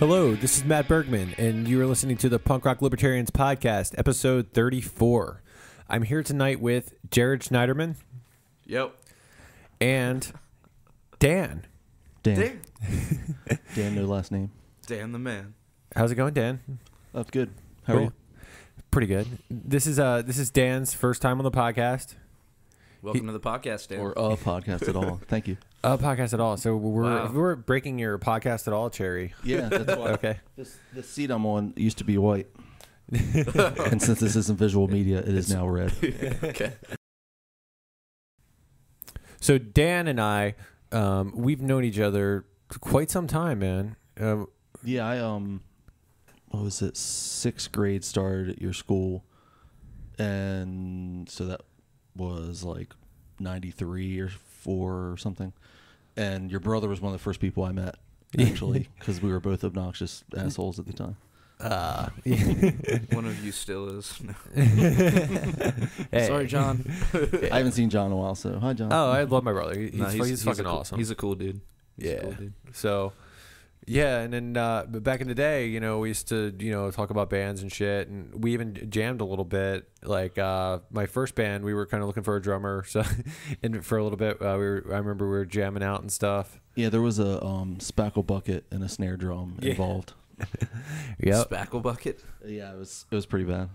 Hello, this is Matt Bergman, and you are listening to the Punk Rock Libertarians Podcast, episode 34. I'm here tonight with Jared Schneiderman Yep. and Dan. Dan. Dan. Dan, no last name. Dan the man. How's it going, Dan? That's good. How are you? Pretty good. This is uh this is Dan's first time on the podcast. Welcome to the podcast, Dan. Or a podcast at all. Thank you. A podcast at all. So we're Wow. we're breaking your podcast at all, Cherry. Yeah, that's why. Okay. This, the seat I'm on used to be white. and since this isn't visual media, it is now red. okay. So Dan and I, um, we've known each other quite some time, man. Um, Yeah, I um what was it? Sixth grade started at your school and so that was like ninety three or four or something. And your brother was one of the first people I met, actually, because we were both obnoxious assholes at the time. uh, One of you still is. Hey. Sorry, John. I haven't seen John in a while, so hi John. Oh, I love my brother. He- He's, No, he's, fucking a cool, awesome. He's a cool dude. He's a Yeah. cool dude. So, yeah, and then uh, back in the day, you know, we used to you know talk about bands and shit, and we even jammed a little bit. Like uh, my first band, we were kind of looking for a drummer, so and for a little bit, uh, we were. I remember we were jamming out and stuff. Yeah, there was a um, spackle bucket and a snare drum Yeah. involved. yeah, Spackle bucket. Yeah, it was it was pretty bad.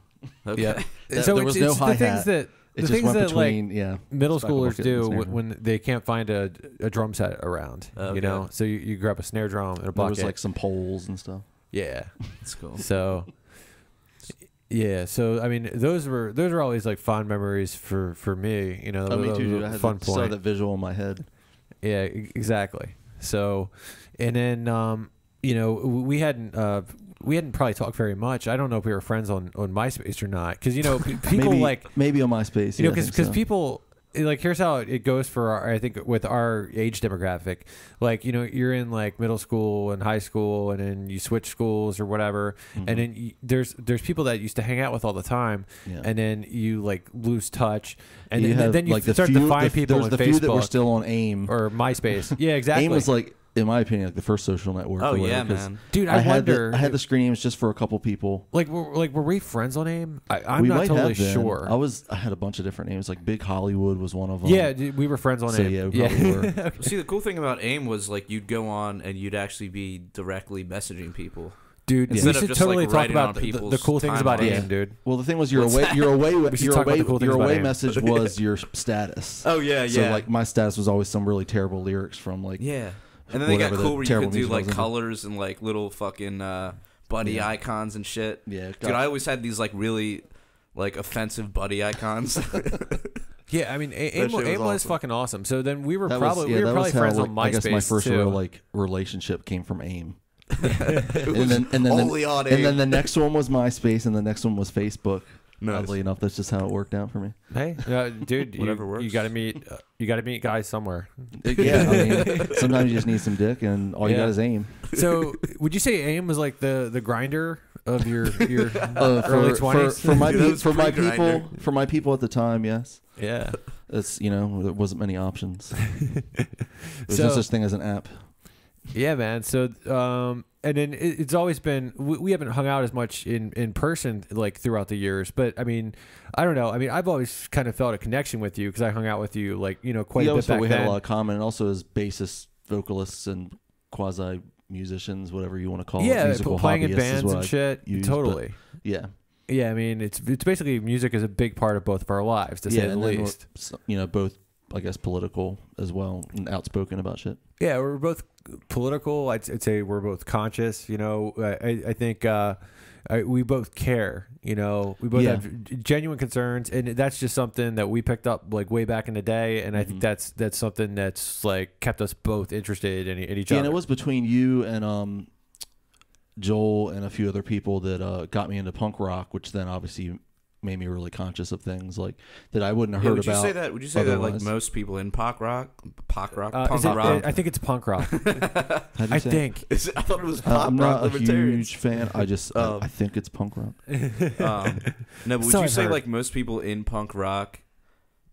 Okay. Yeah. That- so there was no it's the hi-hat. things that It the just things went that like between yeah. middle schoolers do snare when, they can't find a, a drum set around. Okay. You know, so you, you grab a snare drum and a There bucket. was like some poles and stuff. yeah. That's cool. So yeah, so I mean, those were those are always like fond memories for for me. You know, Oh, me that too. was dude. a I had fun that, saw point. that visual in my head. Yeah, exactly. So, and then um, you know, we hadn't uh, we hadn't probably talked very much. I don't know if we were friends on on MySpace or not, because you know, p- people maybe, like maybe on MySpace. you know, yeah, I because so. people like here's how it goes for our, I think with our age demographic. Like you know, you're in like middle school and high school, and then you switch schools or whatever, Mhm. and then you, there's there's people that used to hang out with all the time, yeah. and then you like lose touch, and you then, have, then you like start few, to find the, people there's on the Facebook few that were still on AIM. or MySpace. Yeah, exactly. AIM was like, in my opinion, like the first social network. Oh or whatever, yeah, 'cause man. dude, I, I, had wonder. the, I had the screens just for a couple people. like were, like were we friends on AIM? I, I'm we not might totally have sure. I was. I had a bunch of different names. Like Big Hollywood was one of them. yeah, dude, we were friends on So, AIM. yeah, we probably were. Okay. See, the cool thing about AIM was like you'd go on and you'd actually be directly messaging people. dude, we Instead of should just, totally like, talk about the, the, cool things about. AIM, Yeah. dude. Well, the thing was, your What's away, that? your away, We should your away, the cool your away message was your status. Oh yeah, yeah. So yeah. like my status was always some really terrible lyrics from like yeah. And then they got whatever the cool where you could do like colors and like little fucking uh, buddy Yeah. icons and shit. yeah. Dude, I always had these like really like offensive buddy icons. Yeah, I mean, A- AIM, shit wa- was AIM fucking awesome. So then we were that probably was, yeah, we were probably was how, friends like, on MySpace I guess my first too. real like relationship came from AIM. And then and then only the, on and then the next one was MySpace, and the next one was Facebook. Nice. Oddly enough, that's just how it worked out for me. hey, uh, dude, Whatever you, works. You got to meet uh, you got to meet guys somewhere. yeah, I mean, sometimes you just need some dick, and all you got is AIM. So would you say AIM was like the the Grindr of your your Uh, early for, for, for my Dude, pe- for my pre-Grindr. people for my people at the time, yes. yeah. It's you know there wasn't many options. There's So- no such thing as an app. Yeah, man. So, um, and then it, it's always been we, we haven't hung out as much in in person like throughout the years. But I mean, I don't know. I mean, I've always kind of felt a connection with you because I hung out with you like you know quite we a bit back we then. had a lot of common, and also as bassists, vocalists, and quasi musicians, whatever you want to call it. yeah, musical playing in bands and I- shit. use, totally. Yeah, Yeah, I mean, it's it's basically music is a big part of both of our lives to yeah, say the and then we're least. you know, both I guess political as well and outspoken about shit. Yeah, we're both political. I'd, I'd say we're both conscious. You know, I, I think uh, I, we both care. You know, we both Yeah. have genuine concerns, and that's just something that we picked up like way back in the day. And I think Mhm. that's that's something that's like kept us both interested in, in each Yeah, other. and it was between you and um, Joel and a few other people that uh, got me into punk rock, which then obviously made me really conscious of things like that I wouldn't have Yeah, heard would you about. say that? Would you say that like most people in pop rock, pop rock, Uh, punk it- rock? I think it's punk rock. How do you I say think. Is it- I thought it was Uh, pop I'm rock not a huge fan. I just I- Um, I, think it's punk rock. um, no, but would So you I've say heard. like most people in punk rock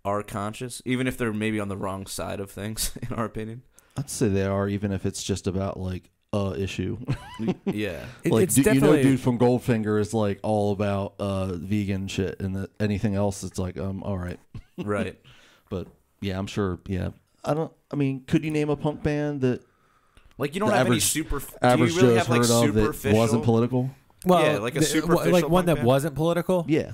are conscious, even if they're maybe on the wrong side of things, in our opinion? I'd say they are, even if it's just about like uh, issue. yeah. It- like it's du- you know, definitely dude from Goldfinger is like all about uh, vegan shit, and the, anything else, it's like um, all right. Right. But yeah, I'm sure. Yeah, I don't. I mean, could you name a punk band that Like you don't The have average- any super. Do average you really Joe's have like heard of that superficial? wasn't political? well, Yeah, like a the- superficial like one punk that band? wasn't political. Yeah,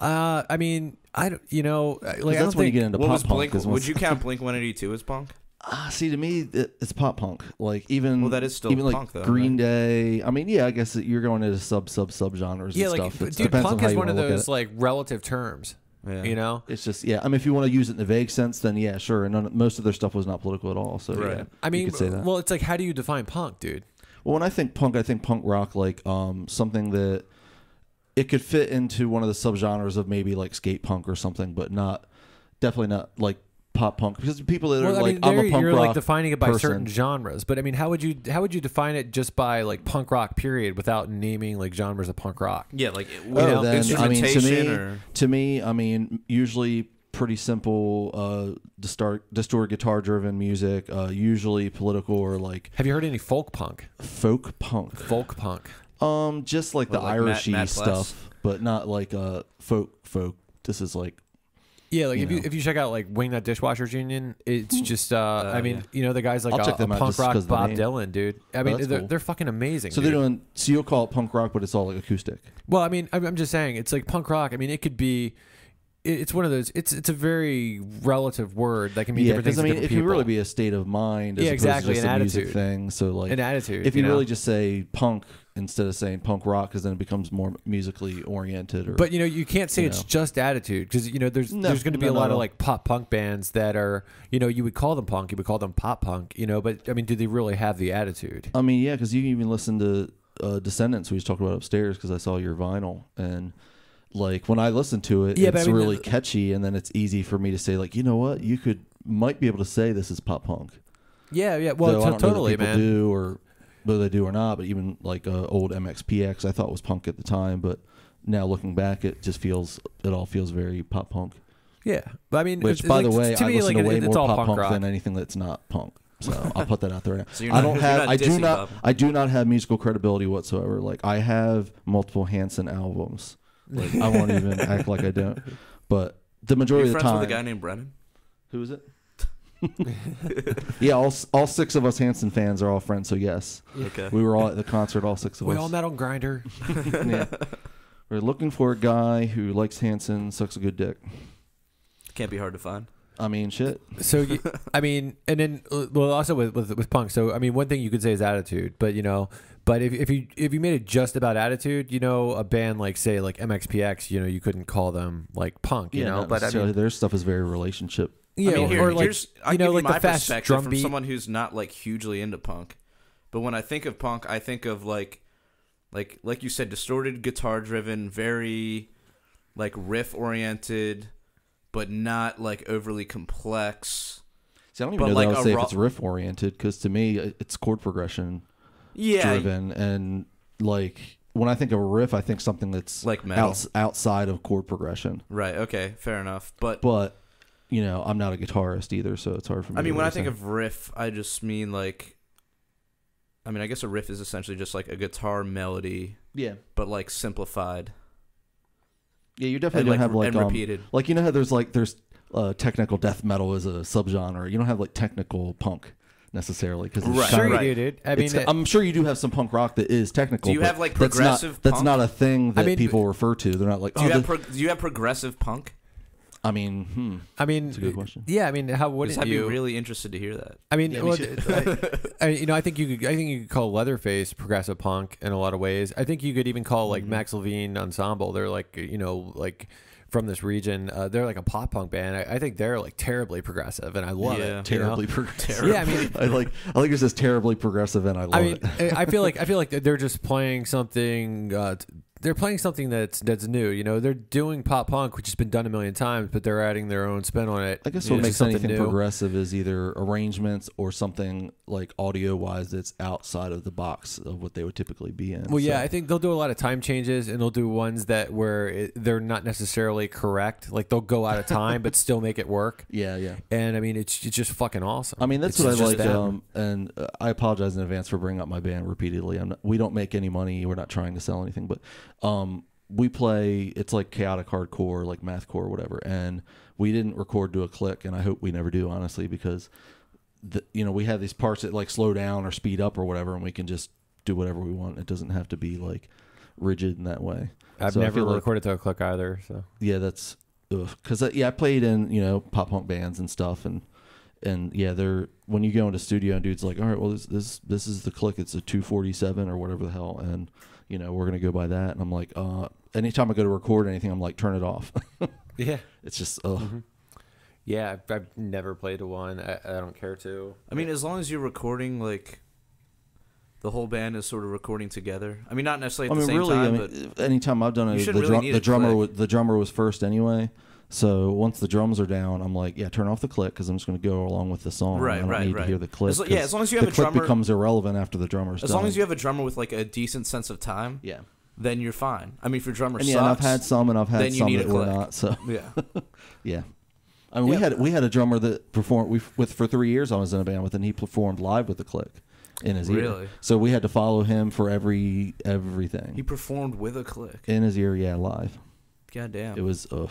Uh, I mean, I don't, you know, like I that's don't when you get into What pop was punk. Blink? is Would you count Blink One Eighty Two as punk? Ah, see, to me, it's pop punk. Like even Well, that is still even like punk, though, Green Day. I mean, yeah, I guess you're going into sub sub sub genres yeah, and like stuff. It dude, punk on how is you one of wanna look at those like relative terms. Yeah. You know, It's just yeah. I mean, if you want to use it in a vague sense, then yeah, sure. And none, most of their stuff was not political at all. So Right. yeah, I you mean, could say that. well, it's like how do you define punk, dude? Well, when I think punk, I think punk rock like um something that it could fit into one of the subgenres of maybe like skate punk or something, but not definitely not like pop punk because people that Well, are I like mean, I'm a punk you're rock like defining it by person. certain genres, but I mean, how would you how would you define it just by like punk rock period without naming like genres of punk rock? Yeah, like Oh, know, then I mean to instrumentation me, or to me, I mean usually pretty simple, uh, distort, distorted guitar driven music, uh, usually political or like Have you heard any folk punk? folk punk. Folk punk. Um, just like the What, like Irishy Matt Pless? stuff, but not like uh folk folk. This is like Yeah, like You if you if you check out like Wing Wingnut Dishwashers Union, it's just uh, I mean, yeah. you know the guys like I'll uh, check them a out punk just rock 'cause of the Bob. Dylan, dude. I mean, that's they're, cool. they're fucking amazing. so dude. they're doing. So you'll call it punk rock, but it's all like acoustic. Well, I mean, I'm, I'm just saying, it's like punk rock. I mean, it could be. It's one of those. It's it's a very relative word that can mean Yeah, different things. because I to mean, different it can people. really be a state of mind. As Yeah, opposed to exactly, just an a music attitude. thing. So like, an attitude. if you, know? really just say punk instead of saying punk rock, because then it becomes more musically oriented. Or But you know, you can't say you it's know. just attitude because you know there's No, there's going to be no, a no, lot of like pop punk bands that are you know you would call them punk, you would call them pop punk, you know. But I mean, do they really have the attitude? I mean, yeah, because you can even listen to uh, Descendents, we just talked about upstairs, because I saw your vinyl and. Like when I listen to it, Yeah, it's I mean, really catchy, and then it's easy for me to say, like, you know what, you could might be able to say this is pop punk. Yeah, yeah. Well, Though don't know that totally, people man. Do or whether they do or not, but even like uh, old MXPX, I thought was punk at the time, but now looking back, it just feels it all feels very pop punk. Yeah, but I mean, Which, it's, by like, the way, to I me, listen like to way it, more it's pop punk punk than anything that's not punk. So I'll put that out there. So you're I don't have, I do not, Bob. I do not have musical credibility whatsoever. Like I have multiple Hanson albums. Like I won't even act like I don't. But the Are majority you of the time, with a guy named Brennan? who is it? yeah, all all six of us Hanson fans are all friends. So yes, Okay. we were all at the concert. All six of We us. We all met on Grindr. yeah. We're looking for a guy who likes Hanson, sucks a good dick. Can't be hard to find. I mean, shit. So you, I mean, and then well, also with, with with punk. So I mean, one thing you could say is attitude, but you know, but if if you if you made it just about attitude, you know, a band like say like MXPX, you know, you couldn't call them like punk, you know. But I mean, their stuff is very relationship. Yeah, I mean, here, or like here's I you know, give like you my the fast perspective drum from beat. someone who's not like hugely into punk. But when I think of punk, I think of like, like like you said, distorted guitar driven, very like riff oriented, but not like overly complex. See, I don't But even know like that I a would say ro- if it's riff oriented because to me uh, it's chord progression Yeah, driven and like when I think of a riff, I think something that's like metal. outs- outside of chord progression. Right. Okay. Fair enough. But But you know, I'm not a guitarist either, so it's hard for me. I mean, to when I think of riff, I just mean like. I mean, I guess a riff is essentially just like a guitar melody, yeah, but like simplified yeah, you and definitely like, don't have like and um, repeated. like you know how there's like there's uh, technical death metal as a subgenre. You don't have like technical punk necessarily because Right, sure right. you do, dude. I mean, it- I'm sure you do have some punk rock that is technical. Do you have, like, that's not- progressive That's not a thing that mean, people refer to. They're not like. Do oh, you have pro- do you have progressive punk? I mean, hmm. I mean, That's a good question. Yeah, I mean, how wouldn't I'd you? be really interested to hear that. I mean, Yeah, we well, should. I, I, you know, I think you could. I think you could call Leatherface progressive punk in a lot of ways. I think you could even call Mm-hmm. like Max Levine Ensemble. They're like, you know, like from this region. Uh, they're like a pop punk band. I, I think they're like terribly progressive, and I love Yeah. it. you know? terribly progressive. Yeah, I mean, I like. I like it says terribly progressive, and I love I mean, it. I I feel like I feel like they're just playing something. Uh, t- they're playing something that's that's new. You know, they're doing pop punk, which has been done a million times, but they're adding their own spin on it. I guess what know, makes something anything new. progressive is either arrangements or something like audio wise that's outside of the box of what they would typically be in. Well, yeah, I think they'll do a lot of time changes, and they'll do ones that where it, they're not necessarily correct. Like they'll go out of time, but still make it work. yeah, yeah. And I mean, it's it's just fucking awesome. I mean, that's It's what I like. them. Um, and uh, I apologize in advance for bringing up my band repeatedly. I'm not, we don't make any money. We're not trying to sell anything, but um, we play. It's like chaotic hardcore, like mathcore, whatever. And we didn't record to a click, and I hope we never do, honestly, because the, you know we have these parts that like slow down or speed up or whatever, and we can just do whatever we want. It doesn't have to be like rigid in that way. I've So never feel like- recorded to a click either. So yeah, that's because yeah, I played in you know pop punk bands and stuff, and and yeah, they're when you go into studio and dude's like, all right, well this this this is the click, it's a two forty seven or whatever the hell, and you know we're gonna go by that, and I'm like, uh, anytime I go to record anything, I'm like, turn it off. yeah, it's just, uh, yeah. I've, I've never played a one. I, I don't care to. I mean, as long as you're recording like the whole band is sort of recording together. I mean, not necessarily I at the mean, same really, time, I but anytime I've done it, the, really drum, the drummer click. was, the drummer was first anyway. So once the drums are down, I'm like, yeah, turn off the click because I'm just going to go along with the song. Right, I don't right, need right. to hear the click. As yeah, as long as you the have a click drummer- becomes irrelevant after the drummer's as done. long as you have a drummer with like a decent sense of time, yeah. then you're fine. I mean, if your drummer And sucks, yeah, and I've had some, and I've had some that were not. So yeah. yeah, I mean, we had we had a drummer that performed we with for three years. I was in a band with, and he performed live with the click in his ear. Really? So we had to follow him for every everything He performed with a click. in his ear. Yeah, live. God damn. It was. Ugh.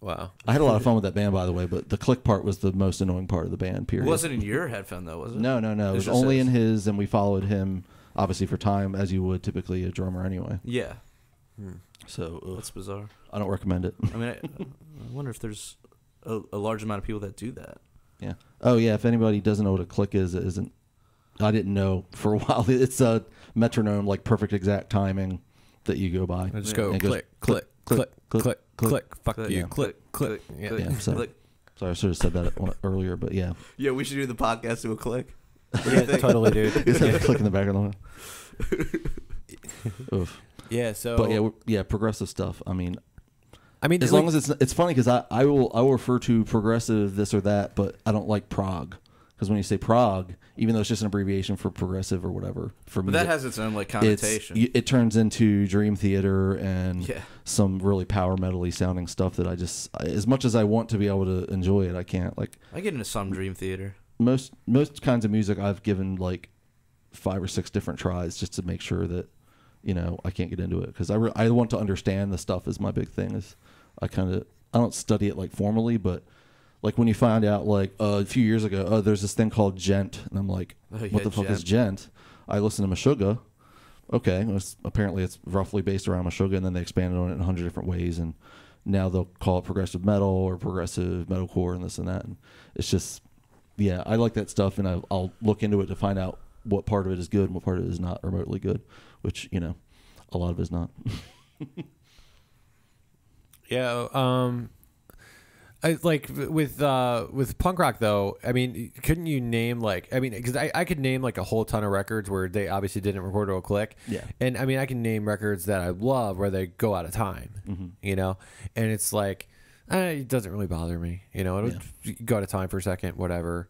Wow. I had a lot of fun with that band, by the way. But the click part was the most annoying part of the band. Period. It wasn't in your headphone though, was it? No, no, no. It It's was just only his. in his, and we followed him obviously for time, as you would typically a drummer anyway. Yeah, hmm. So ugh, that's bizarre. I don't recommend it. I mean, I, I wonder if there's a, a large amount of people that do that. Yeah. Oh yeah. If anybody doesn't know what a click is, it isn't. I didn't know for a while. It's a metronome, like perfect exact timing that you go by. I just go And it goes click, click, click, click, click, click. Click, fuck Click, you. yeah. Click, click. click, Yeah. click, Yeah, so- click. Sorry, I should have said that earlier, but yeah. Yeah, we should do the podcast to a click. Yeah, totally, dude. Just have yeah. a click in the background. Oof. Yeah, so But yeah, yeah, progressive stuff. I mean, I mean, as like, long as it's it's funny because I, I will I will refer to progressive this or that, but I don't like prog because when you say prog, even though it's just an abbreviation for progressive or whatever, for me But that has its own like connotation. it turns into dream theater and Yeah. some really power metally sounding stuff that I just as much as I want to be able to enjoy it, I can't. Like I get into some Dream Theater. most most kinds of music, I've given like five or six different tries just to make sure that you know I can't get into it because I I want to understand the stuff is my big thing. Is I kind of I don't study it like formally, but like when you find out like uh, a few years ago, oh, there's this thing called djent, and I'm like, Oh, yeah, what the fuck is djent? I listen to Meshuggah. Okay, it was- apparently it's roughly based around Meshuggah, and then they expanded on it in a hundred different ways, and now they'll call it progressive metal or progressive metalcore and this and that. And it's just, yeah, I like that stuff, and I, I'll look into it to find out what part of it is good and what part of it is not remotely good, which you know, a lot of it is not. Yeah, um I like with uh with punk rock though. I mean, couldn't you name like I mean cuz I I could name like a whole ton of records where they obviously didn't record to a click. Yeah. And I mean, I can name records that I love where they go out of time. Mm-hmm. You know, and it's like eh, it doesn't really bother me, you know. It'll go out of time for a second, whatever.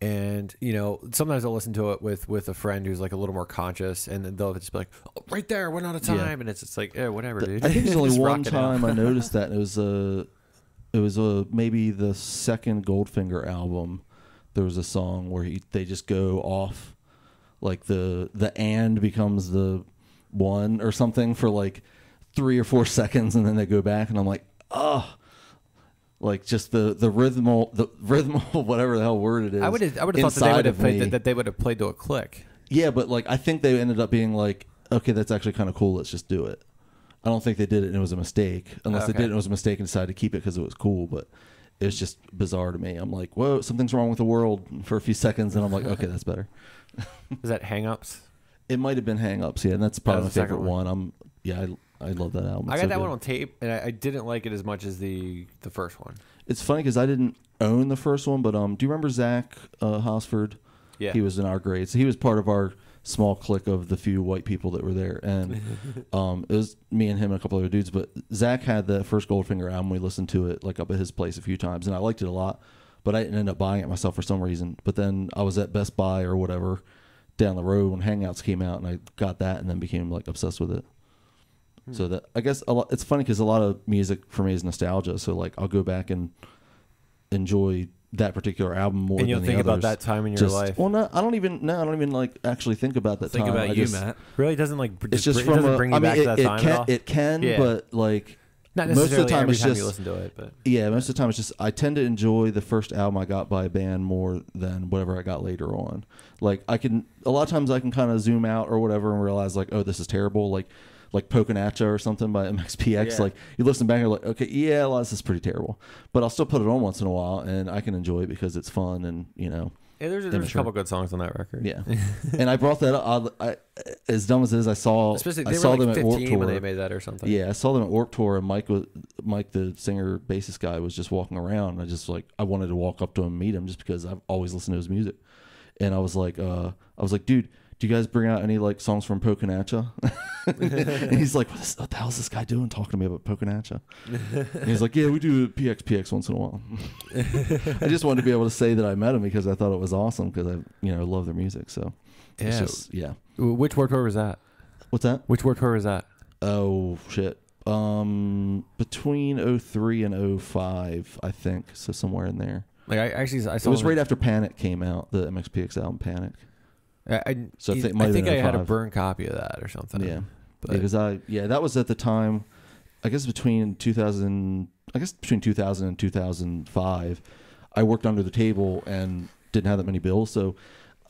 And you know, sometimes I'll listen to it with with a friend who's like a little more conscious, and then they'll just be like, oh, "Right there, went out of time," Yeah. and it's just like, "Yeah, whatever, dude." I think there's only one rock it out. time I noticed that. And it was a, it was a maybe the second Goldfinger album. There was a song where he, they just go off, like the the and becomes the one or something for like three or four seconds, and then they go back, and I'm like, oh. Like just the the rhythmal the rhythmal whatever the hell word it is. I would have I would have thought that they would have played that, that they would have played to a click. Yeah, but like I think they ended up being like, okay, that's actually kind of cool. Let's just do it. I don't think they did it and it was a mistake. Unless they did it and it was a mistake and decided to keep it because it was cool. But it was just bizarre to me. I'm like, whoa, something's wrong with the world for a few seconds, and I'm like, okay, that's better. Is that Hang-Ups? It might have been Hang Ups, yeah, and that's probably my was the second favorite one. I'm yeah, I, I love that album. I got so that good. one on tape, and I, I didn't like it as much as the the first one. It's funny because I didn't own the first one, but um, do you remember Zach uh, Hosford? Yeah. He was in our grade, so he was part of our small clique of the few white people that were there, and um, it was me and him and a couple other dudes. But Zach had the first Goldfinger album. We listened to it like up at his place a few times, and I liked it a lot. But I didn't end up buying it myself for some reason. But then I was at Best Buy or whatever down the road when Hang-Ups came out, and I got that, and then became like obsessed with it. So that I guess a lot, it's funny because a lot of music for me is nostalgia. So like I'll go back and enjoy that particular album more. and you'll than think the about that time in your Just- life. Well, no, I don't even. No, I don't even like actually think about that Think time. about I you, just, Matt. really doesn't like. br- It's just br- from. doesn't a- bring you I mean, back it, to that it time can. at all. It can, Yeah. but like Not most of the time every it's time just- you listen to it, but yeah, most of the time it's just I tend to enjoy the first album I got by a band more than whatever I got later on. Like I can a lot of times I can kind of zoom out or whatever and realize like oh this is terrible like like Pokinatcha or something by MXPX. Yeah. Like you listen back and you're like okay yeah a lot of this is pretty terrible, but I'll still put it on once in a while and I can enjoy it because it's fun and you know yeah, there's, there's a couple good songs on that record. yeah. and I brought that up. I, I, as dumb as it is, I saw especially I saw like them at Warped 15 when Tour. they made that or something. Yeah, I saw them at Warped Tour, and Mike was Mike, the singer bassist guy, was just walking around. And I just like I wanted to walk up to him and meet him just because I've always listened to his music. And I was like, uh, I was like, dude, do you guys bring out any like songs from Ya? and he's like, what, is, what the hell is this guy doing talking to me about Pokinatcha? And he's like, yeah, we do PXPX once in a while. I just wanted to be able to say that I met him because I thought it was awesome because I you know love their music. So it's Yeah. just yeah. Which Warped Tour was that? What's that? Which Warped Tour was that? Oh shit. Um between 03 and 05, I think. So somewhere in there. Like I actually I saw It was right after Panic came out, the MXPX album Panic. I, I, So I I think have think I had a 05. burn copy of that or something. Yeah. Because I yeah, that was at the time I guess between 2000 I guess between 2000 and 2005, I worked under the table and didn't have that many bills, so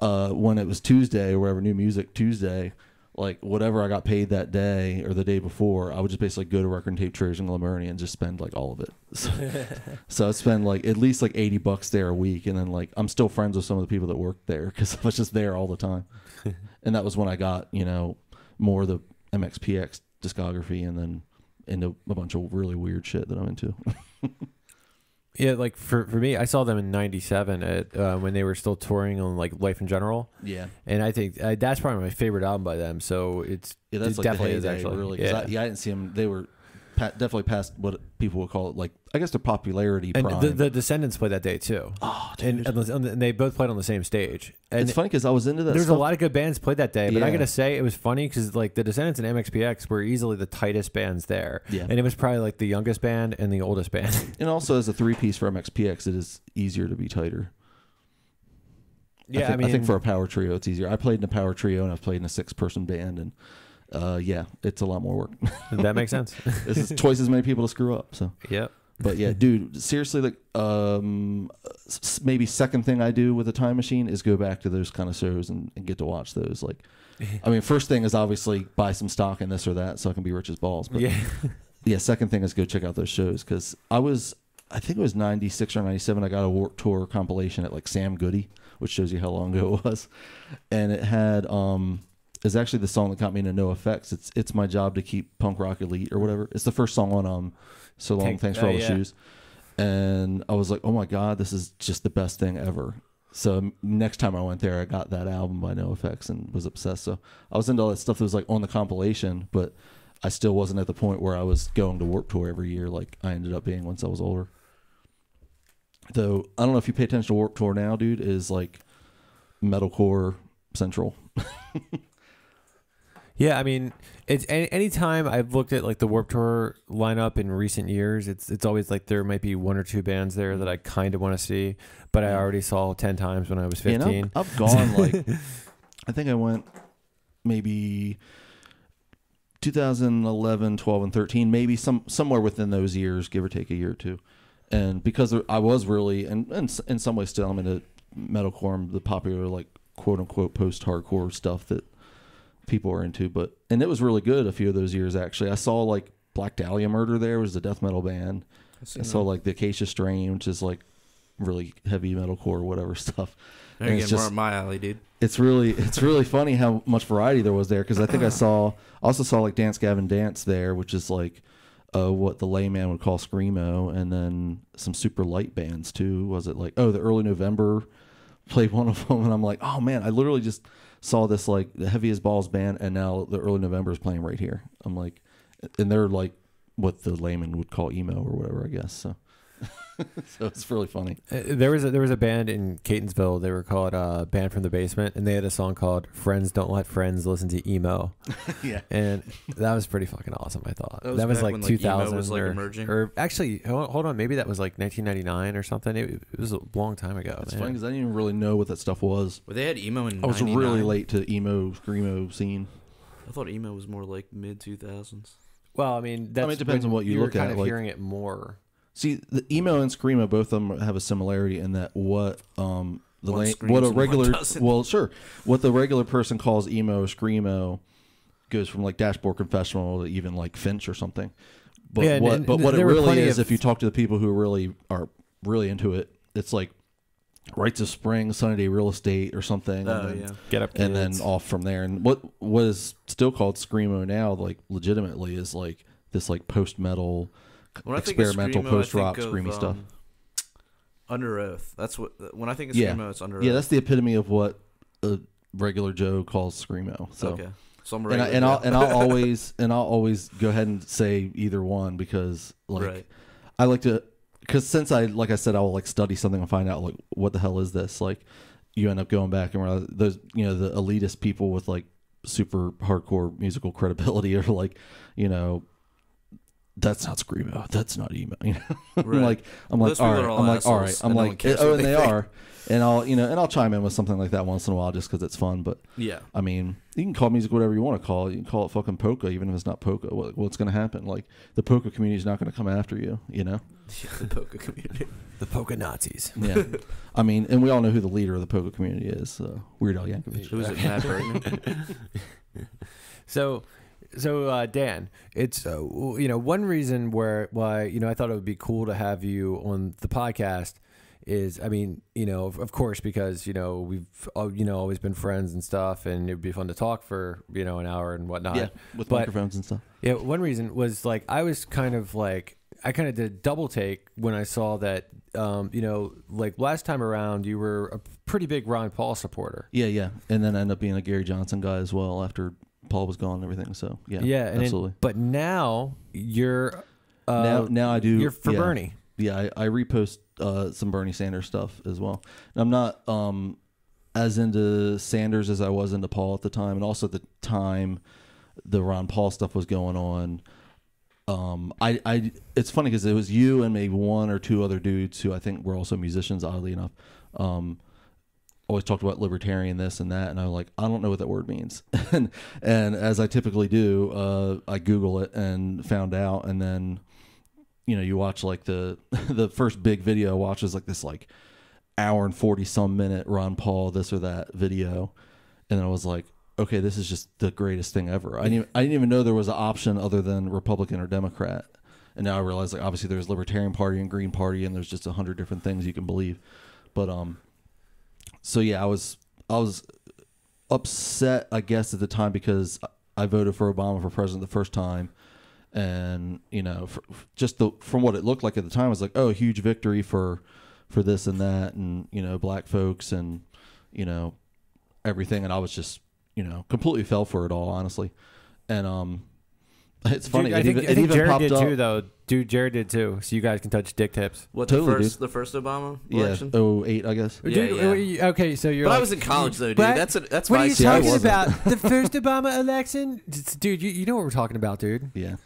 uh, when it was Tuesday or whatever, New Music Tuesday, like whatever I got paid that day or the day before, I would just basically go to Record and Tape Traders in Glen and just spend like all of it. So, so I spend like at least like eighty bucks there a week, and then like I'm still friends with some of the people that worked there because I was just there all the time. and that was when I got you know more of the MXPX discography, and then into a bunch of really weird shit that I'm into. Yeah, like for for me, I saw them in '97 at uh, when they were still touring on like Life in General, yeah, and I think uh, that's probably my favorite album by them. So it's yeah, that's it like definitely the is actually really. yeah. I, yeah, I didn't see them. They were pa- definitely past what people would call it, like I guess their popularity and the, the Descendents played that day too, oh, and, dude. and, and they both played on the same stage. And it's funny because I was into that. there's a lot of good bands played that day, but I Yeah. gotta say it was funny because like the Descendents and MXPX were easily the tightest bands there, Yeah. and it was probably like the youngest band and the oldest band. and also as a three piece for MXPX, it is easier to be tighter. yeah, I think, I mean, think for a power trio, it's easier. I played in a power trio and I've played in a six person band, and uh, yeah, it's a lot more work. that makes sense. this is twice as many people to screw up. So, yep. but yeah, dude, seriously, like um, maybe second thing I do with a time machine is go back to those kind of shows and, and get to watch those. Like, I mean, first thing is obviously buy some stock in this or that so I can be rich as balls. But Yeah. yeah, second thing is go check out those shows because I was, I think it was '96 or '97. I got a Warped Tour compilation at like Sam Goody, which shows you how long ago it was, and it had um, is actually the song that got me into NOFX. It's it's my job to keep punk rock elite or whatever. It's the first song on um, so long. Tank- Thanks for oh, all the yeah. shoes, and I was like, oh my god, this is just the best thing ever. So next time I went there, I got that album by NOFX and was obsessed. So I was into all that stuff that was like on the compilation, but I still wasn't at the point where I was going to Warped Tour every year like I ended up being once I was older. Though I don't know if you pay attention to Warped Tour now, dude, is like metalcore central. Yeah, I mean, it's any anytime I've looked at like the Warped Tour lineup in recent years, it's it's always like there might be one or two bands there that I kind of want to see, but I already saw ten times when I was fifteen. I've, I've gone like I think I went maybe 2011, 12, and 13, maybe some somewhere within those years, give or take a year or two. And because I was really, and, and in some ways still, I'm into metalcore, the popular like quote unquote post hardcore stuff that people are into. But and it was really good a few of those years actually. I saw like Black Dahlia Murder there was a death metal band. I saw like the Acacia Strain, which is like really heavy metalcore or whatever stuff. They're and it's just- my alley, dude. It's really it's really funny how much variety there was there because I think I saw also saw like Dance Gavin Dance there, which is like uh, what the layman would call screamo, and then some super light bands too. Was it like oh the early November played one of them, and I'm like, oh man, I literally just saw this like the heaviest balls band, and now the early November is playing right here. I'm like, and they're like what the layman would call emo or whatever, I guess. So, so it's really funny. Uh, There was a, there was a band in Catonsville. They were called uh, Band from the Basement, and they had a song called "Friends Don't Let Friends Listen to Emo," yeah. and that was pretty fucking awesome. I thought That was back like when, like, 2000 was, like, or, emerging? or actually, hold, hold on, maybe that was like 1999 or something. It, it was a long time ago. It's man. funny because I didn't even really know what that stuff was. Well, they had emo in. I was really late to the emo screamo scene. I thought emo was more like mid two thousands. Well, I mean, that's it depends on what you were look kind at, Of like- hearing it more. See, the emo and screamo, both of them have a similarity in that what um the la- what a regular well sure what the regular person calls emo or screamo goes from like Dashboard Confessional to even like Finch or something. But Yeah, what and but what it really is, of- if you talk to the people who really are really into it, it's like Rites of Spring, Sunny Day Real Estate, or something. Oh and then, yeah. Get up, and then off from there. And what what is still called screamo now, like legitimately, is like this like post metal, When I think experimental post rock think of, stuff. um, Under Oath. That's what. When I think of Yeah. screamo, it's Under Yeah, Oath. that's the epitome of what a regular Joe calls screamo. So. okay. So I'm And, I, regular and I'll and I'll always and I'll always go ahead and say either one because like right. I like to because since I like I said I will like study something and find out like what the hell is this like you end up going back and realize those you know the elitist people with like super hardcore musical credibility are like you know that's not screamo that's not emo you know I'm like I'm like Those all right I'm like all right I'm no like oh and they they are and I'll you know and I'll chime in with something like that once in a while just because it's fun but Yeah. I mean, you can call music whatever you want to call it. You can call it fucking polka, even if it's not polka. What, what's going to happen? Like the polka community is not going to come after you. You know? the polka community. the polka Nazis. Yeah. I mean, and we all know who the leader of the polka community is. Uh, Weird Al Yankovic. Who's it? Matt Bergman. So, so uh, Dan, it's uh, you know one reason where why you know I thought it would be cool to have you on the podcast is I mean you know of, of course because you know we've uh, you know always been friends and stuff and it'd be fun to talk for you know an hour and whatnot. Yeah, with But- microphones and stuff. Yeah, one reason was like I was kind of like I kind of did a double take when I saw that um, you know like last time around you were a pretty big Ron Paul supporter. Yeah, yeah. And then end up being a Gary Johnson guy as well after Paul was gone and everything. So, yeah. Yeah, and absolutely. but now you're uh, now, now I do. you're for yeah. Bernie. Yeah, I, I repost uh, some Bernie Sanders stuff as well. And I'm not um, as into Sanders as I was into Paul at the time, and also at the time the Ron Paul stuff was going on. Um, I, I, it's funny because it was you and maybe one or two other dudes who I think were also musicians, oddly enough. Um, always talked about libertarian this and that, and I'm like, I don't know what that word means. and and as I typically do, uh, I Google it and found out, and then you know you watch like the the first big video I watch is like this like hour and 40 some minute Ron Paul this or that video. And I was like okay this is just the greatest thing ever. I didn't I didn't even know there was an option other than Republican or Democrat. And now I realize like obviously there's Libertarian Party and Green Party and there's just a hundred different things you can believe. But um so yeah I was I was upset I guess at the time because I voted for Obama for president the first time. And you know for, just the from what it looked like at the time I was like oh huge victory for for this and that and you know black folks and you know everything. And I was just you know completely fell for it all honestly. And um it's funny Dude, I it think, even, I it think even Jared popped did up too, though. Dude, Jared did too. So you guys can touch dick tips. What Totally, the first dude. the first Obama yeah election? oh eight I guess Yeah, dude, yeah. you- okay, so you're. But I was in college though, dude. That's a, that's what my are you talking wasn't. about? the first Obama election, dude. You, you know what we're talking about, dude. yeah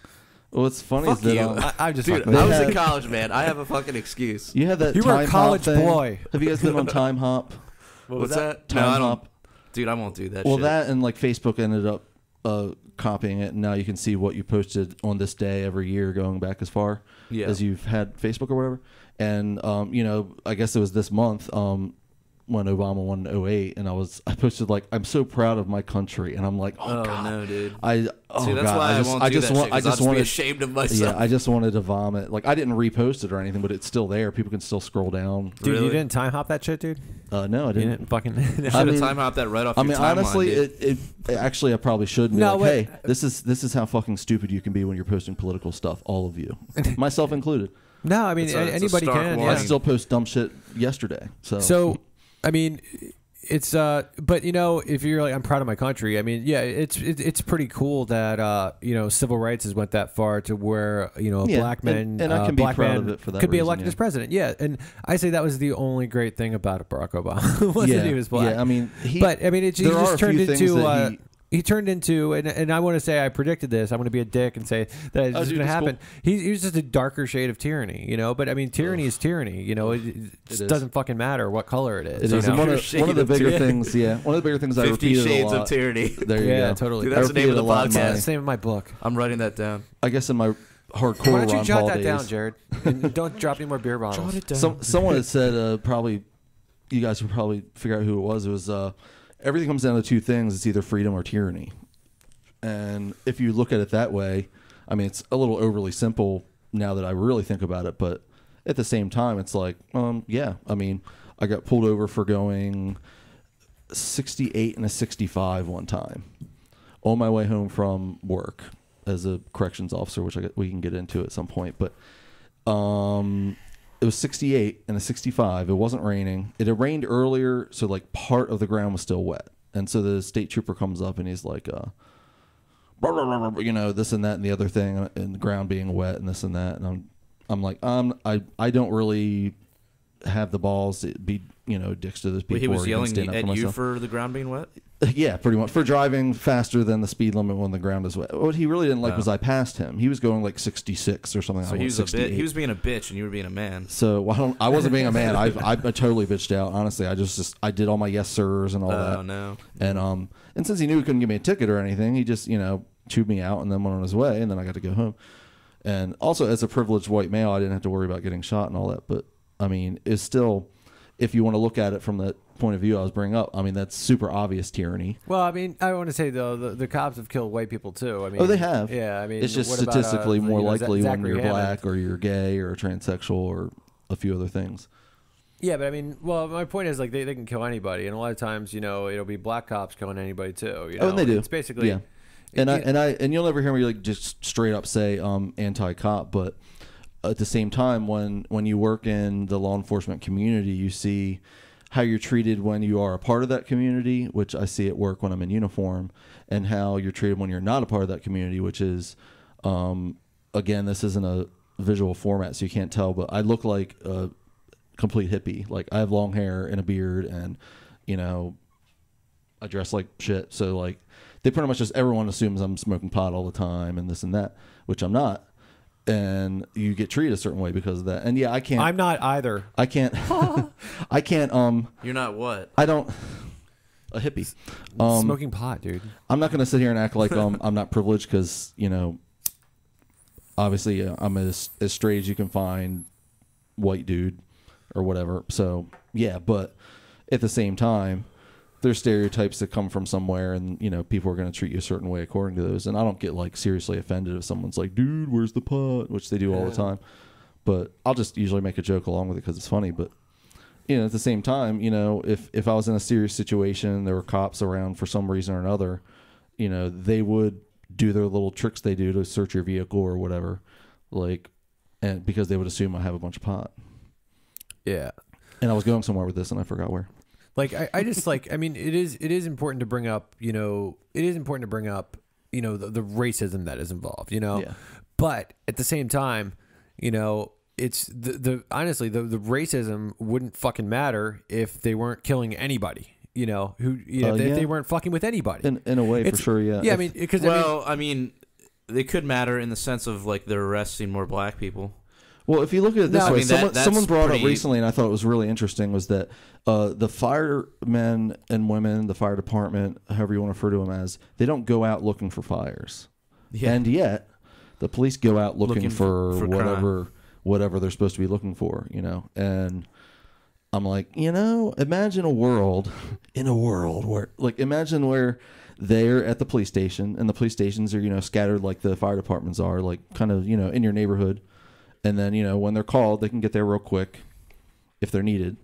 well what's funny Fuck is that you. um, I, I'm just Dude, fucking They I was had- in college, man. I have a fucking excuse. you had that You were a college hop thing. boy. have you guys been on time hop What's that? time no, I don't. hop Dude, I won't do that. well shit. that and like facebook ended up uh copying it and now you can see what you posted on this day every year going back as far yeah. as you've had facebook or whatever and um you know i guess it was this month um when obama won in 08 and i was i posted like i'm so proud of my country and i'm like oh, oh god no, dude. i oh See, that's god why i I, just won't i do just that want shit, i 'cause I'll just just be ashamed of myself. yeah i just wanted to vomit like i didn't repost it or anything but it's still there people can still scroll down Dude, Really? you didn't time hop that shit, dude. uh no i didn't didn't fucking. Should I have mean- time hop that right off I your mean, timeline, honestly, dude. it, it actually I probably should be No, like, wait. hey, this is this is how fucking stupid you can be when you're posting political stuff, all of you, myself included. no, I mean It's a- a- it's anybody can. warning. I still post dumb shit yesterday. So, So, I mean, it's uh, but you know, if you're like, I'm proud of my country. I mean, yeah, it's it, it's pretty cool that uh, you know, civil rights has went that far to where you know, a Yeah, black man, and- and I uh, can be black proud of it for that could be reason, elected yeah. as president. Yeah, and I say that was the only great thing about Barack Obama wasn't yeah, he was black. yeah. I mean, he, but I mean, it, he just turned into. Uh, he- he turned into, and, and I want to say I predicted this. I'm going to be a dick and say that it's Oh, just going to it's happen. He, he was just a darker shade of tyranny, you know. But I mean, tyranny is tyranny, you know. It, it just doesn't fucking matter what color it is. it you is know? and one of, one of the of bigger tyranny. things. Yeah, one of the bigger things I Fifty repeated a Shades lot. of Tyranny. There you yeah, go. totally. Dude, that's the name of the in podcast. my- That's the name of my book. I'm writing that down. I guess in my hardcore Why don't you Ron jot Paul that down, Jared? And don't drop any more beer bottles. down. Some, someone had said uh, probably you guys would probably figure out who it was. It was uh, everything comes down to two things: it's either freedom or tyranny. And if you look at it that way, I mean, it's a little overly simple now that I really think about it. But at the same time, it's like, um, yeah. I mean, I got pulled over for going 68 and a 65 one time on my way home from work as a corrections officer, which I we can get into at some point. But um, it was 68 and a 65. It wasn't raining. It had rained earlier, so like part of the ground was still wet. And so the state trooper comes up and he's like, uh, blah, blah, blah, you know, this and that and the other thing, uh, and the ground being wet and this and that. And I'm, I'm like, um, I, I don't really have the balls to be, you know, dicks to those people. Wait, he was yelling at for you for the ground being wet. Yeah, pretty much for driving faster than the speed limit when the ground is wet. What he really didn't like Oh. was I passed him. He was going like 66 or something. So I he was a bit. He was being a bitch, and you were being a man. So well, I, don't, I wasn't being a man. I, I I totally bitched out. Honestly, I just just I did all my yes sirs and all Oh that. no. And um and since he knew he couldn't give me a ticket or anything, he just you know chewed me out and then went on his way. And then I got to go home. And also, as a privileged white male, I didn't have to worry about getting shot and all that. But I mean, it's still, if you want to look at it from the point of view I was bringing up, I mean that's super obvious tyranny. Well, I mean, I want to say though, the, the cops have killed white people too. I mean, Oh, they have. Yeah, I mean, it's just what about, uh, statistically you more know, likely when you're Hammond? black or you're gay or transsexual or a few other things. Yeah, but I mean, well, my point is like they, they can kill anybody, and a lot of times, you know, it'll be black cops killing anybody too. You know? Oh, and they do. It's basically, yeah. And I and I and you'll never hear me like just straight up say um anti-cop, but at the same time, when when you work in the law enforcement community, you see how you're treated when you are a part of that community, which I see at work when I'm in uniform, and how you're treated when you're not a part of that community, which is, um, again, this isn't a visual format, so you can't tell, but I look like a complete hippie. Like I have long hair and a beard, and you know, I dress like shit. So like, they pretty much just everyone assumes I'm smoking pot all the time and this and that, which I'm not. And you get treated a certain way because of that. And yeah, I can't. I'm not either. I can't. I can't. Um, You're not what? I don't. A hippie. Um, Smoking pot, dude. I'm not going to sit here and act like um, I'm not privileged because you know, obviously uh, I'm as as straight as you can find, white dude, or whatever. So yeah, but at the same time, there's stereotypes that come from somewhere, and you know people are going to treat you a certain way according to those. And I don't get like seriously offended if someone's like, "Dude, where's the pot?" which they do all the time. But I'll just usually make a joke along with it because it's funny. But you know, at the same time, you know, if if I was in a serious situation, there were cops around for some reason or another, you know, they would do their little tricks they do to search your vehicle or whatever, like, and because they would assume I have a bunch of pot. Yeah. And I was going somewhere with this, and I forgot where. Like I, I just like I mean it is it is important to bring up you know it is important to bring up you know the, the racism that is involved you know Yeah. but at the same time you know it's the the honestly the the racism wouldn't fucking matter if they weren't killing anybody you know who you know Uh, they, yeah. they weren't fucking with anybody In in a way, for sure, yeah. yeah I mean because I mean, Well, I mean, they could matter in the sense of like they're arresting more black people. Well, if you look at it this No, I way, mean, someone, that's someone brought pretty- up recently, and I thought it was really interesting, was that uh, the firemen and women, the fire department, however you want to refer to them as, they don't go out looking for fires, Yeah. and yet the police go out looking, Looking for, for- for whatever whatever they're supposed to be looking for, you know. And I'm like, you know, imagine a world, in a world where, like, imagine where they're at the police station, and the police stations are, you know, scattered like the fire departments are, like, kind of, you know, in your neighborhood and then you know when they're called they can get there real quick if they're needed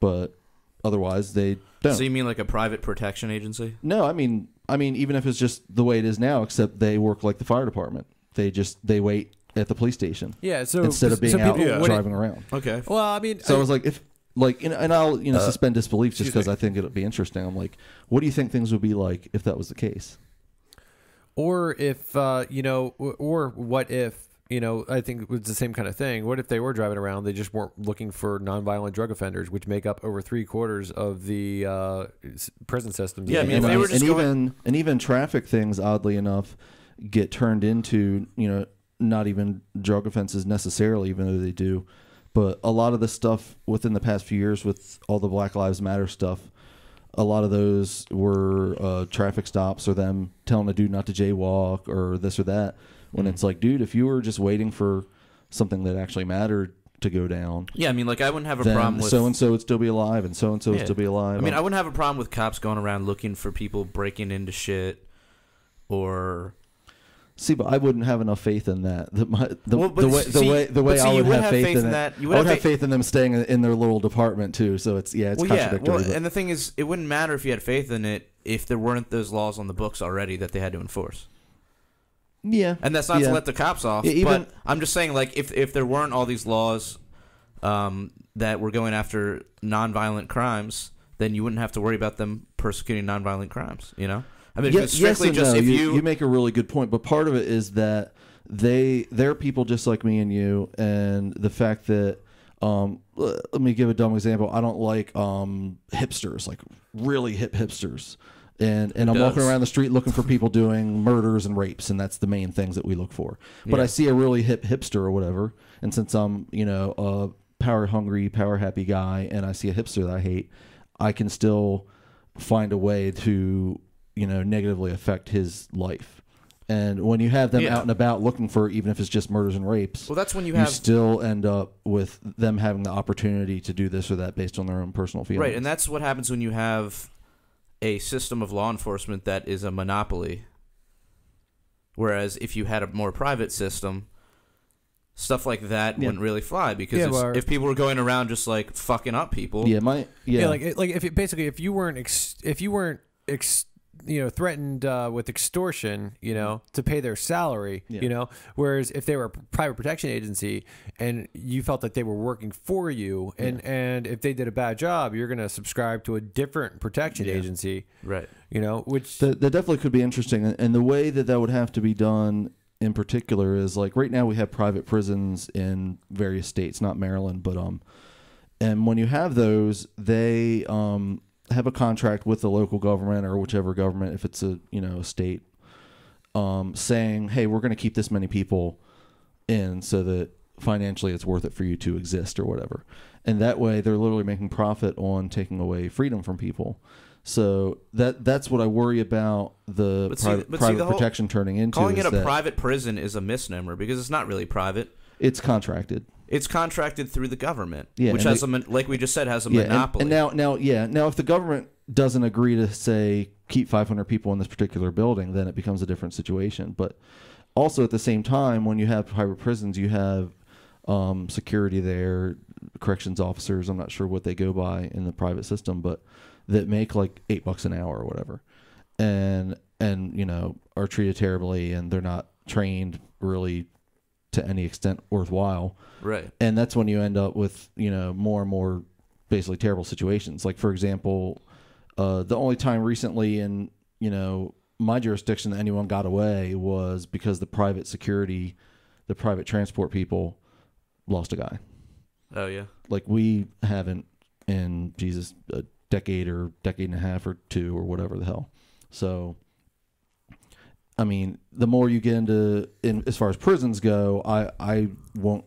but otherwise they don't So you mean like a private protection agency? no i mean i mean even if it's just the way it is now except they work like the fire department they just they wait at the police station yeah so instead of being so out people wouldn't- driving around Okay. well I mean so i I- was like if like, and, and I'll you know Uh, suspend disbelief just because. I think it'll be interesting. I'm like, what do you think things would be like if that was the case? Or if uh, you know, or- or what if you know? I think it was the same kind of thing. What if they were driving around? They just weren't looking for nonviolent drug offenders, which make up over three quarters of the uh, prison system. Yeah, I mean, if and, they were just and going- even and even traffic things, oddly enough, get turned into you know not even drug offenses necessarily, even though they do. But a lot of the stuff within the past few years with all the Black Lives Matter stuff, a lot of those were uh, traffic stops or them telling a dude not to jaywalk or this or that. When it's like, dude, if you were just waiting for something that actually mattered to go down, Yeah, I mean, like I wouldn't have a problem with. so and so would still be alive and so and so would Yeah. still be alive. I mean, I wouldn't have a problem with cops going around looking for people breaking into shit, or See, but I wouldn't have enough faith in that. The, my, the, Well, the way the way the way see, I would would have, have faith, faith in in it, that- you I would would have have faith in them staying in, their little department too. So it's yeah, it's well, yeah. contradictory. Well, and the thing is, it wouldn't matter if you had faith in it if there weren't those laws on the books already that they had to enforce. Yeah, And that's not Yeah. to let the cops off. Yeah, even- but I'm just saying, like, if if there weren't all these laws um, that were going after nonviolent crimes, then you wouldn't have to worry about them persecuting nonviolent crimes. You know, I mean, Ye- if it's strictly and just no. if you, you, you make a really good point, but part of it is that they they're people just like me and you, and the fact that um, let me give a dumb example. I don't like um, hipsters, like really hip hipsters. And, and Who I'm walking around the street looking for people doing murders and rapes, and that's the main things that we look for. But Yeah. I see a really hip hipster or whatever, and since I'm you know a power hungry, power happy guy, and I see a hipster that I hate, I can still find a way to you know negatively affect his life. And when you have them Yeah. out and about looking for, even if it's just murders and rapes, well, that's when you you, have still end up with them having the opportunity to do this or that based on their own personal feelings. Right, and that's what happens when you have a system of law enforcement that is a monopoly. Whereas if you had a more private system, stuff like that Yeah. wouldn't really fly because Yeah, if, well, if people were going around just like fucking up people, yeah, my yeah, Yeah, like like if it, basically if you weren't ex, if you weren't ex, you know threatened uh, with extortion, you know, to pay their salary, Yeah. you know, whereas if they were a private protection agency and you felt that they were working for you, and and if they did a bad job, you're going to subscribe to a different protection Yeah. agency, right? you know, which That, that definitely could be interesting. And- And the way that that would have to be done in particular is like right now we have private prisons in various states, not Maryland, but um, and when you have those, they um have a contract with the local government or whichever government, if it's a you know a state, um, saying, hey, we're going to keep this many people in so that financially it's worth it for you to exist or whatever. And that way they're literally making profit on taking away freedom from people. So that that's what I worry about the But see- private, see, private the whole- protection turning into. Calling it a private prison is a misnomer because it's not really private. it's contracted. It's contracted through the government, Yeah, which has they- a like we just said has a Yeah, monopoly. and now now yeah now if the government doesn't agree to say keep 500 people in this particular building, then it becomes a different situation. But also at the same time, when you have private prisons, you have um, security there, corrections officers. I'm not sure what they go by in the private system, but that make like eight bucks an hour or whatever, and and you know are treated terribly, and they're not trained really to any extent worthwhile right. and that's when you end up with you know more and more basically terrible situations like for example uh, the only time recently in you know my jurisdiction that anyone got away was because the private security the private transport people lost a guy Oh yeah. like we haven't in jesus a decade or decade and a half or two or whatever the hell so i mean the more you get into in as far as prisons go i i won't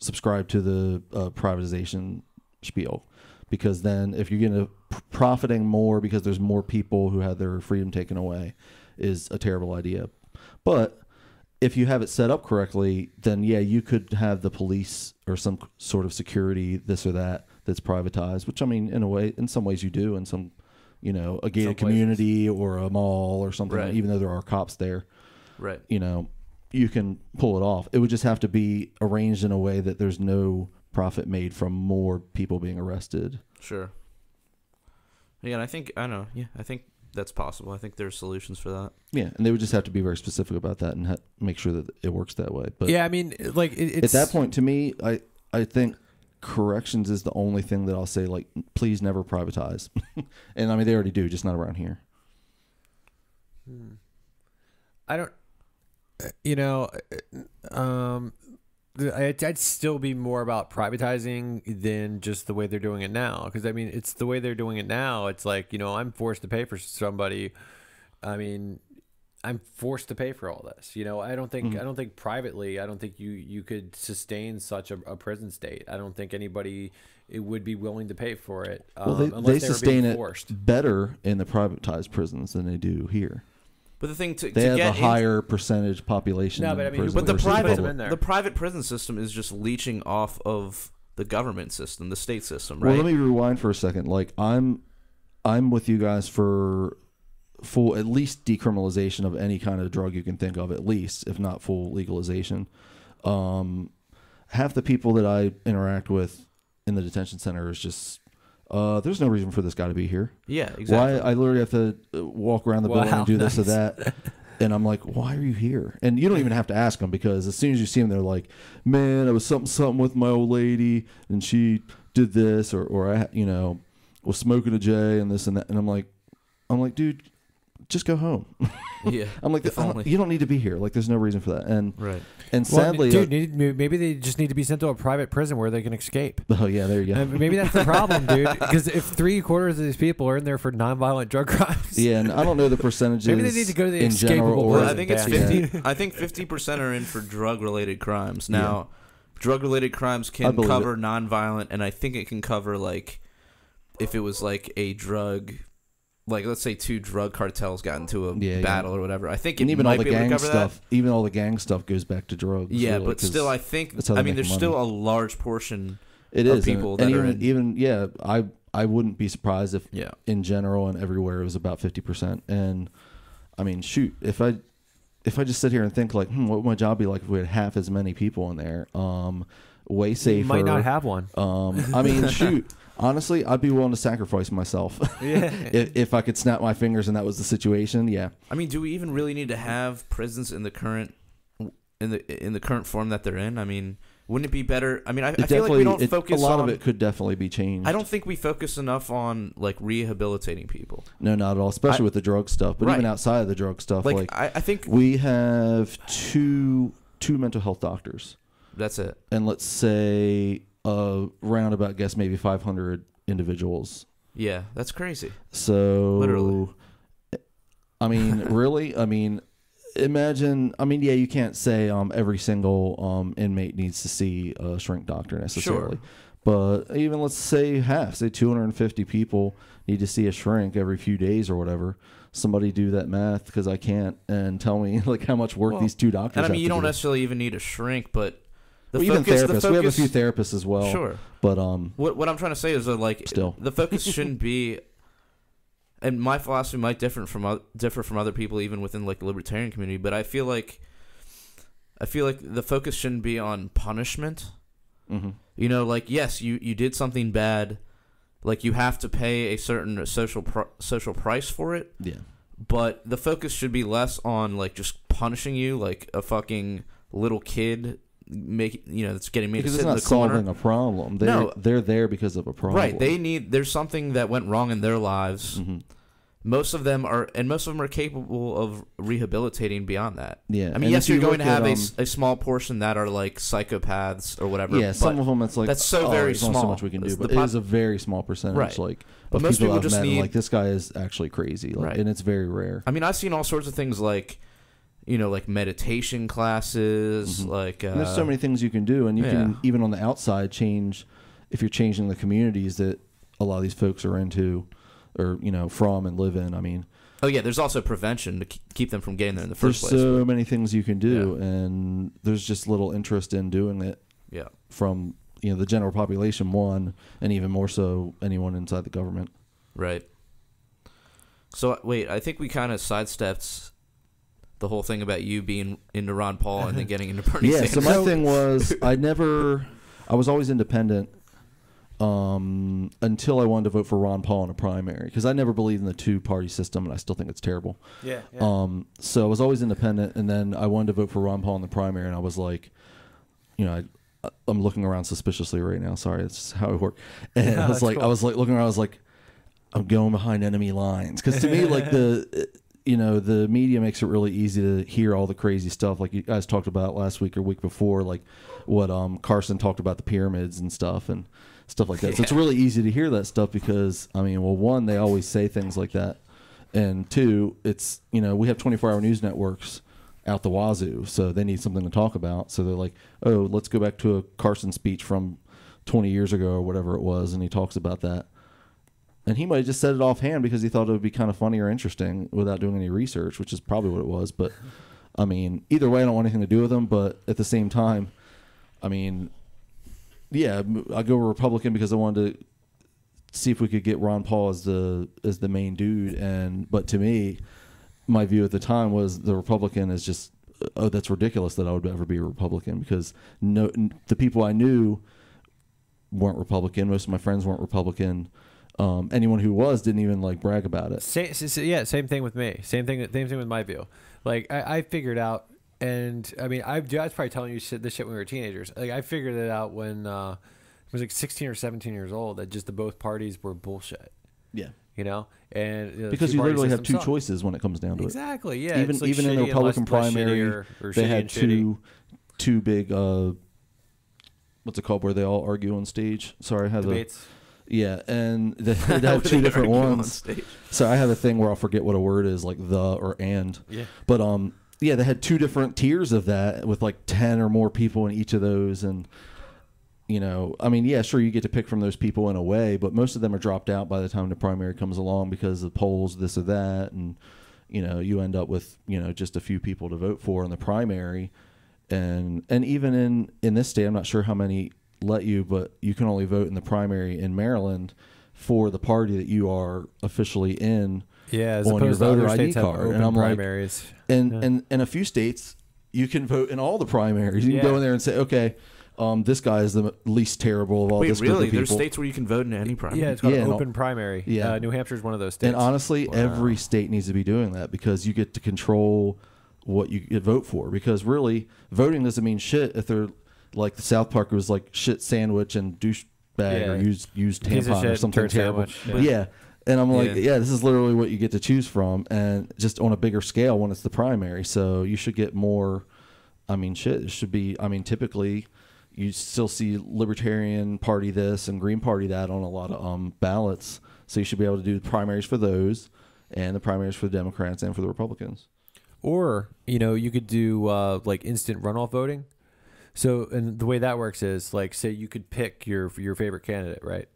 subscribe to the uh, privatization spiel because then if you're going to profiting more because there's more people who have their freedom taken away is a terrible idea but if you have it set up correctly, then yeah, you could have the police or some sort of security, this or that, that's privatized. Which I mean, in a way, in some ways, you do. In some, you know, a gated community or a mall or something. Right. Even though there are cops there, Right. you know, you can pull it off. It would just have to be arranged in a way that there's no profit made from more people being arrested. Sure. Yeah, and I think I don't know. Yeah, I think that's possible. I think there's solutions for that. Yeah, and they would just have to be very specific about that and ha- make sure that it works that way. But yeah, I mean, like it, at that point, to me, I I think corrections is the only thing that I'll say like please never privatize. and I mean they already do, just not around here. Hmm. I don't. Uh, you know, uh, um, I'd, I'd still be more about privatizing than just the way they're doing it now. Because I mean, it's the way they're doing it now. It's like you know, I'm forced to pay for somebody. I mean, I'm forced to pay for all this. You know, I don't think I don't think privately. I don't think you you could sustain such a, a prison state. I don't think anybody it would be willing to pay for it. Um, Well, they, unless they they sustain being it better in the privatized prisons than they do here. But the thing to, They to have get a in- higher percentage population. No, but I the mean, but the private- public. in there. the private prison system is just leeching off of the government system, the state system, right? Well, let me rewind for a second. Like I'm, I'm with you guys for full at least decriminalization of any kind of drug you can think of, at least if not full legalization. Um, half the people that I interact with in the detention center is just. Uh, there's no reason for this guy to be here. yeah, exactly. Why I literally have to uh, walk around the building and do this or that. And I'm like, why are you here? And you don't even have to ask them because as soon as you see them, they're like, man, I was something something with my old lady, and she did this, or or I, you know, was smoking a J and this and that. And I'm like, I'm like, dude, just go home. yeah, I'm like, If don't- only. you don't need to be here. Like, there's no reason for that. And right. and Well, sadly, dude, need- maybe they just need to be sent to a private prison where they can escape. uh, oh yeah, there you go. Uh, maybe that's the problem, dude. Because if three quarters of these people are in there for nonviolent drug crimes, yeah, and I don't know the percentages. Maybe they need to go to the in general, escapable or Well, I think it's ban. fifty. I think fifty percent are in for drug-related crimes. Now, drug-related crimes can cover non-violent, and I think it can cover like if it was like a drug, like let's say two drug cartels got into a Yeah, yeah. battle or whatever. I think it and even all the be gang cover stuff, even all the gang stuff goes back to drugs. Yeah, really, but 'cause still, I think I mean, there's money. still a large portion. it of is and- people and, that are even in- even yeah, I I wouldn't be surprised if Yeah, in general and everywhere it was about fifty percent. And I mean, shoot, if I if I just sit here and think like, hmm, what would my job be like if we had half as many people in there? Um, way safer. you might not have one. Um, I mean, shoot. Honestly, I'd be willing to sacrifice myself Yeah. if, if I could snap my fingers and that was the situation. Yeah, I mean, do we even really need to have prisons in the current in the in the current form that they're in? I mean, wouldn't it be better? I mean, I, it I feel like we don't it- focus a lot on. of it could definitely be changed. I don't think we focus enough on like rehabilitating people. No, not at all. Especially I- with the drug stuff, but Right. even outside of the drug stuff, Like, like, I, I think we have two two mental health doctors, that's it. and let's say uh, roundabout guess maybe 500 individuals. Yeah, that's crazy. So Literally. I mean, really, I mean, imagine. I mean, yeah, you can't say um every single um inmate needs to see a shrink doctor necessarily. But even let's say half, say 250 people need to see a shrink every few days or whatever. Somebody do that math because I can't, and tell me like how much work Well, these two doctors. And I mean, you don't do. necessarily even need a shrink, but the Well, even focus, the therapists. we have a few therapists as well. Sure. But um, What what I'm trying to say is that like Still. the focus shouldn't be. And my philosophy might differ from differ from other people, even within like the libertarian community. But I feel like, I feel like the focus shouldn't be on punishment. mhm. You know, like yes, you you did something bad, like you have to pay a certain social social price for it. yeah. But the focus should be less on like just punishing you like a fucking little kid, make you know that's getting made Because to it's sit in not the corner. solving a problem. They're, No. they're there because of a problem. Right. They need there's something that went wrong in their lives. hmm Most of them are and most of them are capable of rehabilitating beyond that. Yeah. I mean, yes, you're going to have a um, s a small portion that are like psychopaths or whatever. Yeah, some of them it's like that's so oh, very there's only so small. much we can do, It's but the it pop- is a very small percentage. Right. Like But of most people, people I've just met, and, need- like this guy is actually crazy, like, Right. and it's very rare. I mean, I've seen all sorts of things like, you know, like meditation classes, Mhm. like uh, there's so many things you can do, and you can even on the outside change if you're changing the communities that a lot of these folks are into, or you know, from and live in. I mean, Oh yeah, there's also prevention to keep them from getting there in the there's first place. so many things you can do, and there's just little interest in doing it yeah. from you know the general population one, and even more so anyone inside the government. Right. So wait, I think we kind of sidestepped the whole thing about you being into Ron Paul and then getting into Bernie yeah. So Sanders. my thing was, I never, I was always independent um, until I wanted to vote for Ron Paul in a primary because I never believed in the two party system, and I still think it's terrible. Yeah. Um, so I was always independent, and then I wanted to vote for Ron Paul in the primary, and I was like, you know, I, I'm looking around suspiciously right now. Sorry, that's just how it work. And Yeah, I was that's like, I was like looking around. I was like, I'm going behind enemy lines because to me, like the, you know, the media makes it really easy to hear all the crazy stuff, like you guys talked about last week or week before, like what um Carson talked about the pyramids and stuff and stuff like that. So it's really easy to hear that stuff because I mean, well, one, they always say things like that, and two, it's you know we have 24 hour news networks out the wazoo, so they need something to talk about. So they're like, oh, let's go back to a Carson speech from 20 years ago or whatever it was, and he talks about that. And he might have just said it offhand because he thought it would be kind of funny or interesting without doing any research, which is probably what it was. But I mean, either way, I don't want anything to do with him. But at the same time, I mean, yeah, I go Republican because I wanted to see if we could get Ron Paul as the as the main dude. And but to me, my view at the time was the Republican is just oh that's ridiculous that I would ever be a Republican because no the people I knew weren't Republican. Most of my friends weren't Republican. Um, anyone who was didn't even like brag about it. Same, yeah, same thing with me. Same thing. Same thing with my view. Like I, I figured out, and I mean, I, I was probably telling you shit, this shit when we were teenagers. Like I figured it out when uh, I was like 16 or 17 years old. That just the both parties were bullshit. Yeah, You know, and you know, because you literally have two sucked. choices when it comes down to it. Exactly. Yeah. even like even in the shitty and less- Republican less primary, or- or they had and shitty. two two big uh, what's it called where they all argue on stage. Sorry, I have a debates. Yeah, and they, they have two different on ones. stage? So I have a thing where I'll forget what a word is, like the or and. Yeah. But um, yeah, they had two different tiers of that with like ten or more people in each of those, and you know, I mean, yeah, sure, you get to pick from those people in a way, but most of them are dropped out by the time the primary comes along because of polls, this or that, and you know, you end up with you know just a few people to vote for in the primary, and and even in in this state, I'm not sure how many let you, but you can only vote in the primary in Maryland for the party that you are officially in Yeah. As on your opposed to voter other ID card. And I'm like- primaries. and Yeah. and in a few states you can vote in all the primaries. You can Yeah. go in there and say, okay, um, this guy is the least terrible of all Wait, this group really? of people. There's states where you can vote in any primary. yeah, it's called Yeah, an and open primary. yeah. Uh, New Hampshire's one of those states. and honestly, Wow. every state needs to be doing that because you get to control what you vote for. Because really, voting doesn't mean shit if they're like the South Park was like shit sandwich and douchebag or Yeah. use use Piece of tampon shit or something terrible. sandwich. Yeah. And I'm like, Yeah. yeah. this is literally what you get to choose from, and just on a bigger scale when it's the primary. So you should get more. I mean, shit. It should be. I mean, typically, you still see Libertarian Party this and Green Party that on a lot of um, ballots. So you should be able to do the primaries for those, and the primaries for the Democrats and for the Republicans. Or you know, you could do uh, like instant runoff voting. So, and the way that works is like, say you could pick your your favorite candidate, right?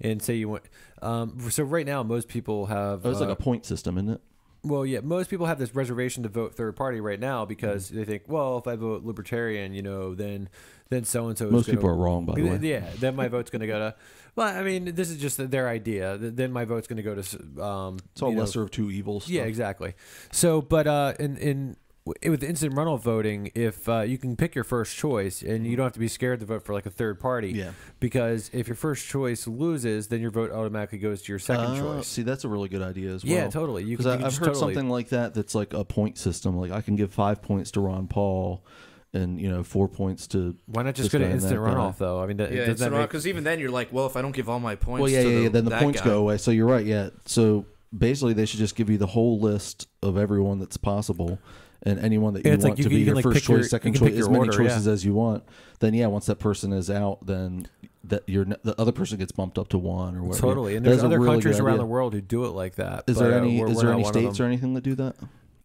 And say you want. Um, so right now, most people have. Oh, it's uh, like a point system, isn't it? Well, yeah, most people have this reservation to vote third party right now because Mm-hmm. they think, well, if I vote libertarian, you know, then then so and so. Most people are wrong, by the way. Yeah, then my vote's going to go to. Well, I mean, this is just their idea. Then my vote's going to go to. Um, It's all you know, lesser of two evils. yeah, exactly. So, but uh, in in with instant runoff voting, if uh, you can pick your first choice and you don't have to be scared to vote for like a third party, Yeah. because if your first choice loses, then your vote automatically goes to your second Uh, choice. See, that's a really good idea as well. Yeah, totally. You Because can- you can I've heard totally- something like that. That's like a point system. Like I can give five points to Ron Paul, and you know four points to. Why not just go to and instant that guy. runoff though? I mean, that, Yeah, doesn't make, because even then you're like, well, if I don't give all my points, Well, yeah, to yeah, the, yeah. Then the points guy, go away. So you're right. Yeah. So basically, they should just give you the whole list of everyone that's possible. And anyone that you Yeah, want like you to can- be you your like, first pick your- choice, second choice, as many order, yeah. choices as you want. Then yeah, once that person is out, then that your the other person gets bumped up to one or whatever. Totally, and there's other really countries around the world who do it like that. Is but, there any is there any states or anything that do that?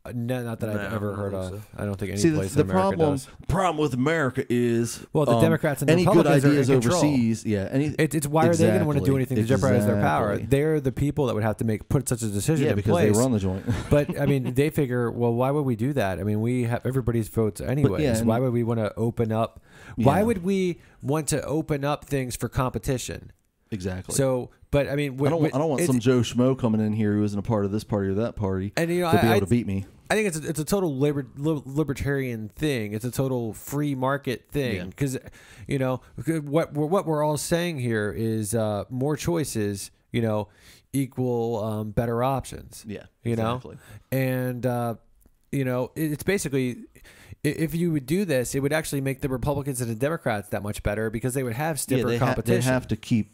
Uh, No, not that I've No, ever I heard don't of. think so. I don't think any See, the, place the in America problem does. problem with America is Well, the um, Democrats and the any good Republicans are in ideas control. overseas. Yeah, any It, it's why are they going to want to do Exactly, anything to jeopardize their power? exactly. They're the people that would have to make put such a decision yeah in because place. they run the joint. but I mean, they figure, well, why would we do that? I mean, we have everybody's votes anyways. and- why would we want to open up? Why Yeah. would we want to open up things for competition? exactly. So, but I mean, I don't, I don't want some Joe Schmo coming in here who isn't a part of this party or that party And you know, to be I- able to beat me. I think it's a, it's a total liber, libertarian thing. It's a total free market thing because you know what we're, what we're all saying here is uh, more choices. You know, equal um, better options. Yeah, you know, and uh, you know it, it's basically if you would do this, it would actually make the Republicans and the Democrats that much better because they would have Yeah, stiffer ha- competition. they have to keep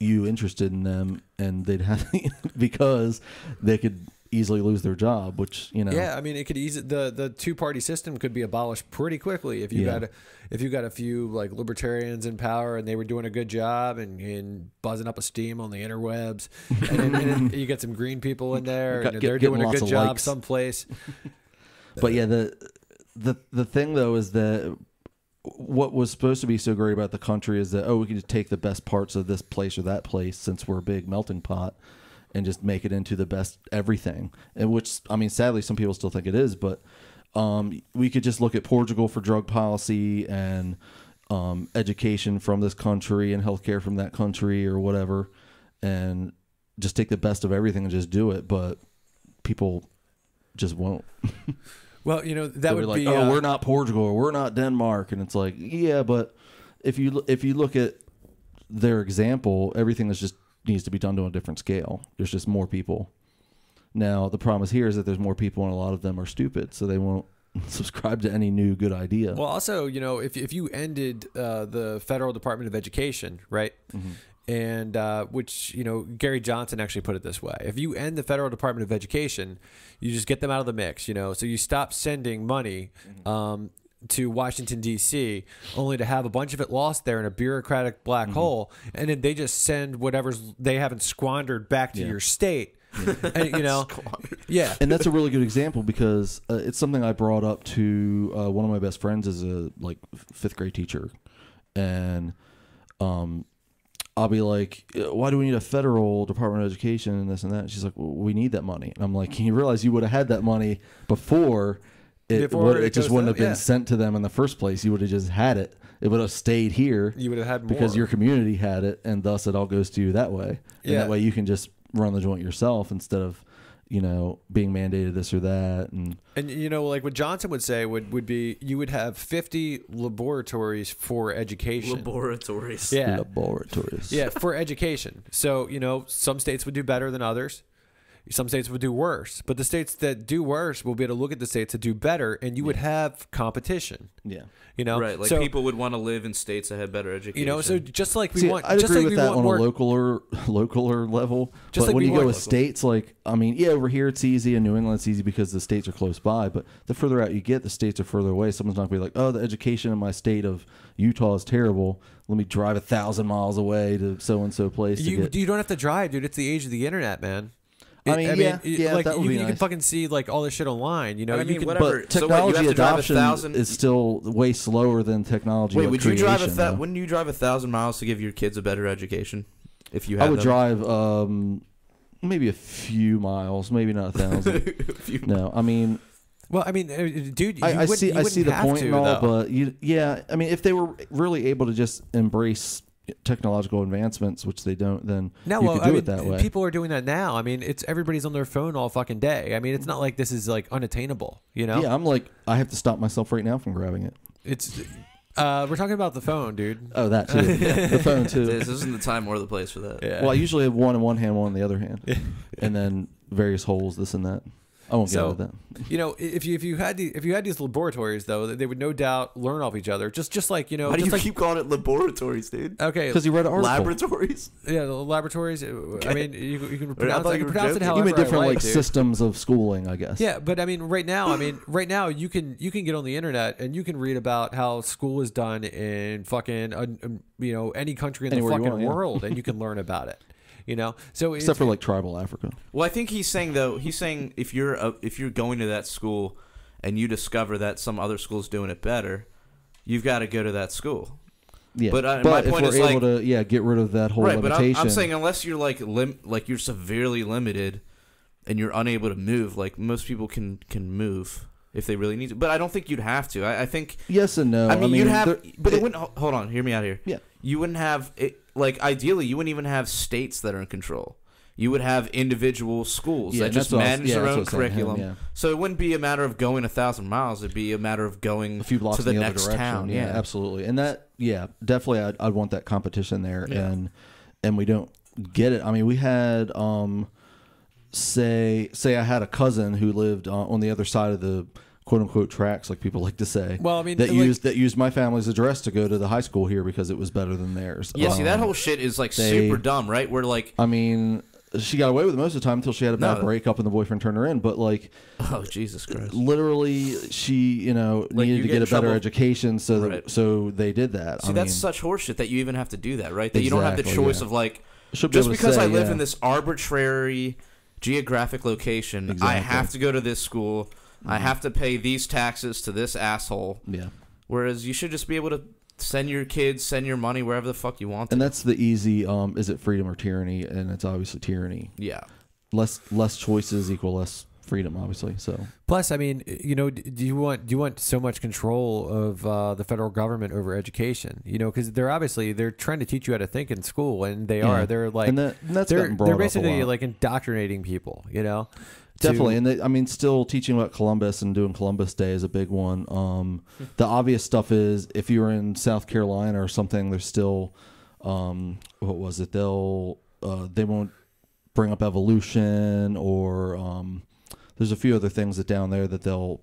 you interested in them, and they'd have because they could easily lose their job, which you know. Yeah, I mean, it could easy the the two party system could be abolished pretty quickly if you Yeah. got a, if you got a few like libertarians in power and they were doing a good job and, and buzzing up a steam on the interwebs, and, then, and then you get some green people in there Got- and get- they're doing a good job likes. someplace. But yeah, the the the thing though is that what was supposed to be so great about the country is that oh we can just take the best parts of this place or that place since we're a big melting pot and just make it into the best everything. And which I mean sadly some people still think it is, but um, we could just look at Portugal for drug policy and um, education from this country and healthcare from that country or whatever, and just take the best of everything and just do it. But people just won't. Well, you know that would like, be oh, uh, we're not Portugal, or we're not Denmark, and it's like, yeah, but if you if you look at their example, everything is just needs to be done to a different scale. There's just more people. Now the problem is here is that there's more people, and a lot of them are stupid, so they won't subscribe to any new good idea. Well, also, you know, if if you ended uh, the federal Department of Education, right, and uh, which you know Gary Johnson actually put it this way: if you end the federal Department of Education, you just get them out of the mix. You know, so you stop sending money. Um, to Washington D.C. only to have a bunch of it lost there in a bureaucratic black hole, and then they just send whatever's they haven't squandered back to Yeah. your state, and, you know, yeah, and that's a really good example because uh, it's something I brought up to uh, one of my best friends as a like fifth grade teacher, and um, I'll be like, "Uh, "Why do we need a federal Department of Education and this and that?" And she's like, well, "We need that money," and I'm like, can "You realize you would have had that money before." It, Before would, it it just wouldn't to- have been yeah. sent to them in the first place. You would have just had it. It would have stayed here you would have had more because your community had it, and thus it all goes to you that way. And Yeah. that way you can just run the joint yourself instead of, you know, being mandated this or that. And And you know, like what Johnson would say would, would be you would have fifty laboratories for education. Laboratories. yeah. laboratories. Yeah, for education. So, you know, some states would do better than others. Some states would do worse. But the states that do worse will be able to look at the states that do better and you would have competition. yeah. You know? Right, like so, people would want to live in states that have better education. you know, so just like we See, want I'd just agree like with we that want on more a localer, localer level. Just but like when you go want with local. states, like I mean, yeah, over here it's easy, in New England it's easy because the states are close by. But the further out you get, the states are further away. Someone's not gonna be like, oh, the education in my state of Utah is terrible. Let me drive a thousand miles away to so and so place. to you get. you don't have to drive, dude. It's the age of the internet, man. I It- mean, yeah, it- yeah, like that would you, be you can fucking see like all this shit online. You know, I you can. whatever. but So what, technology have to adoption thousand- is still way slower than technology. Wait, like, would you drive a creation, that? though. Wouldn't you drive a thousand miles to give your kids a better education? If you I would them? drive um, maybe a few miles, maybe not a thousand. If you- no, I mean, Well, I mean, uh, dude, you I, I see, you I see the point to, and all, though. but you, yeah, I mean, if they were really able to just embrace technological advancements, which they don't, then No, you well, could do I mean, it that way. people are doing that now. I mean, it's everybody's on their phone all fucking day. I mean, it's not like this is like unattainable. You know, Yeah, I'm like, I have to stop myself right now from grabbing it. it's. Uh, we're talking about the phone, dude. Oh, that too. the phone too. this isn't the time or the place for that. Yeah. Well, I usually have one in one hand, one in the other hand, and then various holes, this and that. I won't get So- into that. you know, if you if you had the, if you had these laboratories though, they would no doubt learn off each other. Just just like you know, Why do just you like keep calling it laboratories, dude? okay, Because you read an article. Laboratories. yeah, the laboratories. uh, I mean, you, you can pronounce, thought I can were pronounce it joking. you however mean different I like like, systems of schooling, I guess. Yeah, but I mean, right now, I mean, right now, you can you can get on the internet and you can read about how school is done in fucking uh, um, you know any country in Anywhere the fucking want, yeah. world, and you can learn about it. You know, so it's, Except for like tribal Africa. Well, I think he's saying though. He's saying if you're a, if you're going to that school and you discover that some other school's doing it better, you've got to go to that school. Yeah, But, uh, my if point we're is, able like- to, yeah, get rid of that whole right, but I'm, limitation. I'm saying unless you're like lim- like you're severely limited and you're unable to move, like most people can can move if they really need to. But I don't think you'd have to. I, I think yes and no. I mean, you'd have, there- but it, it- wouldn't. Hold on, hear me out here. Yeah. you wouldn't have it. Like ideally, you wouldn't even have states that are in control. You would have individual schools Yeah, that just manage yeah, their own what I saying, curriculum. yeah. So it wouldn't be a matter of going a thousand miles. It'd be a matter of going a few blocks to the, the next direction. town. Yeah, absolutely. And that, yeah, definitely, I'd, I'd want that competition there, and and we don't get it. I mean, we had, um, say, say, I had a cousin who lived on, on the other side of the quote unquote tracks, like people like to say. Well, I mean, that like- used that used my family's address to go to the high school here because it was better than theirs. Yeah, see that Um, whole shit is like they- super dumb, right? Where like, I mean, she got away with it most of the time until she had a bad No. breakup and the boyfriend turned her in. But like, oh Jesus Christ. literally, she you know Like, needed you to get get in a better education, so that so they did that. See, I that's mean, such horseshit that you even have to do that, right? That you don't have the choice yeah. of like, be just because say, I live yeah. in this arbitrary geographic location, I have to go to this school. Mm-hmm. I have to pay these taxes to this asshole. yeah. Whereas you should just be able to send your kids, send your money wherever the fuck you want. And to. that's the easy. Um, is it freedom or tyranny? And it's obviously tyranny. yeah. Less less choices equal less freedom, obviously. So Plus, I mean, you know, do you want do you want so much control of uh, the federal government over education? You know, because they're obviously they're trying to teach you how to think in school, and they Yeah. are. They're like and, that, and that's they're they're basically like indoctrinating people. You know, to- Definitely, and they, I mean, still teaching about Columbus and doing Columbus Day is a big one. Um, the obvious stuff is if you're in South Carolina or something, there's still, um, what was it? They'll uh, they won't bring up evolution or um, there's a few other things that down there that they'll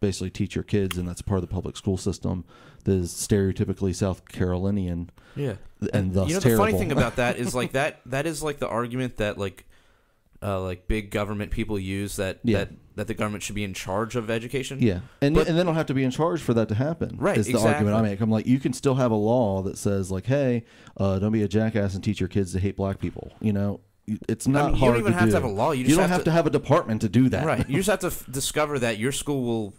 basically teach your kids, and that's part of the public school system that is stereotypically South Carolinian Yeah. and thus you know terrible. the funny thing about that is like that that is like the argument that like uh, like big government people use that Yeah. that that the government should be in charge of education. Yeah, and But- and they don't have to be in charge for that to happen. Right, Is the argument I make. I'm like, you can still have a law that says like, hey, uh, don't be a jackass and teach your kids to hate black people. You know, it's I not mean, you hard don't even to have do. to have a law. You You, don't have have to- to, have a department to do that. Right. You just have to f- discover that your school will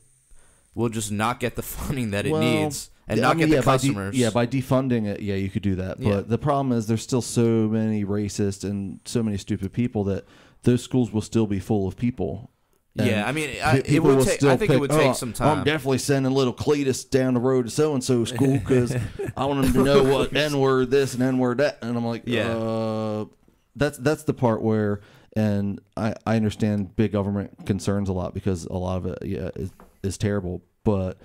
will just not get the funding that it Well, needs and I not mean, get yeah, the by de- customers. yeah, by defunding it, yeah, you could do that. But Yeah. the problem is there's still so many racist and so many stupid people that those schools will still be full of people. And Yeah, I mean, I, it would take. I think it would take "Oh, some time. I'm definitely sending little Cletus down the road to so and so school because I want him to know what N word this and N word that. And I'm like, Yeah. uh, that's that's the part where, and I I understand big government concerns a lot because a lot of it yeah is, is terrible. But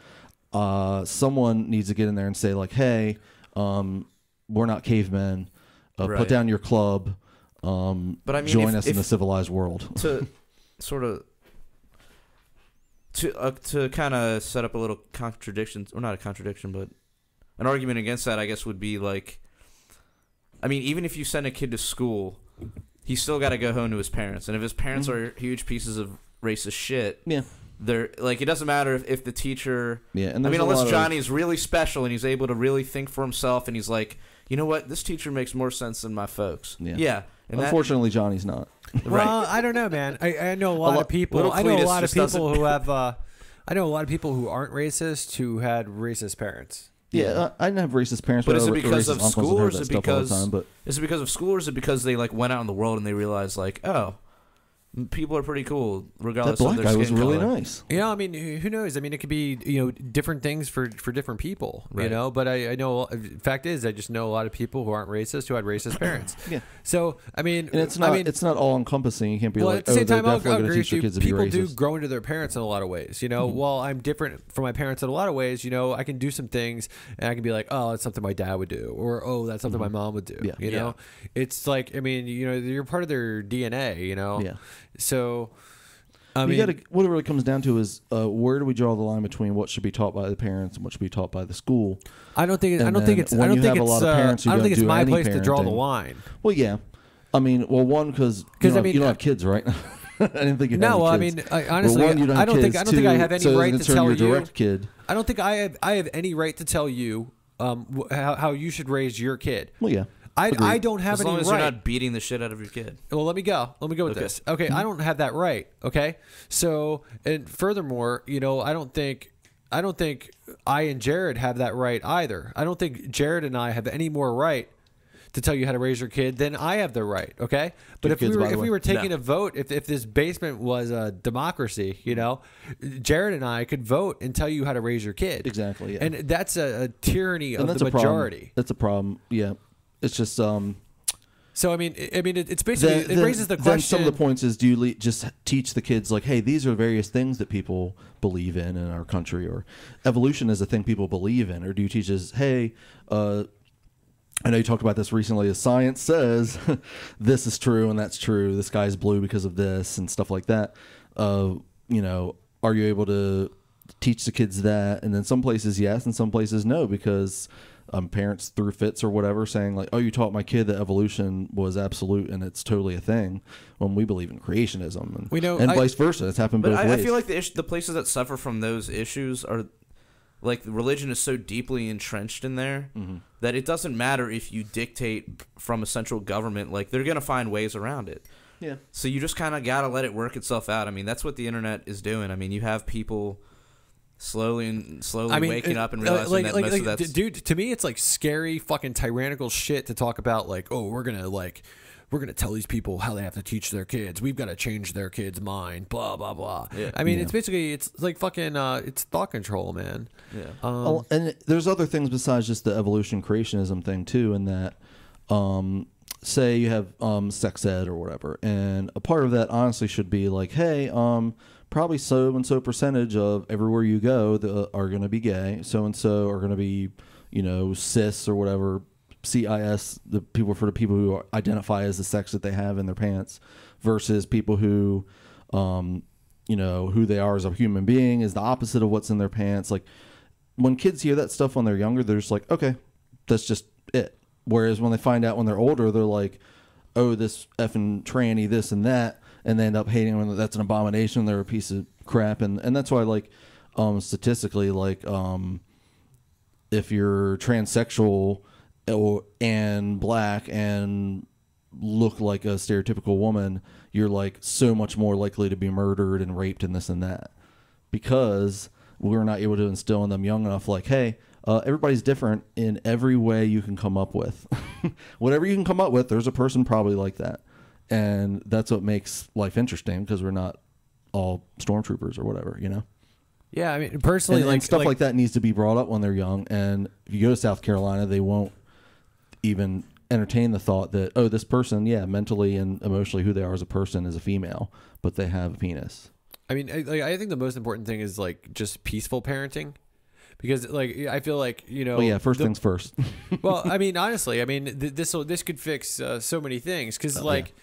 uh, someone needs to get in there and say like, hey, um, we're not cavemen. Uh, Right. Put down your club. Um, But I mean, join if- us in the civilized world. to sort of to uh, to kind of set up a little contradiction or not a contradiction but an argument against that i guess would be like i mean even if you send a kid to school he's still got to go home to his parents and if his parents are huge pieces of racist shit yeah, they're like it doesn't matter if, if the teacher yeah. And i mean unless lot of- johnny's really special and he's able to really think for himself and he's like you know what this teacher makes more sense than my folks Yeah. yeah and that- Unfortunately, Johnny's not. right Well, I don't know, man. I, I know a lot, lot- of people. I know a lot of people who have. Uh, I know a lot of people who aren't racist who had racist parents. Yeah, I I didn't have racist parents, But but, is it because of uncles and school or is it stuff all the because- time, but Is it because of school or is it because they like went out in the world and they realized like, oh, m- people are pretty cool that regardless of black their guy skin was really color. nice. yeah I mean, who who knows? I mean, it could be you know different things for for different people. You know, but I, I know. Fact is, I just know a lot of people who aren't racist who had racist parents. Yeah. So I mean, And it's not I mean, it's not all encompassing. You can't be well, like, at the oh, same they're time, I'll, I'll agree with you. kids to People do grow into their parents in a lot of ways. You know, Mm-hmm. while I'm different from my parents in a lot of ways, you know, I can do some things and I can be like, oh, that's something my dad would do, or oh, that's something my mom would do. Mm-hmm. Yeah. You Yeah. know, it's like I mean, you know, you're part of their DNA. You know. Yeah. So. I you mean, gotta, what it really comes down to is uh, where do we draw the line between what should be taught by the parents and what should be taught by the school? I don't think. It, I don't think it's. I don't think it's. uh, I don't think it's do my place to draw the line. Well, yeah. I mean, well, one because I you, mean, you don't have kids, right? I didn't think you had No, I mean, I, honestly, well, one, don't I don't think. I don't think I have any so right to tell your you. kid. I don't think I have. I have any right to tell you um, how, how you should raise your kid. Well, yeah. I, Agreed. I don't have As any long as right. you're not beating the shit out of your kid. Well, let me go. Let me go with Okay. this. Okay, I don't have that right. Okay, so and furthermore, you know, I don't think I don't think I and Jared have that right either. I don't think Jared and I have any more right to tell you how to raise your kid than I have the right. Okay, but Two if we were by the if we were taking No. a vote, if if this basement was a democracy, you know, Jared and I could vote and tell you how to raise your kid. Exactly, yeah. and that's a, a tyranny And of that's the a majority. That's a problem. Yeah. It's just um. So I mean, I- mean, it's basically then, it raises the then question. some of the points is do you le- just teach the kids like, hey, these are various things that people believe in in our country, or evolution is a thing people believe in, or do you teach us, hey, uh, I know you talked about this recently. As science says, this is true and that's true. The sky's blue because of this and stuff like that. Uh, you know, are you able to teach the kids that, and then some places yes, and some places no because um, parents threw fits or whatever, saying like, "Oh, you taught my kid that evolution was absolute and it's totally a thing," when we believe in creationism, and, We know- and I- vice versa. It's happened But both I, I feel like the issue, the places that suffer from those issues are like religion is so deeply entrenched in there Mm-hmm. that it doesn't matter if you dictate from a central government. Like they're gonna find ways around it. yeah, So you just kind of gotta let it work itself out. I mean, that's what the internet is doing. I mean, you have people slowly and slowly I mean, waking uh, up and uh, realizing like, that like, most like, of that's dude. To me, it's like scary, fucking tyrannical shit to talk about. Like, oh, we're gonna like, we're gonna tell these people how they have to teach their kids. We've got to change their kids' mind. Blah blah blah. Yeah. I mean, Yeah. it's basically it's like fucking uh, it's thought control, man. yeah. Um, Oh, and there's other things besides just the evolution creationism thing too, in that, um, say you have um, sex ed or whatever, and a part of that honestly should be like, hey, um, probably so and so percentage of everywhere you go that are going to be gay, so and so are going to be, you know, cis or whatever, CIS, the people for the people who identify as the sex that they have in their pants, versus people who, um, you know, who they are as a human being is the opposite of what's in their pants, like when kids hear that stuff when they're younger, they're just like, okay, that's just it. Whereas when they find out when they're older, they're like, oh, this effing tranny, this and that, and they end up hating them. That's an abomination. They're a piece of crap, and and that's why like, um, statistically, like, um, if you're transsexual or and black and look like a stereotypical woman, you're like so much more likely to be murdered and raped and this and that because we're not able to instill in them young enough like hey uh, everybody's different in every way you can come up with whatever you can come up with there's a person probably like that and that's what makes life interesting because we're not all stormtroopers or whatever you know? Yeah, I mean, personally, and, like and stuff like, that needs to be brought up when they're young and if you go to south carolina they won't even entertain the thought that oh this person yeah mentally and emotionally who they are as a person is a female but they have a penis. I mean, I, like, I think the most important thing is like just peaceful parenting, because like I feel like you know. well yeah first the- things first. Well, I mean, honestly, I mean, th- this will this could fix uh, so many things because, Oh, like,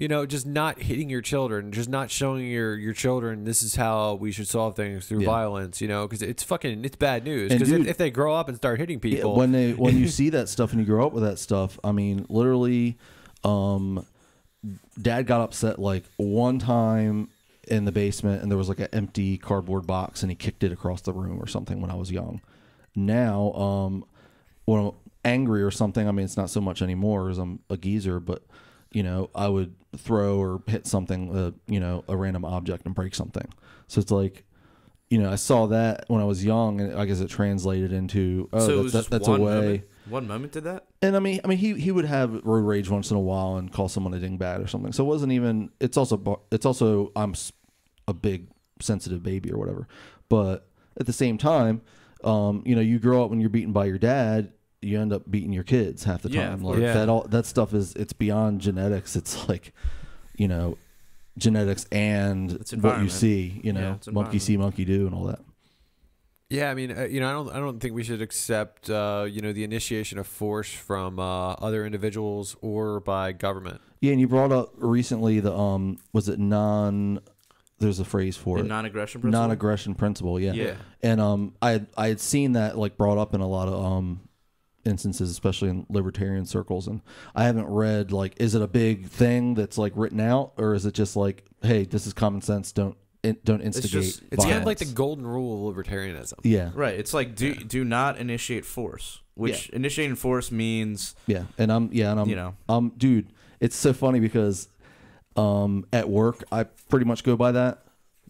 you know, just not hitting your children, just not showing your your children this is how we should solve things through Yeah. violence. You know, because it's fucking it's bad news. Because if, if they grow up and start hitting Yeah, people, when they when you see that stuff and you grow up with that stuff, I mean, literally, um, dad got upset like one time in the basement, and there was like an empty cardboard box, and he kicked it across the room or something when I was young. Now, um, when I'm angry or something, I mean, it's not so much anymore as I'm a geezer, but you know, I would throw or hit something, uh, you know, a random object and break something. So it's like. You know, I saw that when I was young, and I guess it translated into oh, so that's, that- that's a way. moment. One moment did that. And I mean, I mean, he he would have road rage once in a while and call someone a dingbat or something. So it wasn't even. It's also it's also I'm a big sensitive baby or whatever. But at the same time, um, you know, you grow up when you're beaten by your dad, you end up beating your kids half the Yeah, time. of like course. Yeah. that all that stuff is it's beyond genetics. It's like, you know, genetics and It's what you environment. see. You know, Yeah, it's monkey see, monkey do, and all that. yeah, I mean, uh, you know, I don't I don't think we should accept uh, you know the initiation of force from uh, other individuals or by government. Yeah, and you brought up recently the um, was it non? There's a phrase for The it. non-aggression principle. non-aggression principle yeah Yeah. and um i had i had seen that like brought up in a lot of um instances especially in libertarian circles and i haven't read like is it a big thing that's like written out or is it just like hey this is common sense don't in, don't instigate It's, just- It's kind of like the golden rule of libertarianism. yeah Right. It's like do do not initiate force, which initiating force means yeah and i'm yeah and i'm You know. um dude it's so funny because um at work i pretty much go by that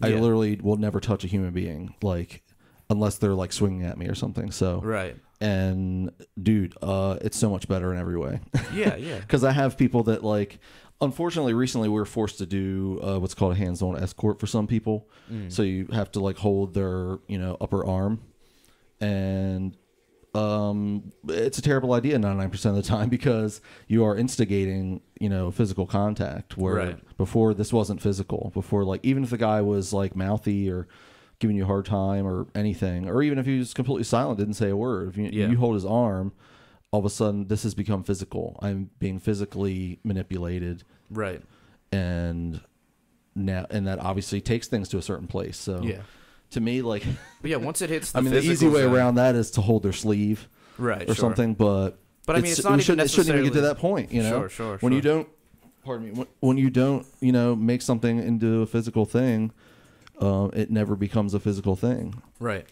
i Yeah. literally will never touch a human being like unless they're like swinging at me or something so right. And dude uh it's so much better in every way. Yeah, yeah. because i have people that like unfortunately recently we were forced to do uh, what's called a hands-on escort for some people. So you have to like hold their you know upper arm. And um it's a terrible idea 99% of the time because you are instigating you know physical contact where Right. before this wasn't physical. Before like even if the guy was like mouthy or giving you a hard time or anything or even if he was completely silent didn't say a word if you, Yeah. you hold his arm all of a sudden this has become physical i'm being physically manipulated Right. and now and that obviously takes things to a certain place so Yeah. to me, like, But yeah, once it hits, the I mean, the easy way side- around that is to hold their sleeve right, or sure. something. But But I mean, it's not even shouldn't, it shouldn't even get to that point. You know, Sure, sure, when you don't, pardon me, when, when you don't, you know, make something into a physical thing, um, it never becomes a physical thing. Right.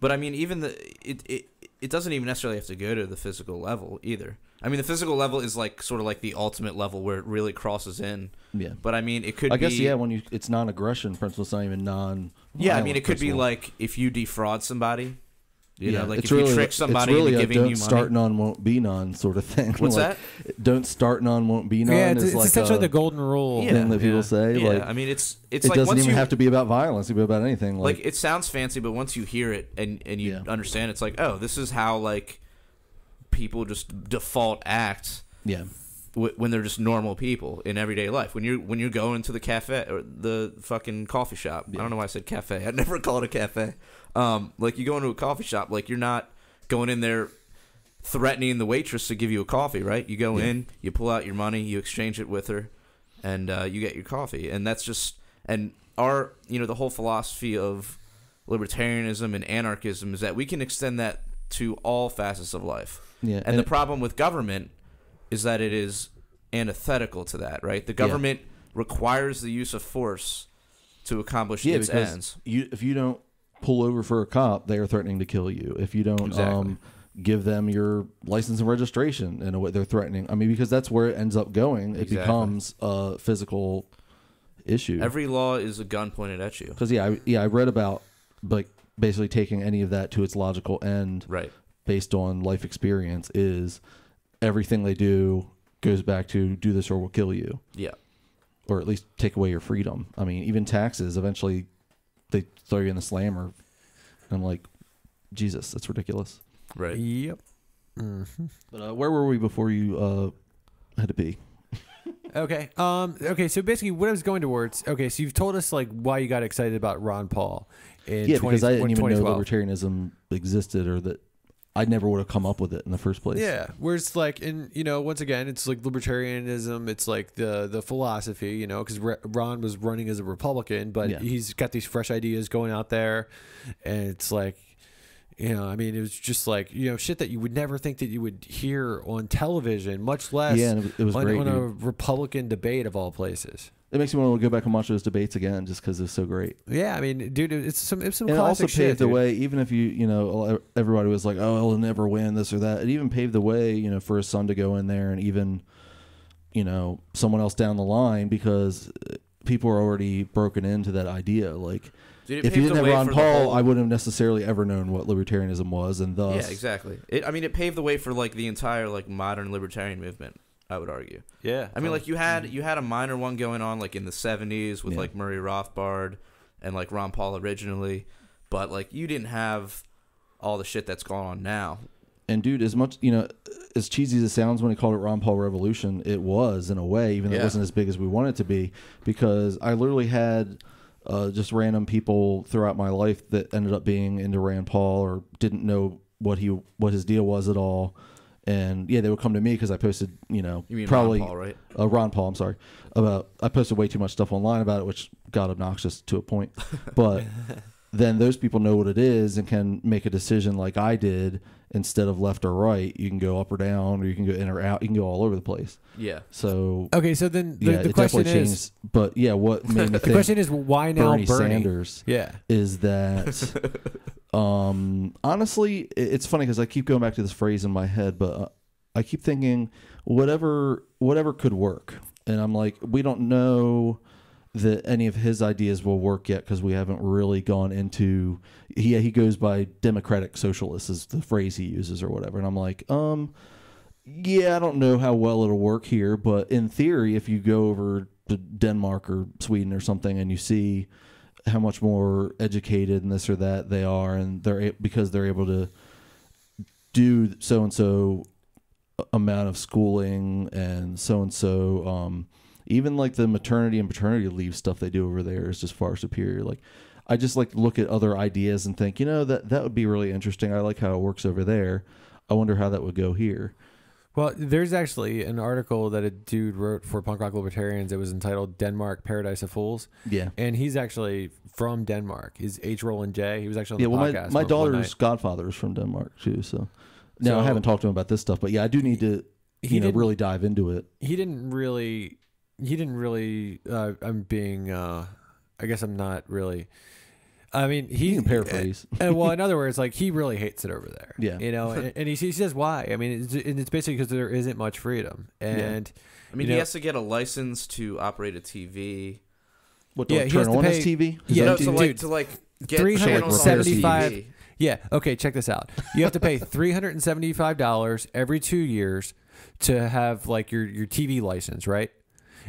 But I mean, even the it, it it doesn't even necessarily have to go to the physical level either. I mean, the physical level is like sort of like the ultimate level where it really crosses in. Yeah. But I mean, it could. I guess be, yeah. When you it's non-aggression principle, it's not even non. Yeah, I mean, it could be like if you defraud somebody. You yeah, know, like it's if really, you trick somebody it's really into a giving don't you start money. none won't be none sort of thing. What's Like, Don't start none won't be none. yeah, it's, is it's like essentially a the golden rule. Yeah, thing that people yeah. say. Yeah, Like I mean, it's it's it like doesn't once even you have to be about violence. It can be about anything. like Like, it sounds fancy, but once you hear it and and you Yeah. understand, it's like oh, this is how like people just default act yeah, w- when they're just normal people in everyday life. When you're when you're going to the cafe or the fucking coffee shop. I don't know why I said cafe. I never call it a cafe. Um, like you go into a coffee shop, like you're not going in there threatening the waitress to give you a coffee, right? You go Yeah. in, you pull out your money, you exchange it with her, and uh, you get your coffee. And that's just and our you know the whole philosophy of libertarianism and anarchism is that we can extend that to all facets of life. yeah. And, the problem with government is that it is antithetical to that, right? The government requires the use of force to accomplish yeah, its ends. you if you don't pull over for a cop, they are threatening to kill you. If you don't Exactly. um, give them your license and registration in a way, they're threatening. I mean, because that's where it ends up going. It Exactly. becomes a physical issue. Every law is a gun pointed at you. Because yeah, I, yeah, I read about like basically taking any of that to its logical end Right. based on life experience is everything they do goes back to do this or we'll kill you Yeah. or at least take away your freedom. I mean, even taxes eventually they throw you in the slammer. I'm like, Jesus, that's ridiculous. Right. Yep. hmm But uh, where were we before you uh, had to be? Okay. Um. Okay. So basically, what I was going towards. Okay. So you've told us like why you got excited about Ron Paul. In yeah, 20, because I didn't even know libertarianism existed or that I never would have come up with it in the first place. Yeah, whereas like in you know once again it's like libertarianism, it's like the the philosophy, you know, because Ron was running as a Republican, but Yeah. he's got these fresh ideas going out there, and it's like, you know, I mean, it was just like you know shit that you would never think that you would hear on television, much less Yeah, and it- it was on, great, on a. Republican debate of all places. It makes me want to go back and watch those debates again just because it's so great. Yeah, I mean, dude, it's some it's some and it also paved shit. the dude. way, even if you, you know, everybody was like, oh, he'll never win this or that. It even paved the way, you know, for his son to go in there and even, you know, someone else down the line because people are already broken into that idea. Like, Dude, it if you didn't have Ron Paul, whole- I wouldn't have necessarily ever known what libertarianism was, and thus, Yeah, exactly. It, I mean, it paved the way for like the entire like modern libertarian movement. I would argue. Yeah, I mean, like you had you had a minor one going on like in the '70s with. Yeah. like Murray Rothbard and like Ron Paul originally, but like you didn't have all the shit that's going on now. And dude, as much you know, as cheesy as it sounds when he called it Ron Paul Revolution, it was in a way, even though Yeah. it wasn't as big as we wanted it to be. Because I literally had uh, just random people throughout my life that ended up being into Rand Paul or didn't know what he what his deal was at all. And yeah, they would come to me because I posted, you know, You probably Ron Paul, right? uh, Ron Paul. I'm sorry about I posted way too much stuff online about it, which got obnoxious to a point. But then those people know what it is and can make a decision like I did instead of left or right. You can go up or down, or you can go in or out. You can go all over the place. Yeah. So Okay, so then the, yeah, the it question definitely is, changed. But yeah, what made me the think question is why now Bernie, Bernie? Sanders Yeah. is that um honestly it's funny because i keep going back to this phrase in my head but uh, i keep thinking whatever whatever could work and i'm like we don't know that any of his ideas will work yet because we haven't really gone into he he goes by democratic socialist is the phrase he uses or whatever. And i'm like um yeah i don't know how well it'll work here but in theory if you go over to denmark or sweden or something and you see how much more educated and this or that they are and they're because they're able to do so and so amount of schooling and so and so um even like the maternity and paternity leave stuff they do over there is just far superior like i just like to look at other ideas and think you know that that would be really interesting i like how it works over there i wonder how that would go here Well, there's actually an article that a dude wrote for Punk Rock Libertarians. It was entitled "Denmark: Paradise of Fools," Yeah. and he's actually from Denmark. He's H. Roland J. He was actually on Yeah, the well, my, podcast. my daughter's godfather is from Denmark too. So now I haven't talked to him about this stuff, but yeah, I do need to, you know, really dive into it. he didn't really he didn't really uh, i'm being uh i guess i'm not really i mean he You can paraphrase. uh, well in other words like he really hates it over there Yeah. you know and, and he, he says why i mean it's, and it's basically because there isn't much freedom and I mean, he know- has to get a license to operate a TV. What Yeah, do I he turn has to on pay- his TV? Yeah, no, dude, to like dude. to like get Three hundred channels on his seventy-five- TV. yeah okay check this out you have to pay $375 every two years to have like your your tv license right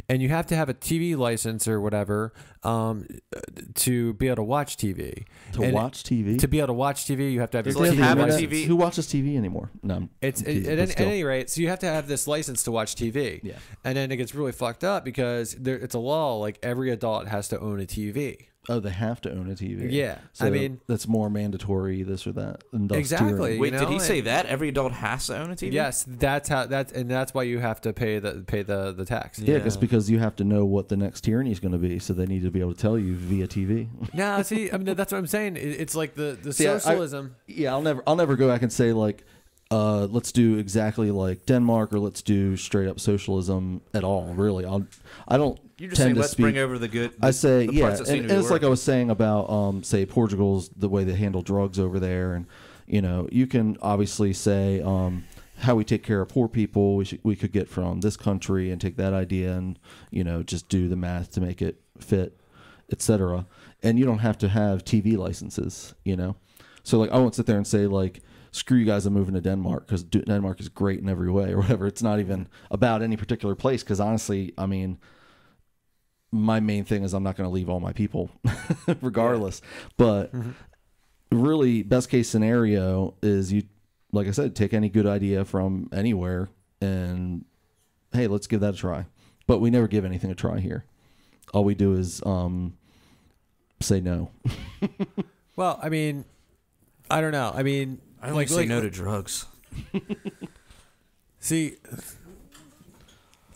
and you have to have a TV license or whatever um, to be able to watch TV. To And watch TV? To be able to watch TV, you have to have Does your it TV have a license. TV? Who watches TV anymore? No, It's teasing, at, but at, any rate, so you have to have this license to watch TV. Yeah. And then it gets really fucked up because there, it's a law like every adult has to own a TV. Oh, they have to own a TV. Yeah, So I mean- that's more mandatory. This or that. and thus Exactly. tyranny. You Wait, did know, he say and- that every adult has to own a TV? Yes, that's how that's and that's why you have to pay the pay the the tax. Yeah, it's Yeah. because you have to know what the next tyranny is going to be, so they need to be able to tell you via TV. No, see, I mean that's what I'm saying. It, it's like the the See, I- I- socialism. yeah, I'll never, I'll never go back and say like, uh, let's do exactly like Denmark or let's do straight up socialism at all. Really, I'll, I don't. You're just tend saying let's speak- bring over the good. I say the yeah, and, and it's like I was saying about um, say Portugal's the way they handle drugs over there, and you know you can obviously say um, how we take care of poor people we should, we could get from this country and take that idea and you know just do the math to make it fit, etc. And you don't have to have TV licenses, you know. So like I won't sit there and say like screw you guys I'm moving to Denmark because Denmark is great in every way or whatever. It's not even about any particular place because honestly, I mean my main thing is I'm not going to leave all my people, regardless. But really, best case scenario is you, like I said, take any good idea from anywhere and hey, let's give that a try. But we never give anything a try here. All we do is um, say no. Well, I mean, I don't know. I mean, I only like, say like no to drugs. see.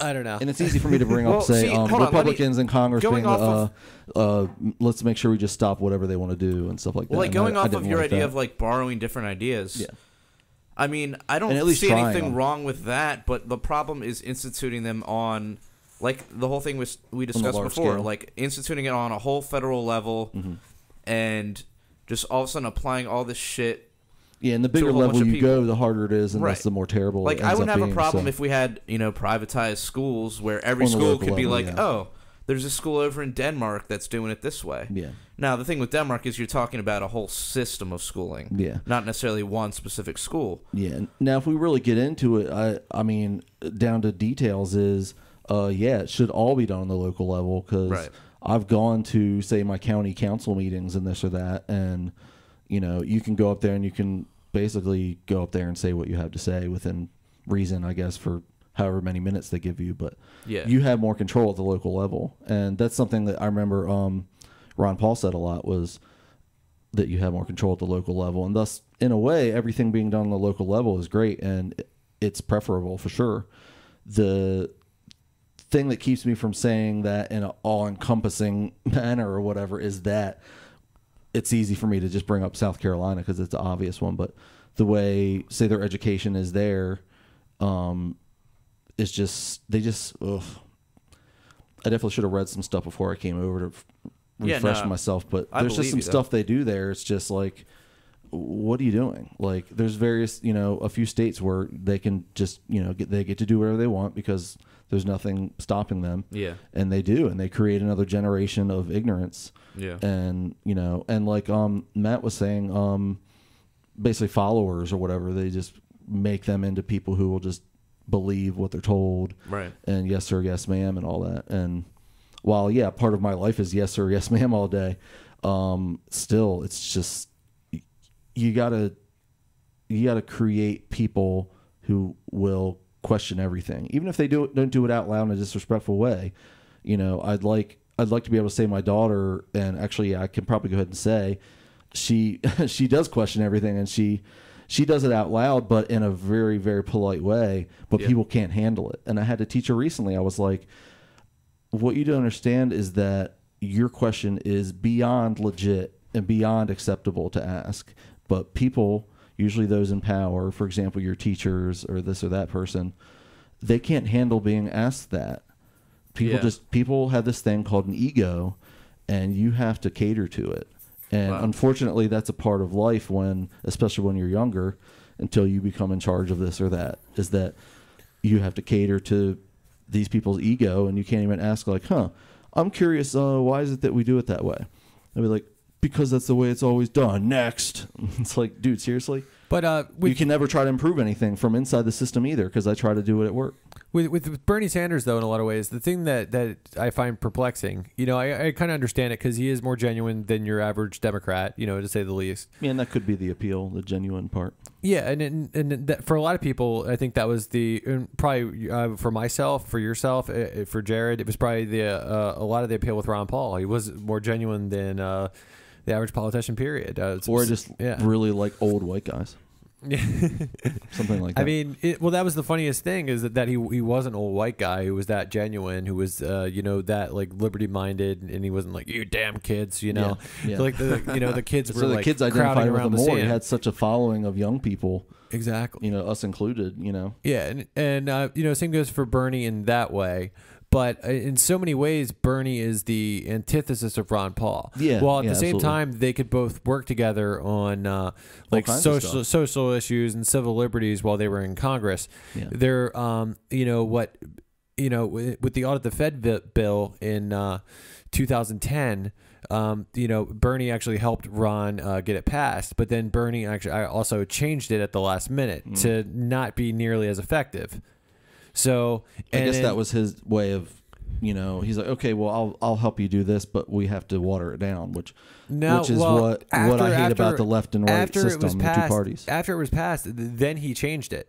I don't know. And it's easy for me to bring Well, up, say, see, um, hold on, me- Republicans in Congress being, uh, uh, let's make sure we just stop whatever they want to do and stuff like that. Well, like going I- I off of your idea that. of like borrowing different ideas. Yeah. I mean, I don't see anything them. wrong with that, but the problem is instituting them on, like the whole thing was we discussed before, scale. like instituting it on a whole federal level, Mm-hmm. and just all of a sudden applying all this shit. Yeah, and the bigger level you people. go, the harder it is, and Right. that's the more terrible. Like I wouldn't have a problem so. if we had you know privatized schools where every school could be like, yeah. oh, there's a school over in Denmark that's doing it this way. Yeah, Now the thing with Denmark is you're talking about a whole system of schooling, yeah, not necessarily one specific school. yeah. Now, if we really get into it, I, I mean, down to details is, uh, yeah, it should all be done on the local level because Right. I've gone to say my county council meetings and this or that, and you know, you can go up there and you can basically go up there and say what you have to say within reason, I guess, for however many minutes they give you, but Yeah. you have more control at the local level, and that's something that I remember. Um, Ron Paul said a lot was that you have more control at the local level, and thus, in a way, everything being done on the local level is great, and it's preferable for sure. The thing that keeps me from saying that in an all-encompassing manner or whatever is that it's easy for me to just bring up South Carolina because it's the obvious one, but the way say their education is there, um, it's just they just. Ugh. I definitely should have read some stuff before I came over to f- Yeah, refresh no, myself, but I there's just some you, stuff they do there. It's just like, what are you doing? Like, there's various, you know, a few states where they can just, you know, get they get to do whatever they want because there's nothing stopping them, Yeah. and they do, and they create another generation of ignorance Yeah. and you know and like um matt was saying um basically followers or whatever they just make them into people who will just believe what they're told Right. and yes sir yes ma'am and all that and while yeah part of my life is yes sir yes ma'am all day um still it's just you gotta you gotta create people who will question everything even if they do it, don't do it out loud in a disrespectful way you know i'd like i'd like to be able to say my daughter and actually i can probably go ahead and say she she does question everything and she she does it out loud, but in a very very polite way. But Yeah. people can't handle it. And I had to teach her recently. I was like, what you don't understand is that your question is beyond legit and beyond acceptable to ask. But people, usually those in power, for example, your teachers or this or that person, they can't handle being asked that. People Yeah. just people have this thing called an ego, and you have to cater to it. And Wow. unfortunately, that's a part of life when, especially when you're younger, until you become in charge of this or that, is that you have to cater to these people's ego, and you can't even ask like, "Huh, I'm curious. Uh, why is it that we do it that way?" I'd be like, "Because that's the way it's always done." Next, it's like, dude, seriously, But uh, you can never try to improve anything from inside the system either, because I try to do it at work. with with with Bernie Sanders, though, in a lot of ways, the thing that that I find perplexing, you know, I, I kind of understand it because he is more genuine than your average Democrat, you know, to say the least. Yeah, and that could be the appeal, the genuine part. Yeah, and and, and that for a lot of people, I think that was the probably uh, for myself, for yourself, uh, for Jared, it was probably the uh, a lot of the appeal with Ron Paul. He was more genuine than uh, the average politician. Period. Uh, Or just yeah. really like old white guys, something like that. I mean, it, well, that was the funniest thing is that, that he he was an old white guy who was that genuine, who was uh, you know that like liberty minded, and he wasn't like you damn kids, you know, Yeah, yeah. So, like the you know the kids so were the like kids identified with him the more. He had such a following of young people, exactly. you know, us included. You know, Yeah, and and uh, you know, same goes for Bernie in that way. But uh, in so many ways, Bernie is the antithesis of Ron Paul. Yeah, While at yeah, the same absolutely. time, they could both work together on uh, like social social issues and civil liberties while they were in Congress. Yeah. They're, um, you know, what, you know, with, with the audit the Fed bill in uh, 2010. Um, you know, Bernie actually helped Ron uh, get it passed, but then Bernie actually I also changed it at the last minute Mm. to not be nearly as effective. So I and guess then- that was his way of, you know, he's like, okay, well, I'll I'll help you do this, but we have to water it down, which No, which is well, what what I hate after- about the left and right after it system, was the passed, two parties. After it was passed, then he changed it.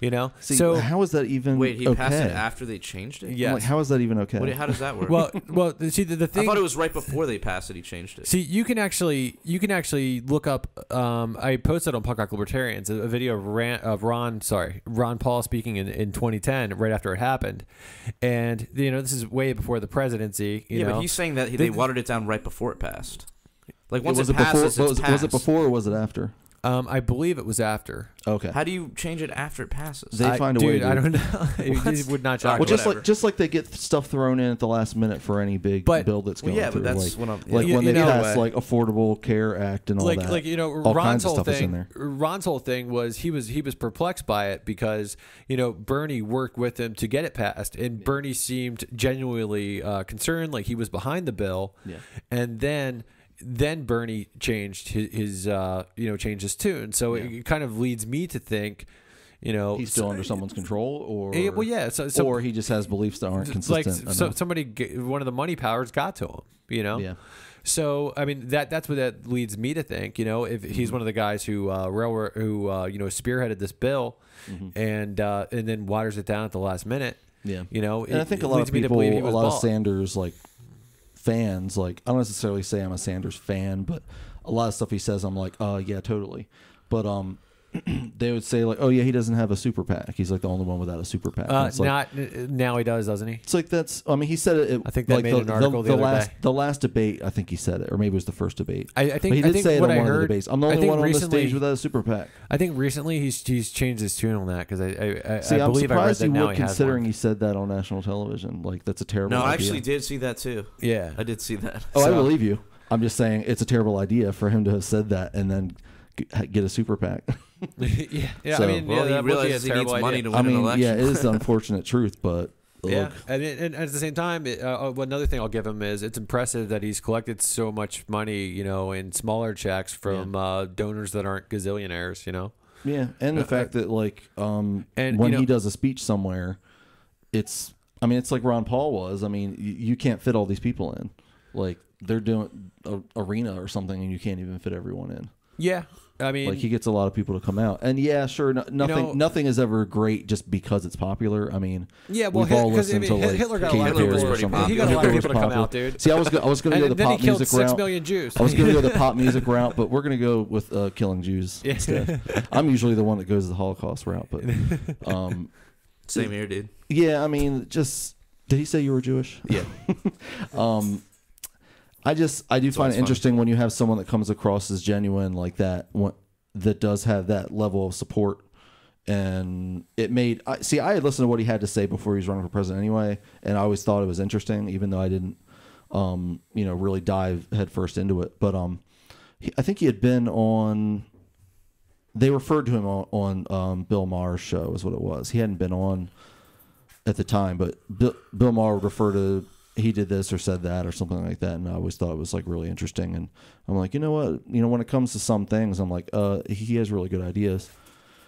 You know, See, so how is that even Wait, he okay? passed it after they changed it. Yeah. I'm like, how is that even okay? What, how does that work? well, well, see the, the I thought it was right before they passed it. He changed it. See, you can actually you can actually look up. Um, I posted on Punk Rock Libertarians a, a video of, Ran, of Ron, sorry, Ron Paul speaking in, in 2010, right after it happened, and you know this is way before the presidency. You yeah, know, but he's saying that he, They- they watered it down right before it passed. Like once was it, it before? passes, was, it's was it before or was it after? Um, I believe it was after. Okay. How do you change it after it passes? They I- find a dude, way to- I don't know. it, it would not shock Alright, well, just whatever. like just like they get stuff thrown in at the last minute for any big But- bill that's well, going yeah, through. but that's like, what I'm. like You- when you they know- passed like Affordable Care Act and all like that. like you know All Ron's kinds of whole stuff is in thing there. Ron's whole thing was he was he was perplexed by it because you know Bernie worked with him to get it passed and Bernie seemed genuinely uh, concerned like he was behind the bill Yeah. and then then Bernie changed his, his uh, you know changed his tune so it, it kind of leads me to think you know he's still so- under someone's control, or Eh, well yeah so, so or he just has beliefs that aren't like consistent. so, somebody one of the money powers got to him you know yeah. so I mean that that's what that leads me to think. You know, if Mm-hmm. he's one of the guys who uh, railroad who uh, you know spearheaded this bill and uh, and then waters it down at the last minute. Mm-hmm. Yeah. You know, And I think a lot of people, a lot of. Sanders like fans, like I don't necessarily say I'm a Sanders fan, but a lot of stuff he says, I'm like, oh yeah, totally. But um, they would say like, oh yeah, he doesn't have a super PAC. He's like the only one without a super PAC. Uh, it's like, not uh, now he does, doesn't he? it's like that's. I mean, he said it. it I think that like made the, an article the other last day. the last debate. I think he said it, or maybe it was the first debate. I, I But think he I did think say it on I one of heard. the debates. I'm the only think one on the stage without a super PAC. I think recently he's he's changed his tune on that because I I, I, See, I I'm believe I read surprised that he would, he considering one. he said that on national television. Like that's a terrible. no, I actually did see that too. Yeah, I did see that. Oh, I believe you. I'm just saying it's a terrible idea for him to have said that and then get a super PAC. yeah, yeah. So- I mean, Well, yeah, he that would be a realizes he needs terrible money idea. to I win an mean, election. yeah, it is the unfortunate truth, but Yeah, and, and at the same time, it, uh, uh, another thing I'll give him is it's impressive that he's collected so much money, you know, in smaller checks from uh, donors that aren't gazillionaires, you know. yeah, and the Uh, fact that like um and, when you know- he does a speech somewhere, it's I mean it's like Ron Paul was. I mean you, you can't fit all these people in. Like they're doing a arena or something and you can't even fit everyone in. Yeah, I mean, Like he gets a lot of people to come out, and yeah, sure, no, nothing know- nothing is ever great just because it's popular. I mean, yeah. Well, we've all Hit- I listened mean, to like Hitler got a Katy lot of Perry people. or something. He got a lot of people to come out, dude. See, I was go- I was going to And go the pop he music six route. million Jews. I was going to go the pop music route, but we're going to go with uh, killing Jews Yeah. instead. I'm usually the one that goes the Holocaust route, but um, Same here, dude. yeah, I mean, just did he say you were Jewish? Yeah. Um, I just I do So find it interesting when you have someone that comes across as genuine like that, what, that does have that level of support, and it made. I see. I had listened to what he had to say before he was running for president anyway, and I always thought it was interesting, even though I didn't, um, you know, really dive headfirst into it. But um, he, I think he had been on. They referred to him on, on um, Bill Maher's show, is what it was. He hadn't been on at the time, but Bill, Bill Maher would refer to he did this or said that or something like that, and I always thought it was like really interesting. And I'm like, you know what, you know, when it comes to some things, I'm like, uh, he has really good ideas.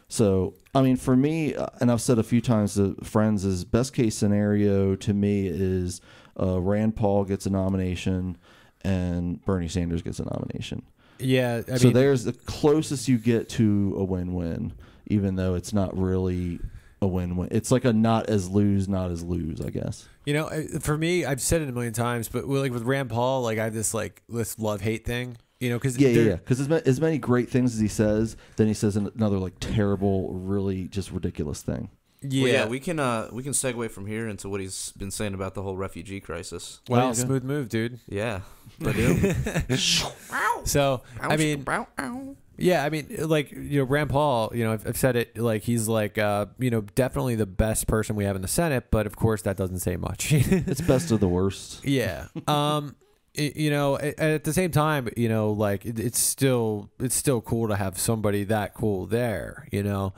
So I mean, for me, uh, and I've said a few times to friends, is best case scenario to me is uh, Rand Paul gets a nomination and Bernie Sanders gets a nomination. yeah, I so mean, there's the closest you get to a win-win, even though it's not really a win-win. It's like a not as lose, not as lose, I guess. You know, uh, for me, I've said it a million times, but like with Rand Paul, like I have this like this love hate thing. You know, because Yeah, yeah, yeah. Because as, ma- as many great things as he says, then he says another like terrible, really just ridiculous thing. yeah, Well, yeah, we can uh we can segue from here into what he's been saying about the whole refugee crisis. wow, Yeah, go. smooth move, dude. Yeah. But So I mean, yeah, I mean, like you know, Rand Paul. You know, I've, I've said it. Like he's like, uh, you know, definitely the best person we have in the Senate, but of course that doesn't say much. It's best of the worst. Yeah. Um. you know, at the same time, you know, like it, it's still it's still cool to have somebody that cool there. You know,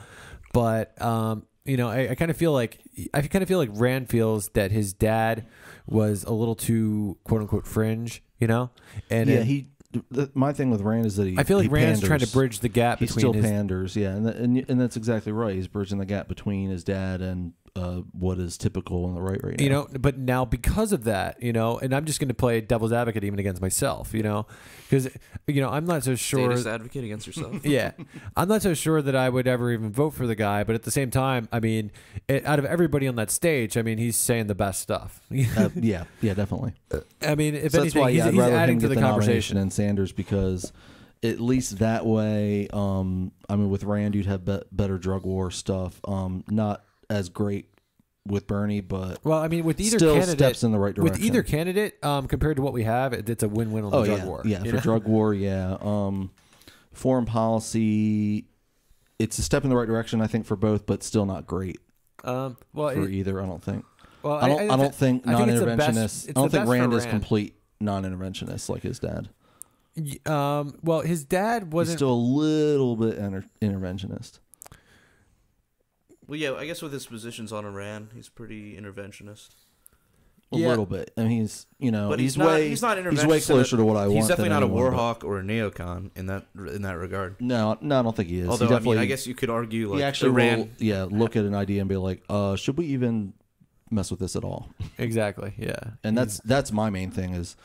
but um, you know, I, I kind of feel like I kind of feel like Rand feels that his dad was a little too quote unquote fringe. You know, and yeah, it- he. Th- My thing with Rand is that he. I feel like Rand's trying to bridge the gap He between still his panders, yeah, and, and and that's exactly right. He's bridging the gap between his dad and uh, what is typical on the right right now. you know but now because of that you know and i'm just going to play devil's advocate even against myself you know because you know i'm not so sure Status advocate against yourself. yeah i'm not so sure that i would ever even vote for the guy but at the same time i mean it, out of everybody on that stage i mean he's saying the best stuff Uh, yeah, yeah, definitely. i mean if So anything that's why he's, yeah, I'd he's adding to get the, conversation than Sanders because at least that way, um, I mean, with Rand, you'd have be- better drug war stuff. Um, not as great with Bernie, but well i mean with either still candidate steps in the right direction. with either candidate um compared to what we have it, it's a win-win on the oh drug yeah, war yeah, for know? drug war, yeah. Um, foreign policy, it's a step in the right direction, I think, for both, but still not great um well for it- either. I don't think. well I don't. I, don't think I think it's the best- non-interventionist. I don't think best Rand is Rand. complete non-interventionist like his dad. Um well his dad wasn't still a little bit inter- interventionist. Well, yeah, I guess with his positions on Iran, he's pretty interventionist. A Yeah. little bit. I mean, he's you know But he's, he's not- way he's not he's way closer to what I want. he's definitely than not a anyone, war but- hawk or a neocon in that in that regard. No, no, I don't think he is. Although he I definitely, mean, I guess you could argue like he actually Iran. will, yeah, look at an idea and be like, uh, should we even mess with this at all? exactly yeah And that's that's my main thing is,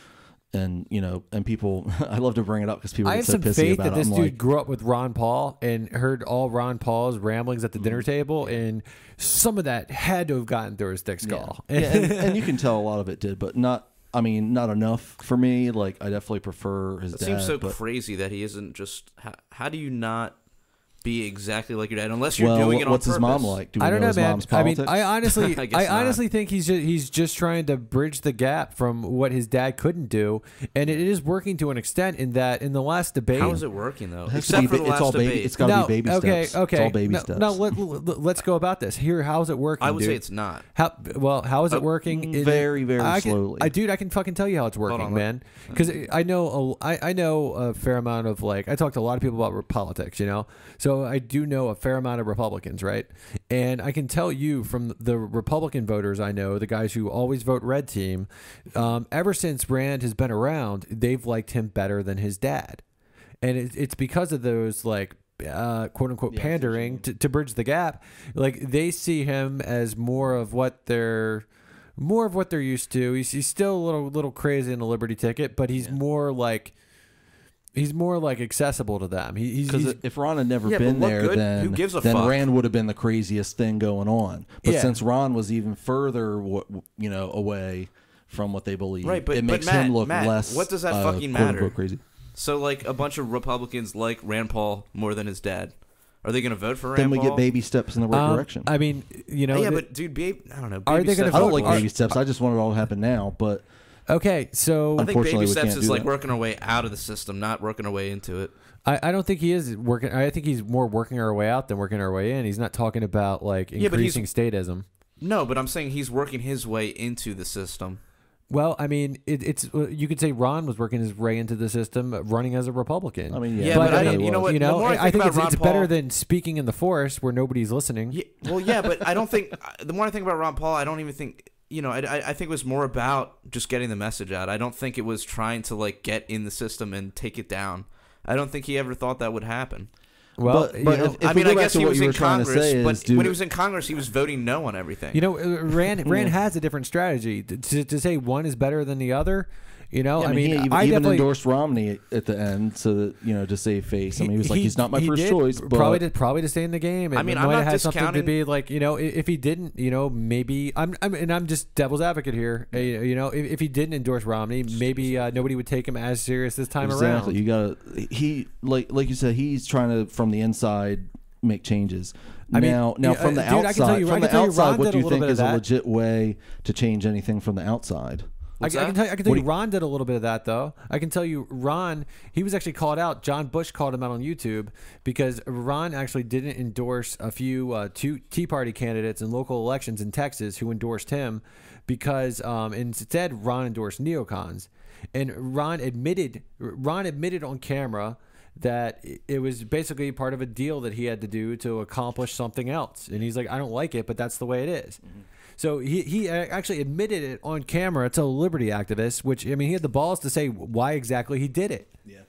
and you know, and people, I love to bring it up because people I get have so some pissy faith about that it. this I'm dude like, grew up with Ron Paul and heard all Ron Paul's ramblings at the dinner mm. table, and some of that had to have gotten through his thick skull. yeah, and, and you can tell a lot of it did, but not. I mean, not enough for me. Like, I definitely prefer his It dad. seems so but, crazy that he isn't just. How, how do you not be exactly like your dad unless you're well, doing what- it on what's his mom like? Do we I don't know, his man. mom's I mean. I honestly, I I, honestly think he's just, he's just trying to bridge the gap from what his dad couldn't do, and it is working to an extent. In that, in the last debate, How is it working though? It Except be for the it's last all baby. debate. It's got to no, be baby okay, steps. okay, It's all baby no, steps. No, let, let, us go about this. Here, how's it working? I would dude? say it's not. How well? How is it Uh, working? Very, very I can- slowly. I dude, I can fucking tell you how it's working, on, man. Because I know a, I, I know a fair amount of like I talked to a lot of people about politics, you know. So I do know a fair amount of Republicans, right? And I can tell you from the Republican voters I know, the guys who always vote red team, um, ever since Rand has been around, they've liked him better than his dad, and it, it's because of those like uh, quote unquote Yeah, I see what you pandering to, to bridge the gap. Like they see him as more of what they're more of what they're used to. He's, he's still a little little crazy in the Liberty ticket, but he's more like he's more like accessible to them. He, he's, Because if Ron had never Yeah, but been what there, good? then Who gives a then fuck? Rand would have been the craziest thing going on. But Yeah. since Ron was even further, wa- you know, away from what they believe, Right, but- it but makes Matt- him look Matt, less. what does that uh, fucking quote, unquote, matter? Crazy. So like a bunch of Republicans like Rand Paul more than his dad. Are they going to vote for Rand Then we Paul? get baby steps in the right um, direction. I mean, you know, yeah, the- but dude, babe, I don't know. Are baby they gonna steps I don't are like are- baby steps. I just want it all to happen now. But okay. So I think Unfortunately, baby steps is like that. working our way out of the system, not working our way into it. I, I don't think he is working. I think he's more working our way out than working our way in. He's not talking about like Yeah, increasing statism. No, but I'm saying he's working his way into the system. Well, I mean, it, it's uh, you could say Ron was working his way into the system, uh, running as a Republican. I mean, yeah, Yeah, but, but I I mean, you know what? You the know, more I I think think about it's, Ron it's better than speaking in the forest where nobody's listening. Yeah, well, yeah, but I don't think the more I think about Ron Paul, I don't even think you know. I, I, I think it was more about just getting the message out. I don't think it was trying to like get in the system and take it down. I don't think he ever thought that would happen. Well, But- but know, I mean, I guess he was in were trying to Congress, but is, dude- when he was in Congress, he was voting no on everything. you know, uh, Rand Rand has a different strategy to, to say one is better than the other. You know, Yeah, I mean, he even, I even definitely endorsed Romney at the end, so that you know to save face. I mean, he was like, he- he's not my he first did, choice, but probably to probably to stay in the game. I mean, I'm have not had something to be like, you know, if he didn't, you know, maybe I'm, I'm and I'm just devil's advocate here. Uh, You know, if, if he didn't endorse Romney, maybe uh, nobody would take him as serious this time exactly. around. You gotta he like like you said, he's trying to from the inside make changes. I mean, now, now from uh, the dude, outside, you- from the tell you outside, what do you think bit is of a legit way to change anything from the outside? I, can- I can that? tell, I can tell you, you- Ron did a little bit of that though. I can tell you, Ron, he was actually called out. John Bush called him out on YouTube because Ron actually didn't endorse a few uh, two Tea Party candidates in local elections in Texas who endorsed him because um, instead Ron endorsed neocons, and Ron admitted Ron admitted on camera that it was basically part of a deal that he had to do to accomplish something else. And he's like, I don't like it, but that's the way it is. So he, he actually admitted it on camera to a liberty activist, which, I mean, he had the balls to say why exactly he did it. Yeah.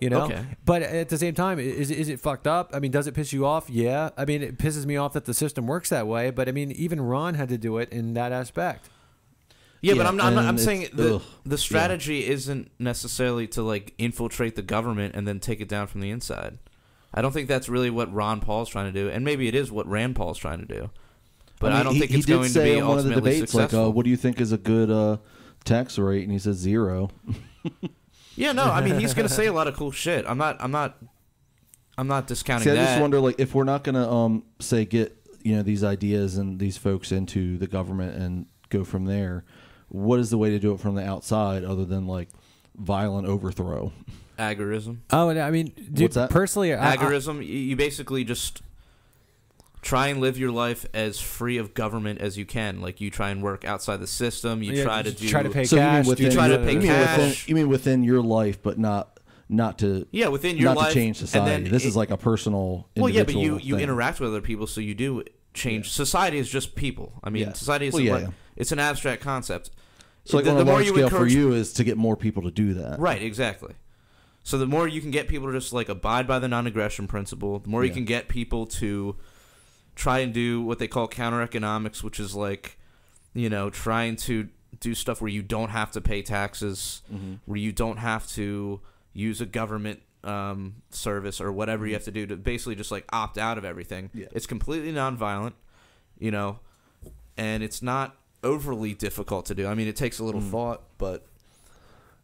You know, Okay. but at the same time, is is it fucked up? I mean, does it piss you off? Yeah. I mean, it pisses me off that the system works that way. But I mean, even Ron had to do it in that aspect. Yeah, but I'm not. I'm, not, I'm saying the ugh, the strategy isn't necessarily to like infiltrate the government and then take it down from the inside. I don't think that's really what Ron Paul's trying to do, and maybe it is what Rand Paul's trying to do. But I, mean, don't he, think he it's did going to say be in one of the debates, successful. like, uh, "What do you think is a good uh, tax rate?" And he said zero. yeah, no, I mean he's going to say a lot of cool shit. I'm not. I'm not. I'm not discounting See, I that. just wonder, like, if we're not gonna um say get you know these ideas and these folks into the government and go from there, what is the way to do it from the outside other than like violent overthrow? Agorism. Oh, and I mean, dude, What's that? personally, I, I, Agorism. you- You basically just try and live your life as free of government as you can. Like you try and work outside the system. You Yeah, try to do. try to pay so you cash. mean do within try to pay you mean within, cash. you mean within your life, but not not to Yeah, within your not life. to change and society. then This it- is like a personal. Well, yeah, but you individual you thing. interact with other people, so you do change. Society is just people. I mean, Yeah. society is Well, yeah, like- yeah. it's an abstract concept. So like the, on the a more large you scale for encourage, you is to get more people to do that. right? Exactly. So the more you can get people to just like abide by the non-aggression principle, the more you can get people to try and do what they call counter economics, which is like, you know, trying to do stuff where you don't have to pay taxes, Mm-hmm. where you don't have to use a government um, service or whatever you have to do to basically just like opt out of everything. Mm-hmm. Yeah. It's completely nonviolent, you know, and it's not overly difficult to do. I mean, it takes a little Mm. thought, but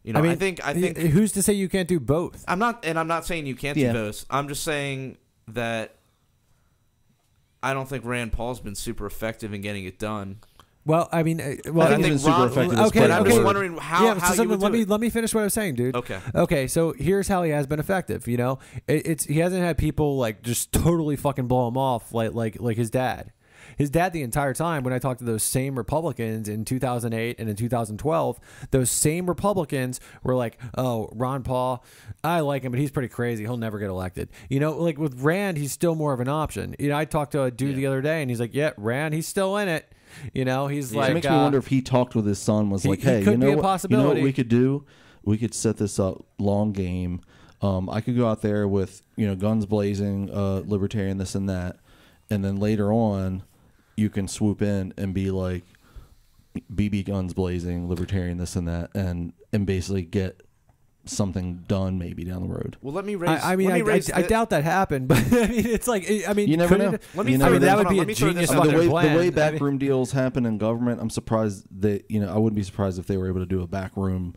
you know, I mean, I, think I think who's to say you can't do both? I'm not, and I'm not saying you can't Yeah. do both. I'm just saying that I don't think Rand Paul's been super effective in getting it done. Well, I mean, uh, well, I think I he's think been super Ron- effective. okay, as But I'm just wondering how, yeah, how so you would let do me it. let me finish what I was saying, dude. Okay. Okay, so here's how he has been effective. You know, it, it's he hasn't had people like just totally fucking blow him off like like like his dad. His dad, the entire time, when I talked to those same Republicans in 2008 and in 2012, those same Republicans were like, "Oh, Ron Paul, I like him, but he's pretty crazy. He'll never get elected." You know, like with Rand, he's still more of an option. You know, I talked to a dude the other day, and he's like, "Yeah, Rand, he's still in it." You know, he's like, it makes uh, me wonder if he talked with his son. Was he- like, hey, could you know be a what? You know what we could do? We could set this up long game. Um, I could go out there with you know guns blazing, uh, libertarian this and that, and then later on, you can swoop in and be like, BB guns blazing, libertarian this and that, and and basically get something done maybe down the road. Well, let me raise. I, I mean, let I, raise I, I doubt that happened, but I mean, it's like, I mean, You never know. it- Let me You throw I mean, that know. would be a me throw this genius out I mean, there. the way plan. the way I mean- backroom deals happen in government, I'm surprised that you know I wouldn't be surprised if they were able to do a backroom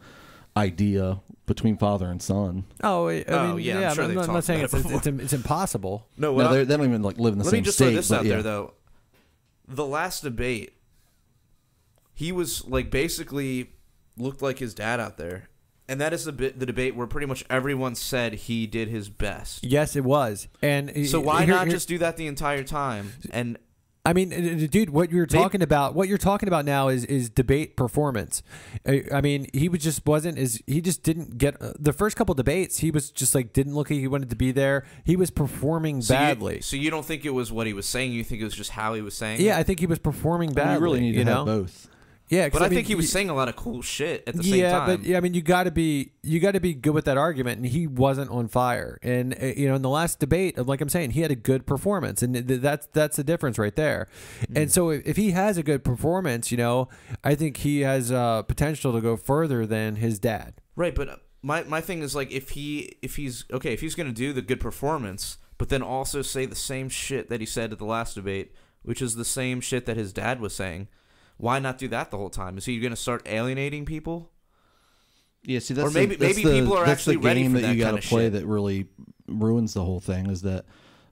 idea between father and son. Oh, I Oh, mean, yeah, I'm yeah, sure I'm, not, not saying it's, it it's, it's, it's impossible. No, what No, I'm- they're- don't even like live in the Let same me just state. throw this out yeah. there though. The last debate, he was like basically looked like his dad out there, and that is the bit the debate where pretty much everyone said he did his best. Yes, it was. And So why here- not here- just do that the entire time? And I mean, dude, what you're Maybe- talking about, what you're talking about now is is debate performance. I, I mean, he was just wasn't as he just didn't get uh, the first couple debates. He was just like didn't look like he wanted to be there. He was performing so you- badly. so you don't think it was what he was saying? You think it was just how he was saying? yeah, it? I think he was performing badly. you really need to you know? have both. Yeah, but I, mean, think he was saying a lot of cool shit at the same time. yeah, but yeah, I mean, you got to be you got to be good with that argument, and he wasn't on fire. And uh, you know, in the last debate, like I'm saying, he had a good performance, and th- that's that's the difference right there. Hmm. And so, if, if he has a good performance, you know, I think he has uh, potential to go further than his dad. Right, but uh, my my thing is like if he if he's okay if he's gonna do the good performance, but then also say the same shit that he said at the last debate, which is the same shit that his dad was saying. Why not do that the whole time? Is he gonna start alienating people? Yeah, see, that's Or maybe- the, that's maybe the, people are that's actually the ready game for that that you kinda gotta play shit. that really ruins the whole thing. Is that,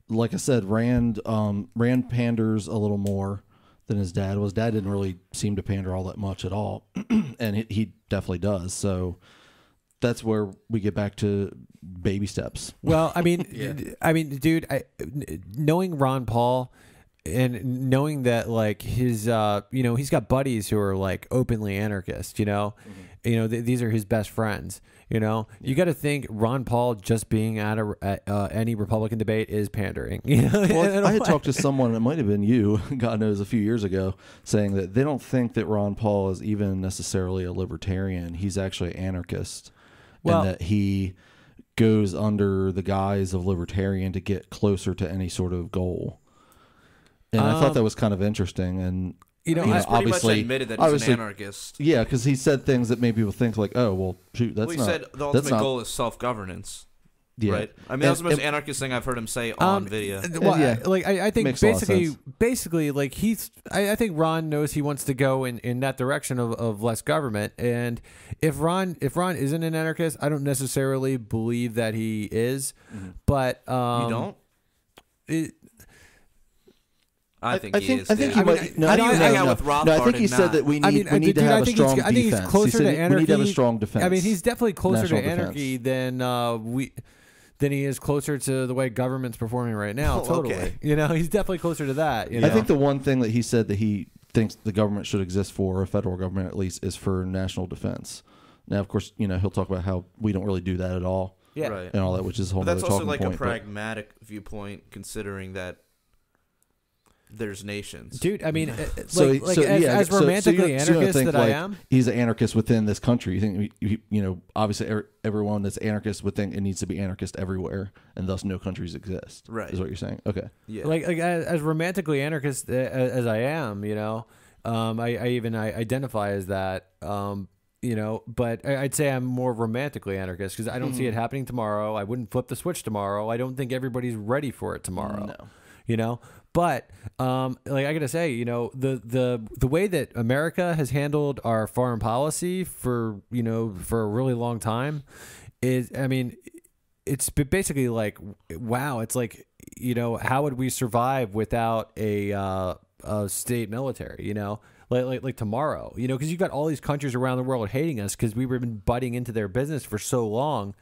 like I said, Rand um, Rand panders a little more than his dad was. Dad didn't really seem to pander all that much at all, and he, he definitely does. So that's where we get back to baby steps. Well, I mean, I mean, dude, I, knowing Ron Paul and knowing that like his, uh, you know, he's got buddies who are like openly anarchist. You know, you know, th- these are his best friends. You know, you got to think Ron Paul just being at a at, uh, any Republican debate is pandering. You know, Well, I had talked to someone, it might have been you, God knows, a few years ago, saying that they don't think that Ron Paul is even necessarily a libertarian. He's actually an anarchist. Well- and that he goes under the guise of libertarian to get closer to any sort of goal. And I thought Um, that was kind of interesting. And, you know, He's know, I, pretty obviously- much admitted that he's an anarchist. yeah, because he said things that made people think, like, oh, well, shoot, that's well, he not. said the ultimate not, goal is self governance. yeah. Right. I mean, that was the And- most anarchist thing I've heard him say on Um, video. Well, Yeah. I- like I, I think Makes a lot of basically, basically, like he's. I, I think Ron knows he wants to go in, in that direction of, of less government. And if Ron if Ron isn't an anarchist, I don't necessarily believe that he is. But um, you don't? it- I think I he think is. I think dude. he I mean, might. No, I don't no, hang no, out no. with Rothbard No, I think he said not. that we need I mean, we need to dude, I have a think strong he's, I think he's defense. He closer said to we need to have a strong defense. I mean, he's definitely closer National to anarchy than uh, we than he is closer to the way government's performing right now. Oh, totally, okay. you know, he's definitely closer to that. You know? I think the one thing that he said that he thinks the government should exist for, a federal government at least, is for national defense. Now, of course, you know he'll talk about how we don't really do that at all yeah. Right. and all that, which is a whole But that's also like point. a but- pragmatic viewpoint, considering that there's nations. Dude, I mean, uh, like, So- like so, as, yeah, as so- so romantically don't- so anarchist think, that I am, he's an anarchist within this country. You think you, you know obviously er- everyone that's anarchist would think it needs to be anarchist everywhere, and thus no countries exist. Right. Is what you're saying? Okay. yeah. like like as, as romantically anarchist as I am, you know, um, I, I even I identify as that, um, you know, but I- I'd say I'm more romantically anarchist because I don't Mm-hmm. see it happening tomorrow. I wouldn't flip the switch tomorrow. I don't think everybody's ready for it tomorrow. No. You know, but um, like I gotta say, you know, the the the way that America has handled our foreign policy for you know for a really long time is, I mean, it's basically like wow it's like you know how would we survive without a uh, a state military you know? Like like, like tomorrow you know because you've got all these countries around the world hating us because we've been butting into their business for so long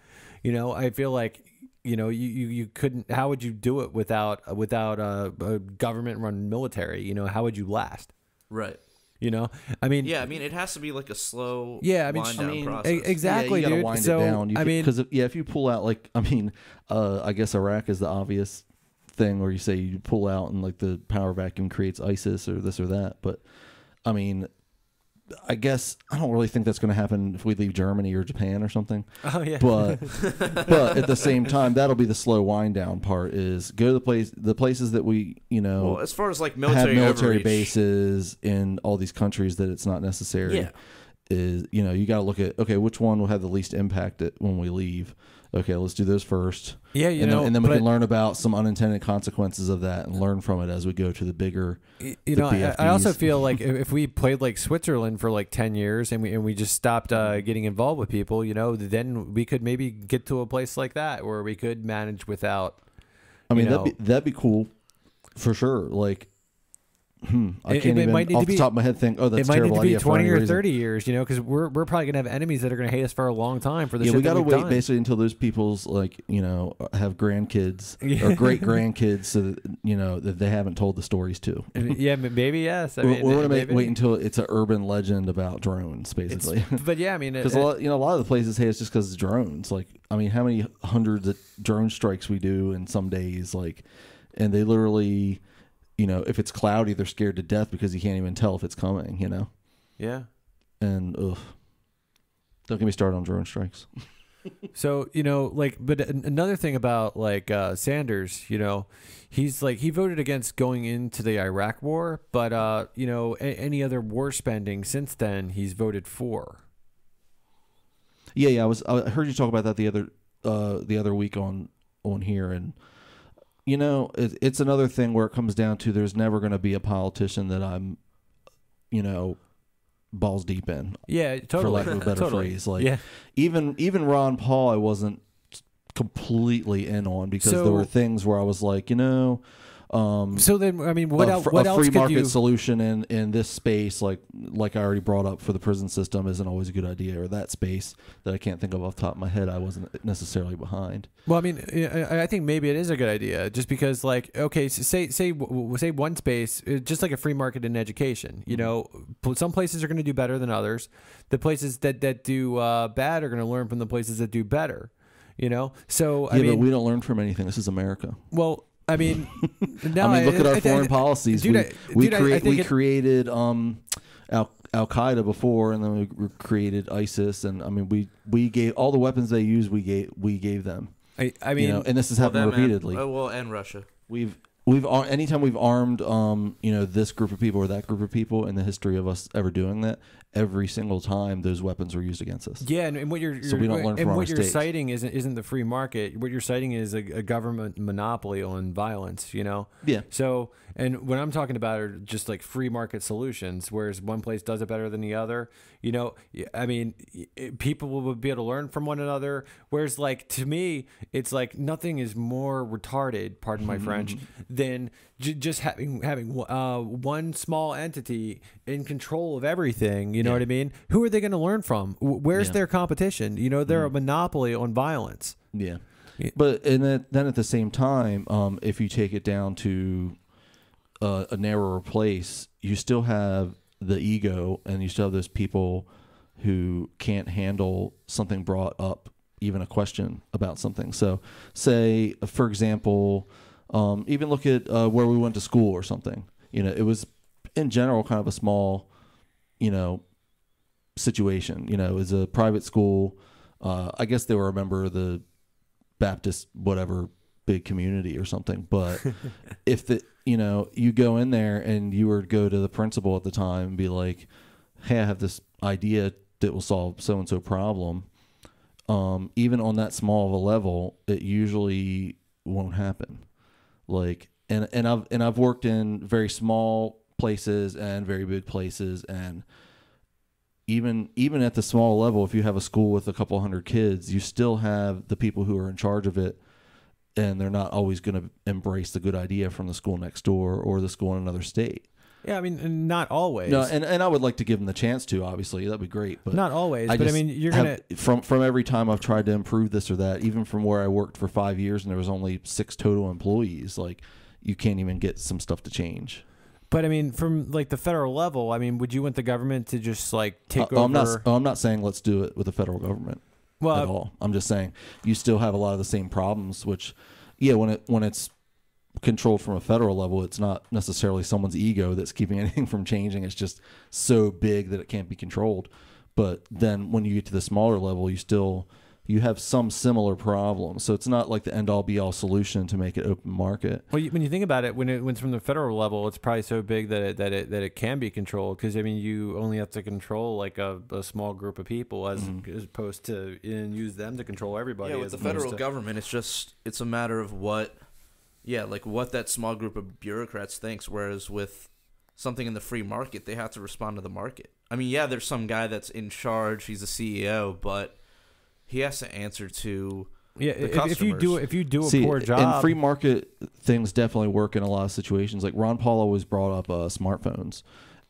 you know? I feel like you know you, you, you couldn't how would you do it without without a, a government run military you know how would you last right. you know i mean Yeah, I mean, it has to be like a slow, Yeah, I mean, I mean, process. exactly yeah, you dude wind so it down. You i mean because yeah, if you pull out like I mean, uh, I guess Iraq is the obvious thing where you say you pull out and like the power vacuum creates ISIS or this or that, but I mean. I guess I don't really think that's going to happen if we leave Germany or Japan or something. oh yeah But but at the same time, that'll be the slow wind down part. Is go to the place the places that we you know well, as far as like have military military overreach, bases in all these countries that it's not necessary. Yeah. is you know you got to look at okay which one will have the least impact at, when we leave. Okay, let's do those first. Yeah, you and know, then, and then we can learn about some unintended consequences of that and learn from it as we go to the bigger. You the know, I, I also feel like if, we played like Switzerland for like ten years and we and we just stopped uh, getting involved with people, you know, then we could maybe get to a place like that where we could manage without. I mean know- that'd be that'd be cool, for sure. Like, hmm, I It- can't it even might need off to the top of my head think, oh, that's it a might need terrible to be twenty or reason. thirty years, you know, because we're we're probably gonna have enemies that are gonna hate us for a long time for the yeah, we gotta wait done. basically until those people's like you know have grandkids Yeah. or great grandkids, so that you know that they haven't told the stories to. Yeah, maybe yes. I we mean, we want to maybe. wait until it's an urban legend about drones, It's- basically. but yeah, I mean, Because a lot, you know, a lot of the places say it's just because it's drones. Like, I mean, how many hundreds of drone strikes we do in some days? Like, and they literally, you know, if it's cloudy, they're scared to death because you can't even tell if it's coming. You know, yeah. and ugh, don't get me started on drone strikes. So you know, like, but another thing about like uh, Sanders, you know, he's like he voted against going into the Iraq War, but uh, you know, a- any other war spending since then, he's voted for. Yeah, yeah. I was. I heard you talk about that the other, uh, the other week on on here, and you know, it, it's another thing where it comes down to there's never going to be a politician that I'm, you know, balls deep in. Yeah, totally. For lack of a better Totally. phrase, like yeah, even even Ron Paul, I wasn't completely in on because So- there were things where I was like, you know, um, so then I mean, what a, else? What a else free could market you? solution in in this space, like like I already brought up for the prison system, isn't always a good idea, or that space that I can't think of off the top of my head, I wasn't necessarily behind. Well, I mean, I I think maybe it is a good idea, just because, like, okay, so say say say one space, uh, just like a free market in education. You know, some places are going to do better than others. The places that that do uh, bad are going to learn from the places that do better. You know, so I yeah, mean, but we don't learn from anything. This is America. well, I mean, no, I mean, look at our I- I- foreign I- policies. dude, we we, dude, I- I create, we it- created um, Al Al Qaeda before, and then we created ISIS, and I mean, we we gave all the weapons they use. We gave we gave them. I, I mean, you know, and this has Well, happened them and- repeatedly. oh, well, and Russia. We've we've ar- anytime we've armed um you know this group of people or that group of people in the history of us ever doing that, every single time those weapons were used against us. Yeah, and, and what you're, So we don't you're- learn and from what our you're citing isn't isn't the free market. What you're citing is a, a government monopoly on violence. You know, Yeah. So, and what I'm talking about are just like free market solutions, whereas one place does it better than the other. You know, I mean, it- people will be able to learn from one another. Whereas, like to me, it's like nothing is more retarded, pardon my French, than j- just having having uh, one small entity in control of everything. You know Yeah. what I mean? Who are they going to learn from? Where's Yeah. Mm-hmm. their competition? You know, they're a monopoly on violence. Yeah. Yeah. But and then, then at the same time, um, if you take it down to uh, a narrower place, you still have the ego, and you still have those people who can't handle something brought up, even a question about something. So, say for example, um, even look at uh, where we went to school or something. You know, it was in general kind of a small, you know, situation. You know, it was a private school. Uh, I guess they were a member of the Baptist whatever big community or something. But if the you know you go in there and you were to go to the principal at the time and be like, "Hey, I have this idea that will solve so and so problem," um, even on that small of a level, it usually won't happen. Like, and and I've and I've worked in very small places and very big places and even even at the small level, if you have a school with a couple hundred kids, you still have the people who are in charge of it, and they're not always going to embrace the good idea from the school next door or the school in another state. Yeah, I mean, not always. No, and, and I would like to give them the chance to. Obviously, that'd be great. But not always. but I mean, you're have- gonna. from from every time I've tried to improve this or that, even from where I worked for five years and there was only six total employees, like you can't even get some stuff to change. But I mean, from like the federal level, I mean, would you want the government to just like take Uh, over? I'm not. I'm not saying let's do it with the federal government. well, at all. I'm just saying you still have a lot of the same problems. Which, yeah, when it when it's controlled from a federal level, it's not necessarily someone's ego that's keeping anything from changing. It's just so big that it can't be controlled. But then when you get to the smaller level, you still you have some similar problems. So it's not like the end all be all solution to make it open market. Well, you, when you think about it, when it when it's from the federal level, it's probably so big that it, that it that it can be controlled. Because I mean, you only have to control like a, a small group of people, as, mm-hmm. as opposed to and use them to control everybody. yeah, with as the federal to- government, it's just it's a matter of what, yeah, like what that small group of bureaucrats thinks. Whereas with something in the free market, they have to respond to the market. I mean, yeah, there's some guy that's in charge, he's a CEO, but he has to answer to Yeah, the if, if you do customers. if you do a See, poor job, and free market things definitely work in a lot of situations. Like Ron Paul always brought up uh, smartphones,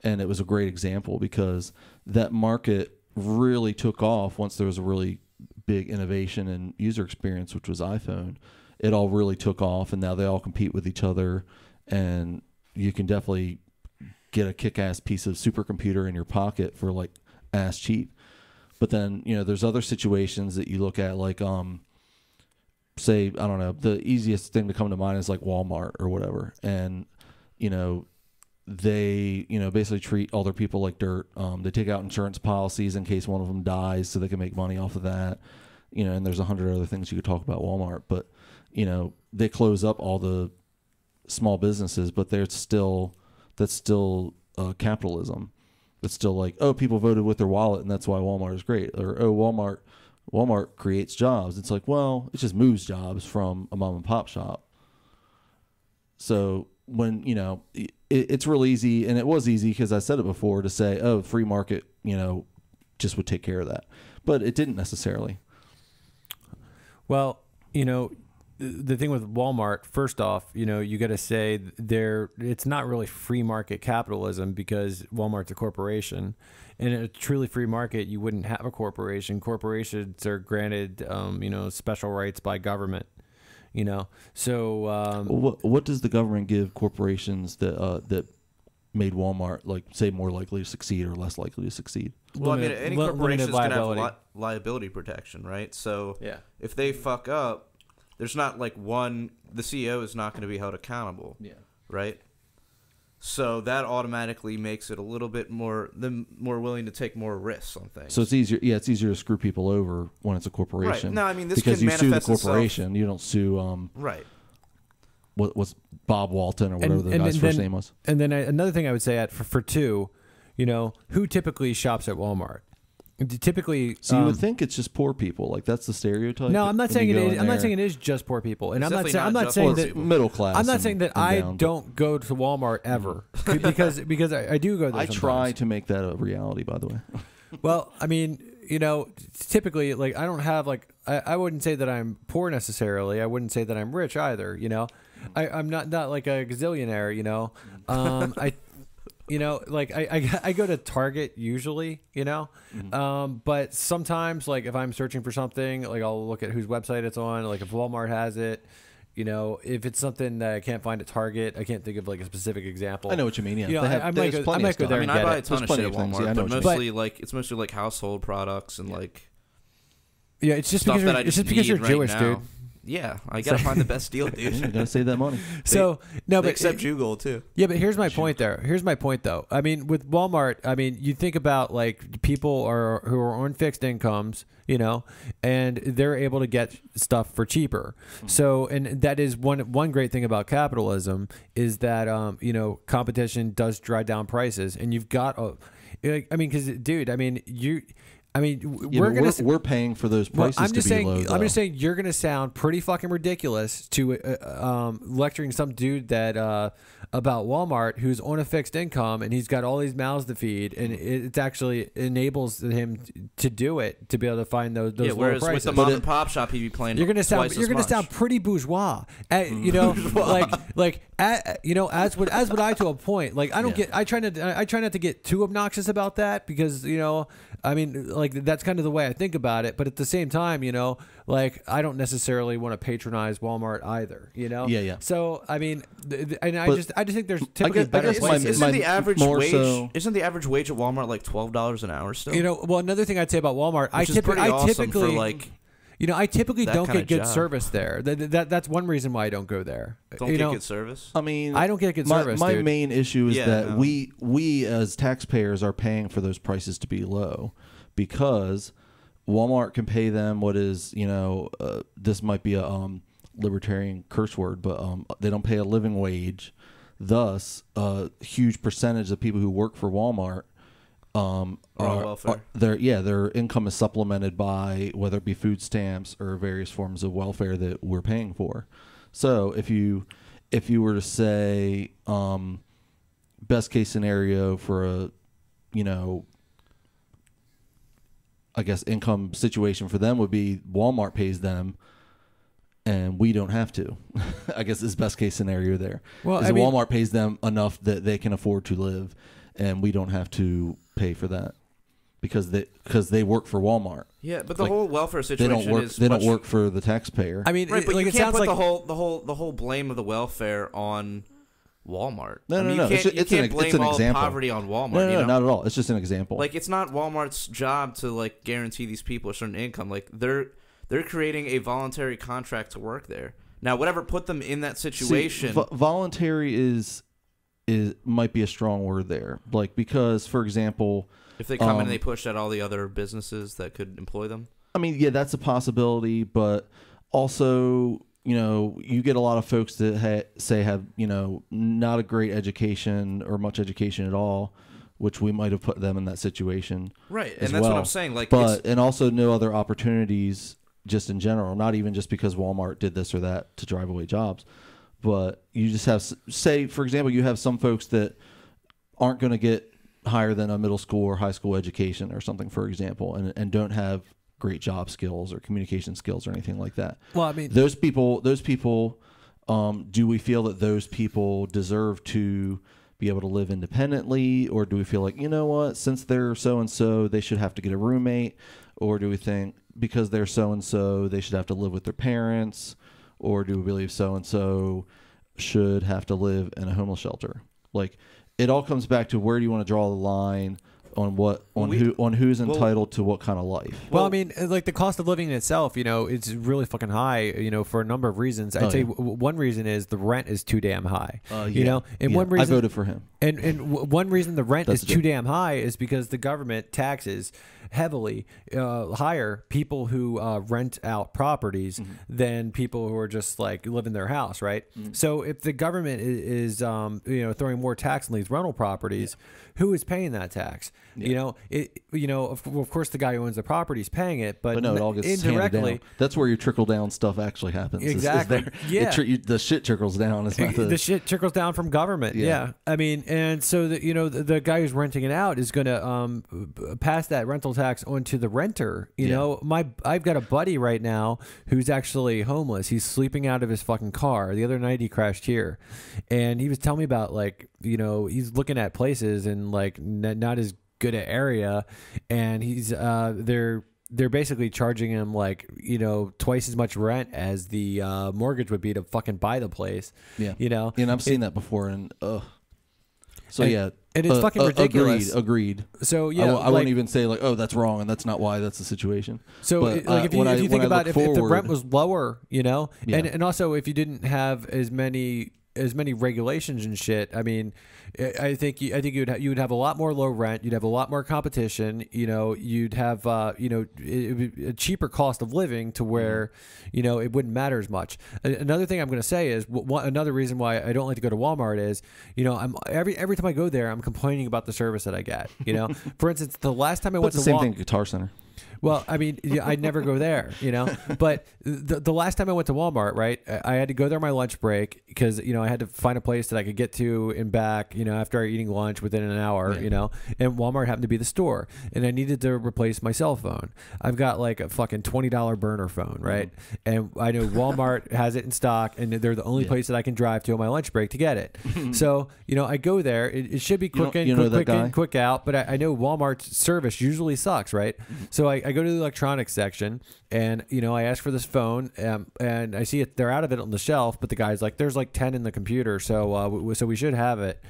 and it was a great example because that market really took off once there was a really big innovation in user experience, which was iPhone. It all really took off, and now they all compete with each other, and you can definitely get a kick-ass piece of supercomputer in your pocket for like ass cheap. But then you know, there's other situations that you look at, like um, say I don't know, the easiest thing to come to mind is like Walmart or whatever, and you know, they you know basically treat all their people like dirt. Um, they take out insurance policies in case one of them dies, so they can make money off of that. You know, and there's a hundred other things you could talk about Walmart, but you know, they close up all the small businesses, but they're still that's still uh, capitalism. It's still like, oh, people voted with their wallet, and that's why Walmart is great. Or oh, Walmart, Walmart creates jobs. It's like, well, it just moves jobs from a mom and pop shop. So when you know, it, it's real easy, and it was easy because I said it before to say, oh, free market, you know, just would take care of that, but it didn't necessarily. Well, you know, the thing with Walmart, first off, you know, you got to say they're it's not really free market capitalism because Walmart's a corporation. In a truly free market, you wouldn't have a corporation. Corporations are granted, um, you know, special rights by government. You know, so um, what what does the government give corporations that uh, that made Walmart like say more likely to succeed or less likely to succeed? Well, I mean, any li- corporation is going to have li- liability protection, right? So Yeah. if they fuck up, there's not like one. The CEO is not going to be held accountable, Yeah. right? So that automatically makes it a little bit more them more willing to take more risks on things. So it's easier. Yeah, it's easier to screw people over when it's a corporation. Right. No, I mean, this because can you sue the manifest itself- corporation. You don't sue um right. what what's Bob Walton or whatever And- the and guy's then- first name was. And then I, another thing I would say at for, for two, you know, who typically shops at Walmart? Typically, So you um, would think it's just poor people. Like that's the stereotype. No, I'm not saying you it go is. in I'm not saying it is just poor people, and It's I'm not definitely saying I'm not not saying that it's middle class. I'm not and- saying that and I down, don't go to Walmart ever because because I, I do go there. I try to make that a reality. By the way, Well, I mean, you know, typically, like I don't have like I, I wouldn't say that I'm poor necessarily. I wouldn't say that I'm rich either. You know, I, I'm not not like a gazillionaire. You know, um, I. You know, like I, I, I go to Target usually, you know, um, but sometimes like if I'm searching for something, like I'll look at whose website it's on. Like if Walmart has it, you know, if it's something that I can't find at Target, I can't think of like a specific example. I know what you mean. Yeah, You know, have- I- I might there's go- I might go there I mean, and I get buy it. a ton There's of shit at. Walmart, Yeah, but what you mean. mostly like it's mostly like household products and like Yeah, it's just stuff because that you're, it's just just because you're right Jewish, now. dude. Yeah, I gotta find the best deal, dude. you gotta save that money. So no, They but accept Jugal too. yeah, but here's my point. There, here's my point though. I mean, with Walmart, I mean, you think about like people are who are on fixed incomes, you know, and they're able to get stuff for cheaper. So, and that is one one great thing about capitalism is that um, you know competition does drive down prices, and you've got a. I mean, because dude, I mean you. I mean, Yeah, we're but gonna. we're, s- we're paying for those Well, prices I'm to just be saying. low. I'm just saying you're gonna sound pretty fucking ridiculous to uh, um, lecturing some dude that uh, about Walmart who's on a fixed income and he's got all these mouths to feed, and it, it actually enables him to do it to be able to find those those Yeah, lower whereas with the mom and pop shop, he'd be playing. you're gonna sound you're gonna much. sound pretty bourgeois, Uh, you know, like like uh, you know as would as would I to a point. Like I don't Yeah. get I try to I try not to get too obnoxious about that because you know I mean like that's kind of the way I think about it. But at the same time, you know, like I don't necessarily want to patronize Walmart either. You know, Yeah, yeah. So I mean, th- th- and I But just I just think there's typically guess- I better guess places. Isn't my- the average more wage? so- Isn't the average wage at Walmart like twelve dollars an hour still? you know, well, another thing I'd say about Walmart, I, which is typi- I awesome typically for like You know, I typically that don't kinda get good job. service there. That, that that's one reason why I don't go there. don't you get know, good service. I mean, I don't get good my, service, My dude. main issue is Yeah, that no. we we as taxpayers are paying for those prices to be low because Walmart can pay them what is you know uh, this might be a um, libertarian curse word, but um, they don't pay a living wage. Thus, a huge percentage of people who work for Walmart um, Are are, their yeah their income is supplemented by whether it be food stamps or various forms of welfare that we're paying for. So if you if you were to say um, best case scenario for a you know I guess income situation for them would be Walmart pays them and we don't have to. I guess is best case scenario there. Well, is I mean- Walmart pays them enough that they can afford to live and we don't have to pay for that because they because they work for Walmart. Yeah, but the Like, whole welfare situation They don't work is they much, don't work for the taxpayer. I mean, Right, it- but like you can't sounds put like the whole the whole the whole blame of the welfare on Walmart. No, I no, mean, no, You it's can't, it's you an can't ex- blame it's an all example. poverty on Walmart. no, no, you no, know? not at all. It's just an example. Like it's not Walmart's job to like guarantee these people a certain income. Like they're they're creating a voluntary contract to work there. Now, whatever put them in that See, situation, vo- voluntary is is might be a strong word there. Like because, for example, if they come in um, and they push out all the other businesses that could employ them. I mean, yeah, that's a possibility, but also, you know, you get a lot of folks that ha- say have, you know, not a great education or much education at all, which we might have put them in that situation. Right, and that's what. I'm saying. Like, But and also no other opportunities just in general, not even just because Walmart did this or that to drive away jobs, but you just have say for example, you have some folks that aren't going to get higher than a middle school or high school education or something for example and and don't have great job skills or communication skills or anything like that. well, I mean, Those people those people um, do we feel that those people deserve to be able to live independently? Or do we feel like you know what since they're so and so they should have to get a roommate? Or do we think because they're so and so they should have to live with their parents or do we believe so and so should have to live in a homeless shelter? Like it all comes back to where do you want to draw the line on what on we- who on who's well- entitled to what kind of life Well, I mean, uh, like the cost of living in itself, you know, it's really fucking high, you know, for a number of reasons. I'd Oh, say yeah. one reason is the rent is too damn high. Uh, You know, and Yeah. one reason I voted for him And and w- one reason the rent That's is too damn high is because the government taxes heavily uh, higher people who uh, rent out properties Mm-hmm. than people who are just like live in their house, right? Mm-hmm. So if the government is, is um, you know throwing more tax on these rental properties, who is paying that tax? You know, it you know of, of course the guy who owns the property is paying it, but, But no, it all gets indirectly. down. That's where your trickle down stuff actually happens. is- is Exactly. there. Yeah. It you- the shit trickles down. It's not the, the shit trickles down from government. Yeah. Yeah. I mean, and so that you know the, the guy who's renting it out is going to um pass that rental tax onto the renter. You Yeah. know, my I've got a buddy right now who's actually homeless. He's sleeping out of his fucking car. The other night he crashed here, and he was telling me about like you know he's looking at places and like n- not as good an area, and he's uh they're they're basically charging him like you know twice as much rent as the uh, mortgage would be to fucking buy the place. yeah. You know, And I've seen that before, and ugh. So And- yeah, and it's uh, fucking uh, ridiculous. Agreed. Agreed. so I yeah, I like, wouldn't even say like, oh, that's wrong, and that's not why that's the situation. So, But, it- like, uh, if you, if you when think about if, if the rent was lower, you know, and and also if you didn't have as many as many regulations and shit, I mean, I- I think you, I think you'd ha- you would have a lot more low rent, you'd have a lot more competition, you know, you'd have uh, you know it, would be a cheaper cost of living to where Mm-hmm. you know it wouldn't matter as much. Another thing I'm going to say is one, another reason why I don't like to go to Walmart is you know I'm every every time I go there I'm complaining about the service that I get. You know, for instance, the last time I But went it's to the same Wal- thing at Guitar Center. Well, I mean, yeah, I'd never go there, you know. But the, the last time I went to Walmart, right, I I had to go there on my lunch break because you know I had to find a place that I could get to and back, you know, after eating lunch within an hour, you know. And Walmart happened to be the store, and I needed to replace my cell phone. I've got like a fucking twenty dollar burner phone, uh-huh. right? And I know Walmart has it in stock, and they're the only Yeah. place that I can drive to on my lunch break to get it. so you know, I go there. It, it should be You know- quick in, you know quick, quick in, quick out, but I, I know Walmart's service usually sucks, right? Mm-hmm. So I, I go to the electronics section and you know I ask for this phone um, and I see it they're out of it on the shelf, but the guy's like, "There's like ten in the computer, so uh, so we should have it."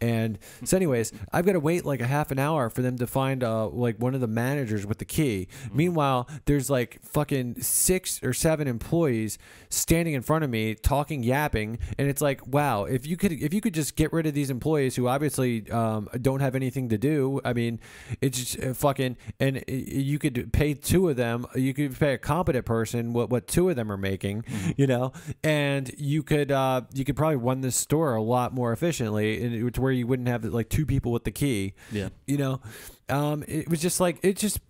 And so, anyways, I've got to wait like a half an hour for them to find uh, like one of the managers with the key. Meanwhile, there's like fucking six or seven employees standing in front of me talking, yapping, and it's like, wow, if you could if you could just get rid of these employees who obviously um, don't have anything to do. I mean, it's just uh, fucking, and uh, you could pay two of them. You could pay a competent person what what two of them are making, Mm-hmm. you know, and you could uh, you could probably run this store a lot more efficiently, and it- to where you wouldn't have like two people with the key. Yeah. you know, um, it was just like it's just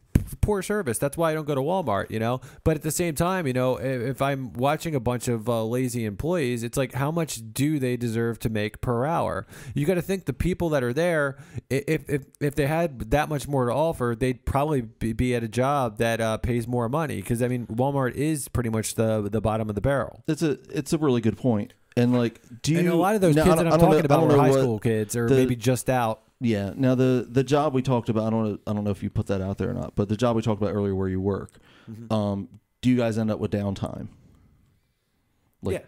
poor service. That's why I don't go to Walmart, you know. But at the same time, you know, if, I'm watching a bunch of uh, lazy employees, it's like how much do they deserve to make per hour? You got to think the people that are there, if if if they had that much more to offer, they'd probably be, be at a job that uh, pays more money. Because I mean, Walmart is pretty much the the bottom of the barrel. It's a it's a really good point. And like, do you? And a lot of those now, kids that I'm talking know- about were high school kids, or the- maybe just out. Yeah. Now the the job we talked about, I don't know, I don't know if you put that out there or not, but the job we talked about earlier, where you work, Mm-hmm. um, do you guys end up with downtime? Like, Yeah.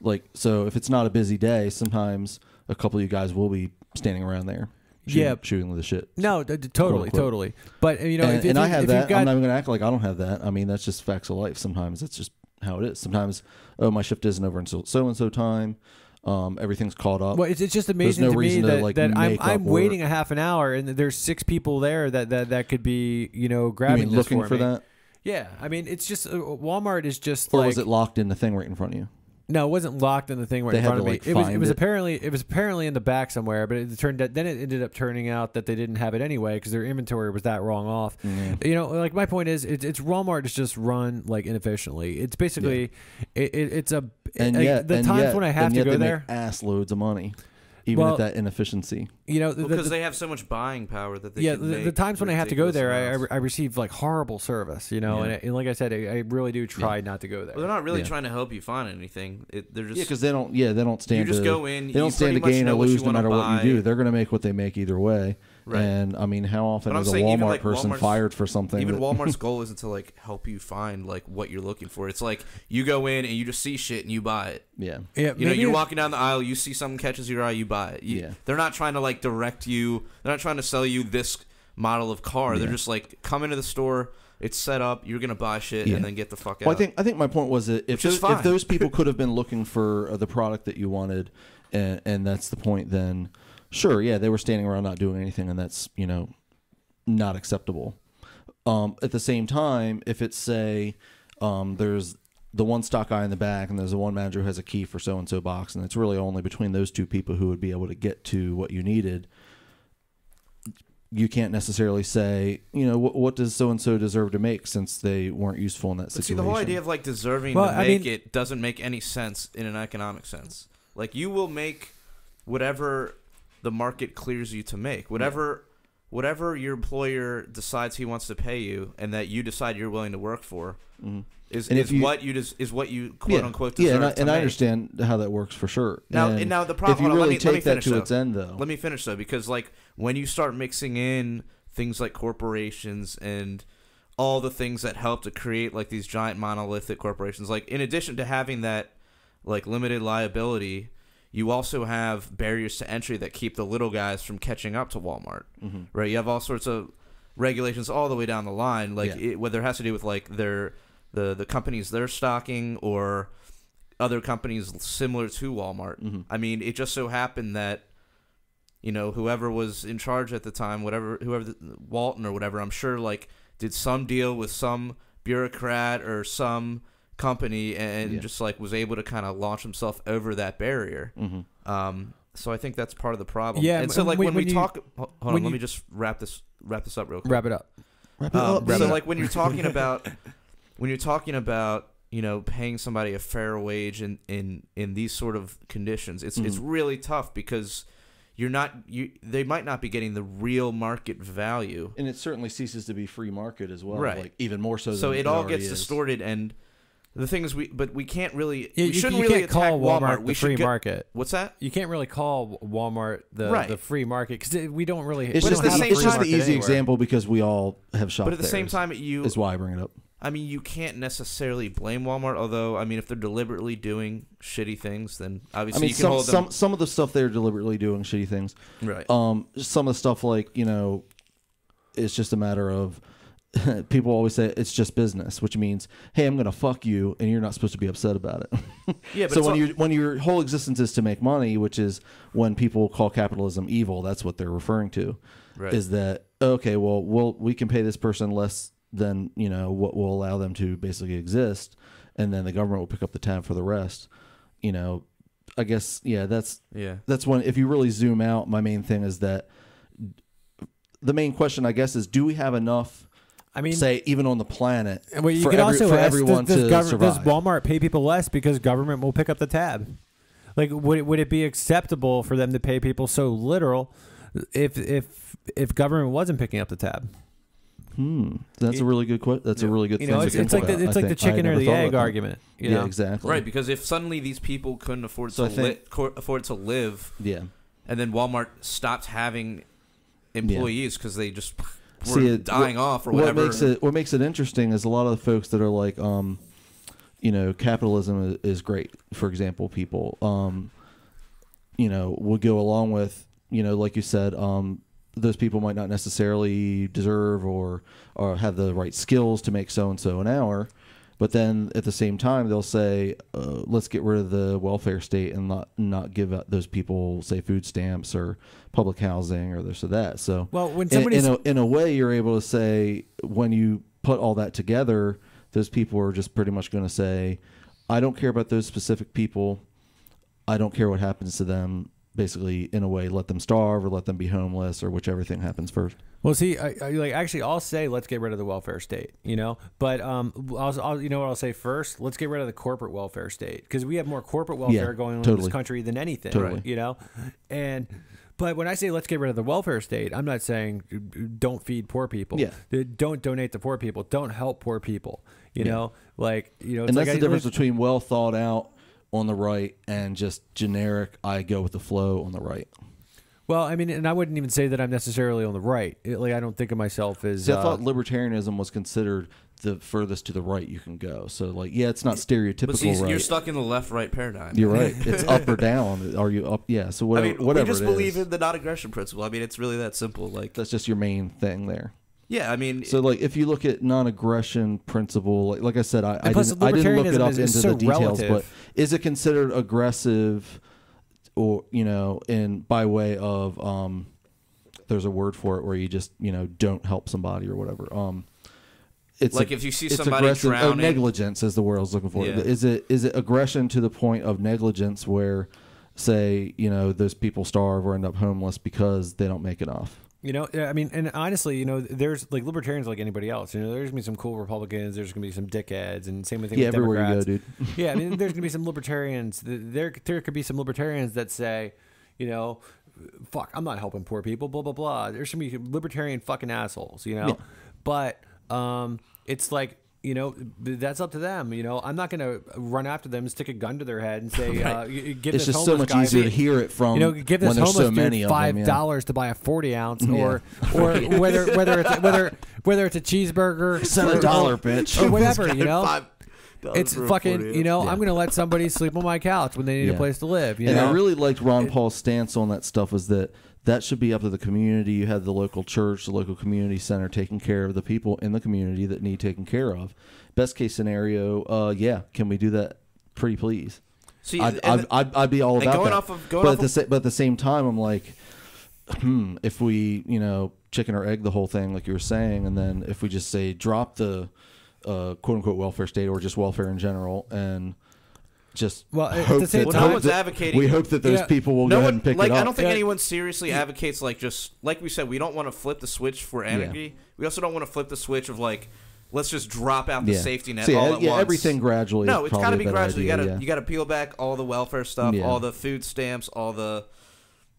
Like, so if it's not a busy day, sometimes a couple of you guys will be standing around there, shooting, Yeah. shooting the shit. No, d- d- totally, totally. But you know, and, if, if and you, I have if that. Got, I'm not even gonna act like I don't have that. I mean, that's just facts of life. Sometimes it's just how it is. Sometimes, oh, my shift isn't over until so and so time. Um, everything's caught up. Well, it's, it's just amazing no to me reason to, that, like, that I'm, I'm waiting a half an hour and there's six people there that, that, that could be, you know, you grabbing this looking for, for that, Yeah, I mean, it's just uh, Walmart is just or like was it locked in the thing right in front of you? No, it wasn't locked in the thing right They in had front of me. like, it was it was it? apparently it was apparently in the back somewhere, but it turned out, then it ended up turning out that they didn't have it anyway because their inventory was that wrong off. Mm. You know, like my point is, it's, it's Walmart is just run like inefficiently. It's basically it, it, it's a And like, yet, the times yet, when I have to go there, ass loads of money, even Well, at that inefficiency. you know, the, because the- they have so much buying power that they yeah, can the, make the times when I have to go there, I, I, I receive like horrible service, you know, Yeah. and, I- and like I said, I, I really do try not to go there. Well, they're not really Yeah. trying to help you find anything. It, they're just Yeah, because they don't. Yeah, they don't stand. You just to, go in, They don't stand to gain or know what you lose no wanna matter what you do. They're going to make what they make either way. Right. And I mean, how often But I'm is a saying Walmart even, like, person Walmart's- fired for something? Even that- Walmart's goal isn't to like help you find like what you're looking for. It's like you go in and you just see shit and you buy it. Yeah. yeah, You know, maybe you're if- walking down the aisle, you see something catches your eye, you buy it. You- Yeah. They're not trying to like direct you. They're not trying to sell you this model of car. They're just like come into the store. It's set up. You're gonna buy shit Yeah. and then get the fuck out. Well, I think I think my point was that if Which is those, if fine. those people could have been looking for uh, the product that you wanted, and, and that's the point, then sure, yeah, they were standing around not doing anything, and that's you know not acceptable. Um, at the same time, if it's say um, there's the one stock guy in the back, and there's the one manager who has a key for so and so box, and it's really only between those two people who would be able to get to what you needed. You can't necessarily say, you know, what, what does so and so deserve to make since they weren't useful in that But see, situation. the whole idea of like deserving Well, to I make mean- it doesn't make any sense in an economic sense. Like you will make whatever the market clears you to make, whatever whatever your employer decides he wants to pay you, and that you decide you're willing to work for, Mhm. is, And is you- what you des- is what you quote yeah. unquote deserve yeah, and I, and I understand how that works for sure. Now- and now the problem- if you on, let really me- let me take that to though. its end, though, Let me finish though, because like when you start mixing in things like corporations and all the things that help to create like these giant monolithic corporations, like in addition to having that like limited liability, you also have barriers to entry that keep the little guys from catching up to Walmart. Mhm. Right? You have all sorts of regulations all the way down the line, like Yeah. it, whether it has to do with like their the the companies they're stocking or other companies similar to Walmart. Mhm. I mean, it just so happened that you know whoever was in charge at the time, whatever whoever the, Walton or whatever, I'm sure like did some deal with some bureaucrat or some company and Yeah. just like was able to kind of launch himself over that barrier. Mhm. Um, so I think that's part of the problem. Yeah, and so like when- when, when we you- talk, hold on, when let me just wrap this wrap this up real quick. wrap it up. Wrap it Um, up, so brother. like when you're talking about when you're talking about you know paying somebody a fair wage in in in these sort of conditions, it's it's Mhm. really tough because you're not you they might not be getting the real market value. and it certainly ceases to be free market as well, Right. Like even more so. So than it all gets is. distorted and the thing is we but we can't really You, we shouldn't you really can't attack call Walmart. Walmart we the should free get- market. What's that? You can't really call Walmart the, Right. the free market because we don't really. It's just, the, have a it's just the easy anywhere. example because we all have shopped But at the same time, you is why I bring it up. I mean, you can't necessarily blame Walmart. Although, I mean, if they're deliberately doing shitty things, then obviously I obviously mean, you can some, hold them. some some of the stuff they're deliberately doing shitty things. right. Um, some of the stuff like you know, it's just a matter of people always say it's just business, which means hey, I'm gonna fuck you, and you're not supposed to be upset about it. yeah, but so when you when your whole existence is to make money, which is when people call capitalism evil, that's what they're referring to. Right. Is that okay? Well, we'll we can pay this person less than you know what will allow them to basically exist, and then the government will pick up the tab for the rest. You know, I guess yeah, that's Yeah. that's one. If you really zoom out, my main thing is that the main question, I guess, is do we have enough? I mean, say even on the planet well, you for, could every- also for ask, everyone does, does, to govern- survive. does Walmart pay people less because government will pick up the tab? Like, would it, would it be acceptable for them to pay people so literal if if if government wasn't picking up the tab? Hmm, that's a really good question. That's a really good You thing. know, to it's, think it's like the, it's I like the think. I had chicken or the egg argument. You yeah, know? exactly. Right, because if suddenly these people couldn't afford So to think- li- co- afford to live, Yeah. and then Walmart stopped having employees because they just were See, it- dying what- off or whatever. what makes it what makes it interesting is a lot of the folks that are like, um, you know, capitalism is, great. For example, people, um, you know, would go along with, you know, like you said, um, those people might not necessarily deserve or or have the right skills to make so and so an hour. But then at the same time, they'll say, uh, "Let's get rid of the welfare state and not not give those people, say, food stamps or public housing or this or that." So, Well, when in, somebody's in a, in a way, you're able to say when you put all that together, those people are just pretty much going to say, "I don't care about those specific people. I don't care what happens to them." Basically, in a way, let them starve or let them be homeless or whichever thing happens first. Well, see, I, I, like actually, I'll say let's get rid of the welfare state. You know, but um, I'll, I'll you know what I'll say first? Let's get rid of the corporate welfare state because we have more corporate welfare Yeah, going on in this country than anything. Totally. You know, and but when I say let's get rid of the welfare state, I'm not saying don't feed poor people. Yeah. Don't donate to poor people. Don't help poor people. You Yeah. know, like you know, and like that's I- the difference between well thought out on the right and just generic I go with the flow on the right. Well, I mean, and I wouldn't even say that I'm necessarily on the right. It- like I don't think of myself as. See, I uh, thought libertarianism was considered the furthest to the right you can go. So, like, yeah, it's not stereotypical but see, right. you're stuck in the left-right paradigm. You're right. It's up or down. Are you up? Yeah. So I whatever. mean, whatever we just it believe is, in the non-aggression principle. I mean, it's really that simple. Like, That's just your main thing there. yeah, I mean, So, like, if you look at non-aggression principle, like, like I said, I, I, didn't, I didn't look it up is- into is the details, relative. but is it considered aggressive, or you know, in by way of um, there's a word for it where you just you know don't help somebody or whatever. Um, it's Like a- if you see somebody aggressive- oh, drowning- negligence is the word I was looking for. Yeah. Is it is it aggression to the point of negligence where, say, you know, those people starve or end up homeless because they don't make enough? You know, I mean, and honestly, you know, there's like libertarians like anybody else. You know, there's gonna be some cool Republicans. There's gonna be some dickheads, and same with Yeah, with everywhere Democrats. you go, dude. yeah, I mean, there's gonna be some libertarians. There, there could be some libertarians that say, you know, fuck, I'm not helping poor people. Blah blah blah. There's gonna be libertarian fucking assholes. You know, Yeah. but um, it's like. You know, that's up to them. You know, I'm not going to run after them, stick a gun to their head, and say, uh, y- "Give It's this just so much guy easier to hear it from you know, give this homeless so many dude of them, five yeah. dollars to buy a forty ounce, or or whether whether it's whether whether it's a cheeseburger, Send or- a dollar, or- bitch. or whatever. You know, Five dollars it's fucking. You know, Yeah. I'm going to let somebody sleep on my couch when they need a place to live. You and know, I really liked Ron Paul's stance on that stuff was that that should be up to the community. You have the local church, the local community center taking care of the people in the community that need taken care of. Best case scenario, uh, yeah, can we do that? Pretty please. See, I'd, I'd, I'd, I'd be all about going that. off of- going but off at the of- but at the same time, I'm like, hmm, if we you know chicken or egg the whole thing, like you were saying, and then if we just say drop the uh, quote unquote welfare state or just welfare in general and just Well, at hope the same that- time- No one's that- advocating- We hope that those Yeah. people will no go ahead and pick like it up. I don't think Yeah. anyone seriously advocates like just like we said we don't want to flip the switch for anarchy. We also don't want to flip the switch of like let's just drop out the Yeah. safety net So, yeah, all uh, at yeah, once. everything gradually. No, it's got to be a better gradual. you got to yeah. you got to peel back all the welfare stuff, Yeah. all the food stamps, all the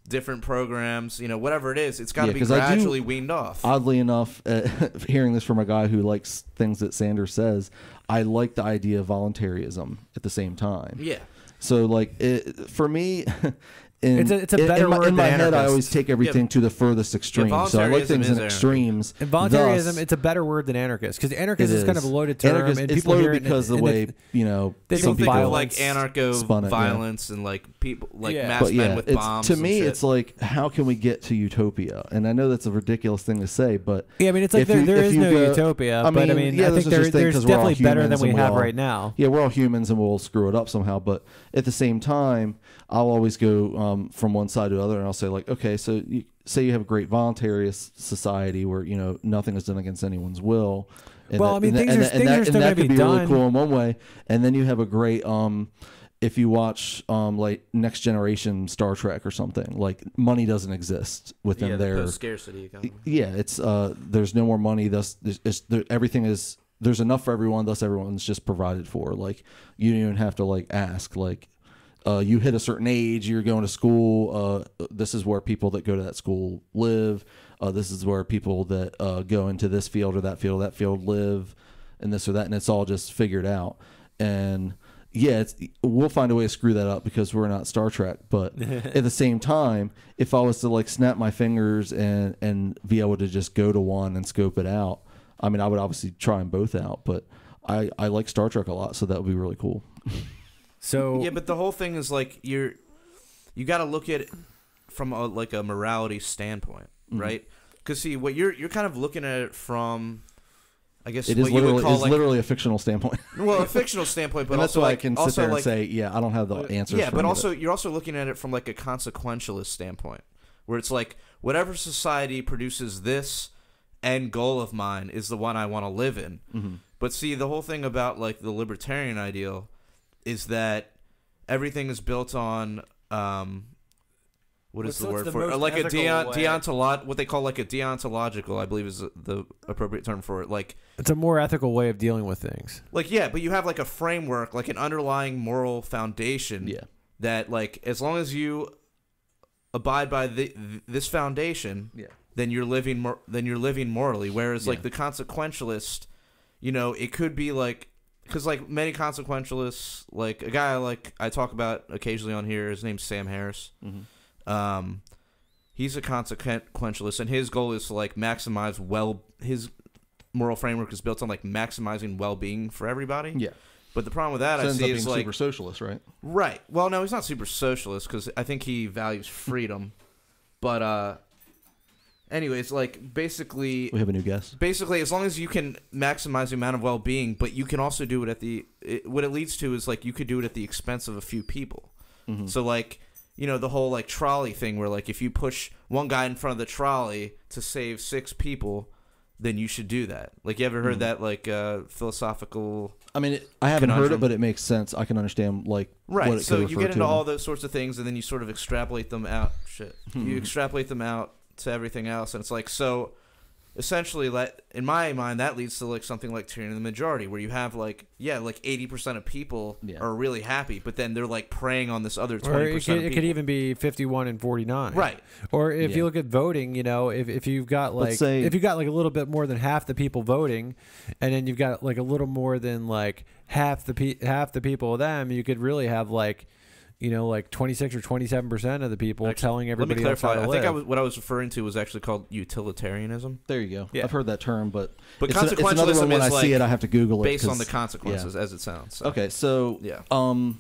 different programs, you know, whatever it is. It's got to Yeah, be I do- gradually weaned off. Oddly enough, uh, hearing this from a guy who likes things that Sanders says, I like the idea of voluntarism at the same time. yeah. So, like, it, for me, in, It's a- it's a in- better in my, word in my than head, I always take everything to the furthest extreme. so I like things in extremes. And voluntarism, Thus, it's a better word than anarchist because anarchist it is, kind of a is. loaded term, Anarchist- and it's people hear loaded because and, the way and you know they People some think people of like violence anarcho spun it, yeah. violence and like people like Yeah. mass but men yeah, with it's, bombs. to me, it's like, how can we get to utopia? And I know that's a ridiculous thing to say, but yeah, I mean, it's like if there, you- there if is you no go- utopia, I but I mean, mean, yeah, I this think is there, just thing we're all definitely better than humans we and we have all- right now. Yeah, we're all humans and we'll screw it up somehow. But at the same time, I'll always go um, from one side to the other, and I'll say like, okay, so you, say you have a great voluntarist society where you know nothing is done against anyone's will, And Well, I mean, and things and are- and things that, are and still that gonna could be be really cool in one way. And then you have a great um, if you watch um like Next Generation Star Trek or something, like money doesn't exist within yeah, their scarcity economy. yeah, it's uh, there's no more money. Thus, it's, it's, there, everything is there's enough for everyone. Thus, everyone's just provided for. Like you don't even have to like ask. Like uh, you hit a certain age, you're going to school. Uh, this is where people that go to that school live. Uh, this is where people that uh, go into this field or that field, or that field live, and this or that, and it's all just figured out. And yeah, it's, we'll find a way to screw that up because we're not Star Trek. But at the same time, if I was to like snap my fingers and and be able to just go to one and scope it out, I mean, I would obviously try them both out. But I I like Star Trek a lot, so that would be really cool. So Yeah, but the whole thing is like you're you got to look at it from a, like a morality standpoint, Mm-hmm. right? Because see, what you're you're kind of looking at it from, I guess It is what you would literally it's like literally a fictional standpoint, well a fictional standpoint, but that's also why like I can sit there like and say, yeah, I don't have the answers. yeah, but also you're also looking at it from like a consequentialist standpoint, where it's like whatever society produces this end goal of mine is the one I want to live in. Mm-hmm. But see, the whole thing about like the libertarian ideal is that everything is built on um, what is What's- the word the for it? Like a ethical deon- way? what they call like a deontological, I believe is the appropriate term for it. Like it's a more ethical way of dealing with things. like yeah, but you have like a framework, like an underlying moral foundation yeah, that like as long as you abide by the, th- this foundation, yeah, then you're living mor- then you're living morally. Whereas like the consequentialist, you know, it could be like because like many consequentialists, like a guy like I talk about occasionally on here, his name's Sam Harris. mm-hmm. Um, he's a consequentialist, and his goal is to like maximize well. His moral framework is built on like maximizing well being for everybody. yeah. But the problem with that So I ends see up being is like super socialist, right? Right. Well, no, he's not super socialist because I think he values freedom. but uh, anyways, like basically, We have a new guest. basically, as long as you can maximize the amount of well-being, but you can also do it at the it, what it leads to is like you could do it at the expense of a few people. Mhm. So like you know the whole like trolley thing where like if you push one guy in front of the trolley to save six people, then you should do that. Like you ever heard Mhm. that like uh, philosophical I mean, it, I haven't heard it, but it makes sense. I can understand like Right. What it so you get into all those sorts of things, and then you sort of extrapolate them out. Shit. Hmm. you extrapolate them out to everything else, and it's like so. Essentially, let in my mind that leads to like something like tyranny of the majority, where you have like yeah, like eighty percent of people Yeah. are really happy, but then they're like preying on this other Or twenty it percent. could, it could even be 51 and 49. right. Or if Yeah. you look at voting, you know, if, if you've got Let's like say- if you've got like a little bit more than half the people voting, and then you've got like a little more than like half the pe- half the people of them, you could really have like, you know, like 26 or 27 percent of the people Actually, telling Let me everybody else how clarify. to I think I was, what I was referring to was actually called utilitarianism, There you go. Yeah. I've heard that term, but but it's, a- it's another consequentialism one when I is like see it, I have to Google it. based on the consequences, as it sounds. So. Okay, so Yeah. um,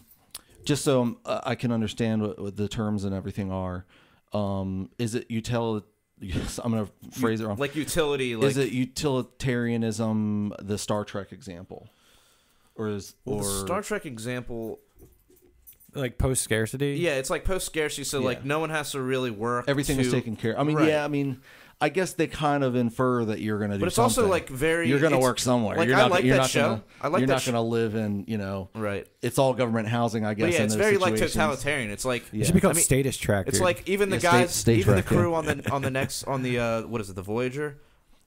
just so um, uh, I can understand what, what the terms and everything are, um, is it util? Yes, I'm gonna phrase it wrong. Like utility, like is it utilitarianism, the Star Trek example, or is well, or the Star Trek example like post scarcity. Yeah, it's like post scarcity, so Yeah. like no one has to really work. everything to, is taken care? I mean, Right. yeah, I mean, I guess they kind of infer that you're gonna do. But it's also something. like very. you're gonna it's- work somewhere. like, you're I not, like you're that not show. Gonna, I like you're that not sh- gonna live in you know. Right. It's all government housing, I guess. But yeah, in it's those very like situations. totalitarian. It's like Yeah. It should be called I mean, status track. it's like even the Yeah, state- guys, state even the Trek, yeah. crew on the on the next on the uh what is it, the Voyager?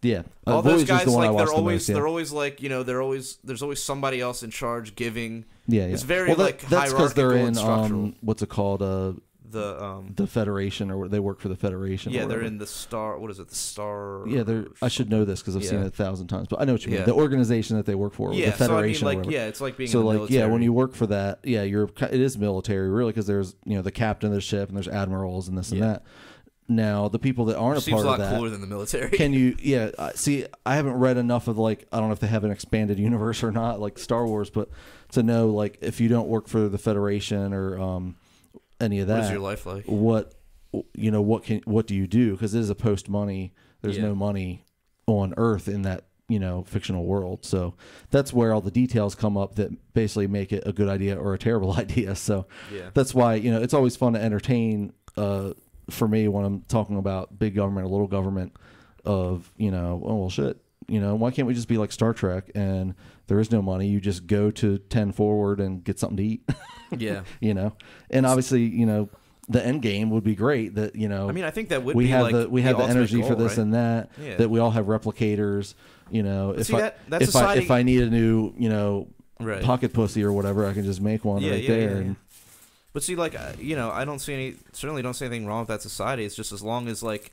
Yeah, Uh, All those Voyager's guys the one I like they're the always most, yeah. they're always like you know they're always there's always somebody else in charge giving Yeah, yeah. It's very, well, that, like, that's because they're hierarchical in and structural. um, what's it called? Uh, the um the Federation, or they work for the Federation. or yeah they're whatever. in the star what is it the star Yeah, they're. I should know this because I've seen Yeah. it a thousand times, but I know what you mean. Yeah. The organization that they work for, yeah the Federation. so I or mean like whatever. yeah it's like being so in the like military. yeah, when you work for that, yeah, you're ki- it is military really because there's you know the captain of the ship and there's admirals and this and that. Now the people that aren't a seems part a lot of that, cooler than the military. can you yeah I- see i haven't read enough of like i don't know if they have an expanded universe or not like star wars but to know like if you don't work for the federation or um any of that? what your life like? what you know what can what do you do because it is a post money there's Yeah. no money on earth in that you know fictional world so that's where all the details come up that basically make it a good idea or a terrible idea so Yeah. that's why you know it's always fun to entertain uh, for me when I'm talking about big government or little government. Of you know, oh well, shit. You know, why can't we just be like Star Trek and there is no money? You just go to ten forward and get something to eat. Yeah. you know, and obviously, you know, the end game would be great. That you know, I mean, I think that would we be have like the we have the, energy for this right? and that. Yeah. That we all have replicators. You know, if see, I that- that's if I if I need a new you know Right. pocket pussy or whatever, I can just make one Yeah, right yeah, there. and. But see, like uh, you know, I don't see any. Certainly, don't see anything wrong with that society. It's just as long as like